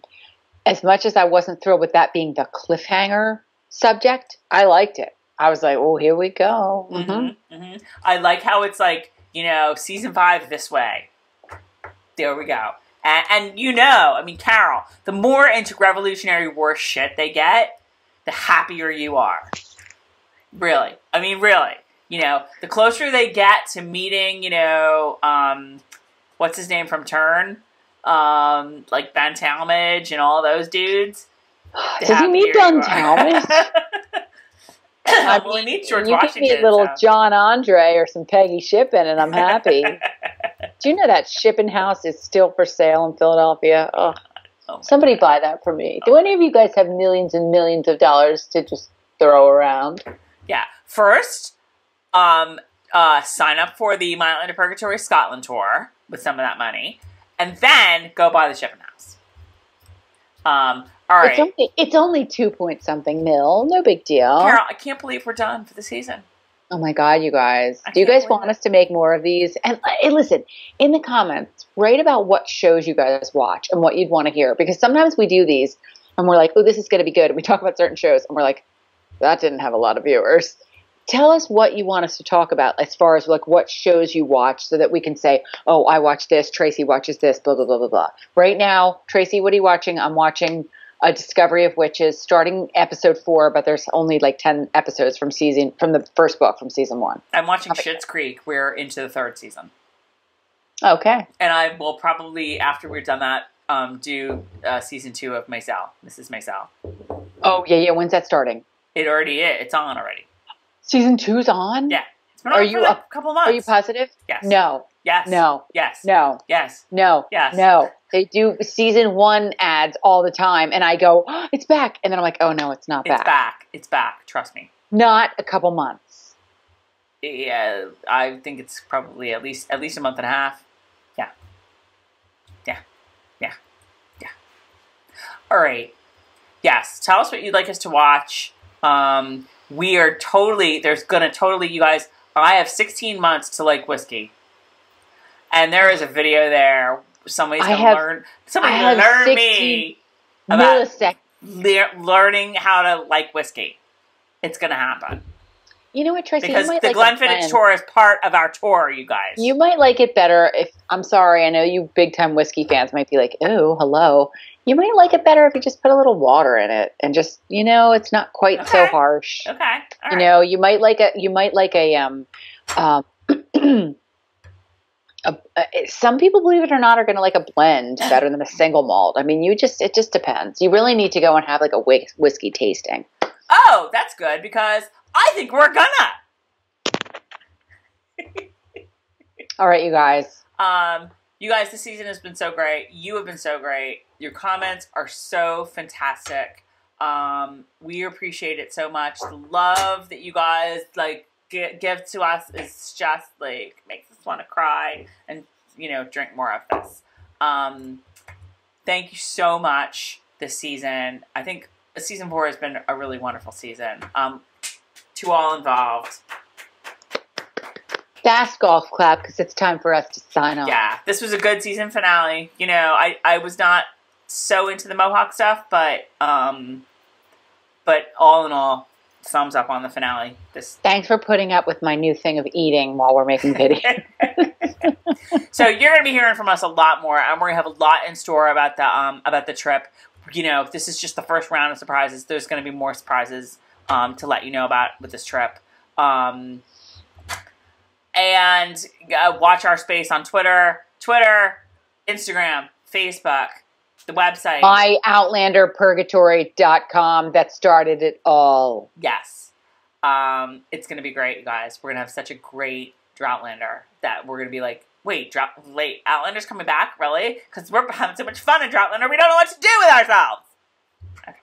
As much as I wasn't thrilled with that being the cliffhanger subject, I liked it. I was like, "Oh, here we go." Mm-hmm. hmm hmm I like how it's like you know season five this way. There we go. And, and you know, I mean, Carol, the more into Revolutionary War shit they get, the happier you are. Really, I mean, really. You know, the closer they get to meeting, you know, um, what's his name from Turn, um, like Ben Tallmadge and all those dudes. Does he meet Ben are. Tallmadge? I mean, meets George you Washington. give me a little John Andre or some Peggy Shippen, and I'm happy. Do you know that Shippen house is still for sale in Philadelphia? Oh, Oh somebody buy that for me. Do any of you guys have millions and millions of dollars to just throw around? Yeah. First, um, uh, sign up for the My Outlander Purgatory Scotland tour with some of that money, and then go buy the Shippen house. Um, all It's only it's only two point something mil. No big deal. Carol. I can't believe we're done for the season. Oh my God, you guys. I Do you guys want us to make more of these? And, uh, and listen, in the comments, write about what shows you guys watch and what you'd want to hear. Because sometimes we do these and we're like, oh, this is going to be good. And we talk about certain shows and we're like, that didn't have a lot of viewers. Tell us what you want us to talk about as far as like what shows you watch so that we can say, oh, I watch this, Tracey watches this, blah, blah, blah, blah, blah. Right now, Tracey, what are you watching? I'm watching a Discovery of Witches, starting episode four, but there's only like ten episodes from season from the first book from season one. I'm watching. Schitt's Creek. We're into the third season, Okay. and I will probably after we're done that, um, do uh, season two of Maisel. Mrs. Maisel. Oh yeah, yeah. When's that starting? It already is. It's on already. Season two's on. Yeah. It's been Are you for a couple months. Are you positive? Yes. No. Yes. No. Yes. No. Yes. No. Yes. No. They do season one ads all the time, and I go, oh, "It's back," and then I'm like, "Oh no, it's not back." It's back. back. It's back. Trust me. Not a couple months." Yeah, I think it's probably at least at least a month and a half. Yeah. Yeah. Yeah. Yeah. All right. Yes. Tell us what you'd like us to watch. Um, we are totally. There's gonna totally. You guys. I have 16 months to like whiskey, and there is a video there. Somebody's I gonna have- learn. Somebody I have learn 16 me about le- learning how to like whiskey. It's gonna happen You know what, Tracey? because you might the like Glenfiddich tour is part of our tour. You guys. You might like it better if I'm sorry, I know you big time whiskey fans might be like, "Oh, hello." You might like it better if you just put a little water in it and just, you know, it's not quite so harsh. Okay. All You right. know, you might like a you might like a um um a, a, some people believe it or not are going to like a blend better than a single malt. I mean, you just it just depends. You really need to go and have like a whis- whiskey tasting. Oh, that's good because I think we're gonna. All right, you guys. Um, you guys, this season has been so great. You have been so great. Your comments are so fantastic. Um, we appreciate it so much. The love that you guys like give to us is just like makes us want to cry and you know drink more of this. Um, thank you so much this season. I think season four has been a really wonderful season. Um, to all involved. Fast golf clap because it's time for us to sign off. yeah, this was a good season finale. You know, I, I was not so into the Mohawk stuff, but um, but all in all, thumbs up on the finale. This Thanks for putting up with my new thing of eating while we're making videos. so you're gonna be hearing from us a lot more, and we're gonna have a lot in store about the um about the trip. You know, this is just the first round of surprises. There's gonna be more surprises um to let you know about with this trip. Um, and uh, watch our space on Twitter, Twitter, Instagram, Facebook, the website. MyOutlanderPurgatory.com that started it all. Yes. Um, it's going to be great, you guys. We're going to have such a great Droughtlander that we're going to be like, wait, Drought, late, Outlander's coming back? Really? Because we're having so much fun in Droughtlander, we don't know what to do with ourselves. Okay.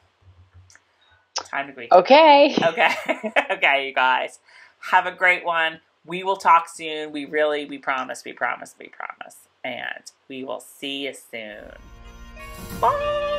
Time to be. Okay. Okay. okay, you guys. Have a great one. We will talk soon. We really, we promise, we promise, we promise. And we will see you soon. Bye.